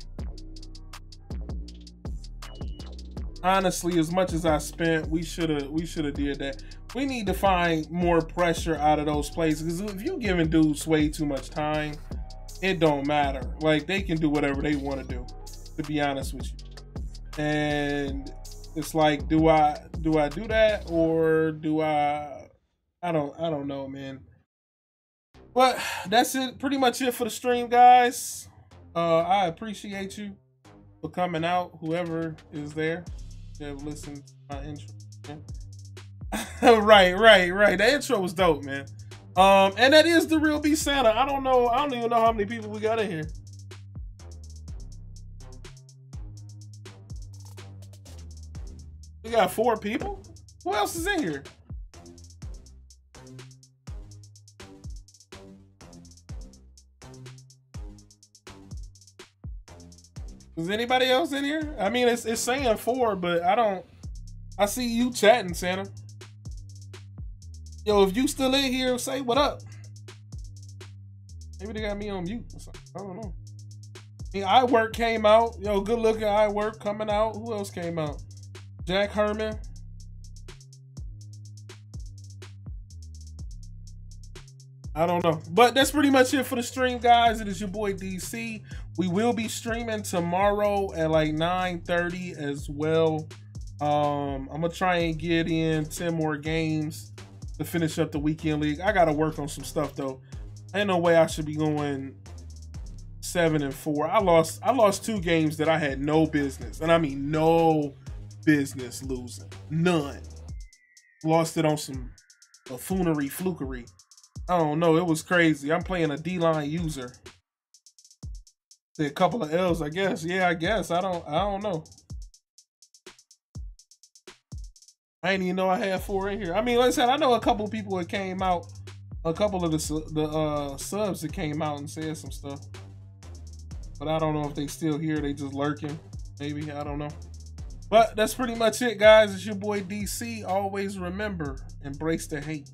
honestly, as much as I spent, we should have we should have did that. We need to find more pressure out of those plays because if you're giving dudes way too much time, it don't matter. Like they can do whatever they want to do. To be honest with you, and it's like, do I do I do that or do I? I don't I don't know, man. But that's it. Pretty much it for the stream, guys. Uh, I appreciate you for coming out. Whoever is there, that listened to my intro. Right, right, right. The intro was dope, man. Um, and that is the real B Santa. I don't know. I don't even know how many people we got in here. We got four people. Who else is in here? Is anybody else in here? I mean, it's it's saying four, but I don't. I see you chatting, Santa. Yo, if you still in here, say what up. Maybe they got me on mute. I don't know. I work came out. Yo, good looking I work coming out. Who else came out? Jack Herman. I don't know. But that's pretty much it for the stream, guys. It is your boy DC. We will be streaming tomorrow at like 9:30 as well. Um, I'm gonna try and get in 10 more games to finish up the weekend league. I gotta work on some stuff though. Ain't no way I should be going seven and four. I lost I lost two games that I had no business, and I mean no business losing. None. Lost it on some buffoonery flukery. I don't know. It was crazy. I'm playing a D-line user. Say a couple of L's, I guess. Yeah, I guess. I don't I don't know. I didn't even know I had four in here. I mean, like I said, I know a couple people that came out, a couple of the the uh, subs that came out and said some stuff. But I don't know if they still here. They just lurking. Maybe I don't know. But that's pretty much it, guys. It's your boy DC. Always remember, embrace the hate.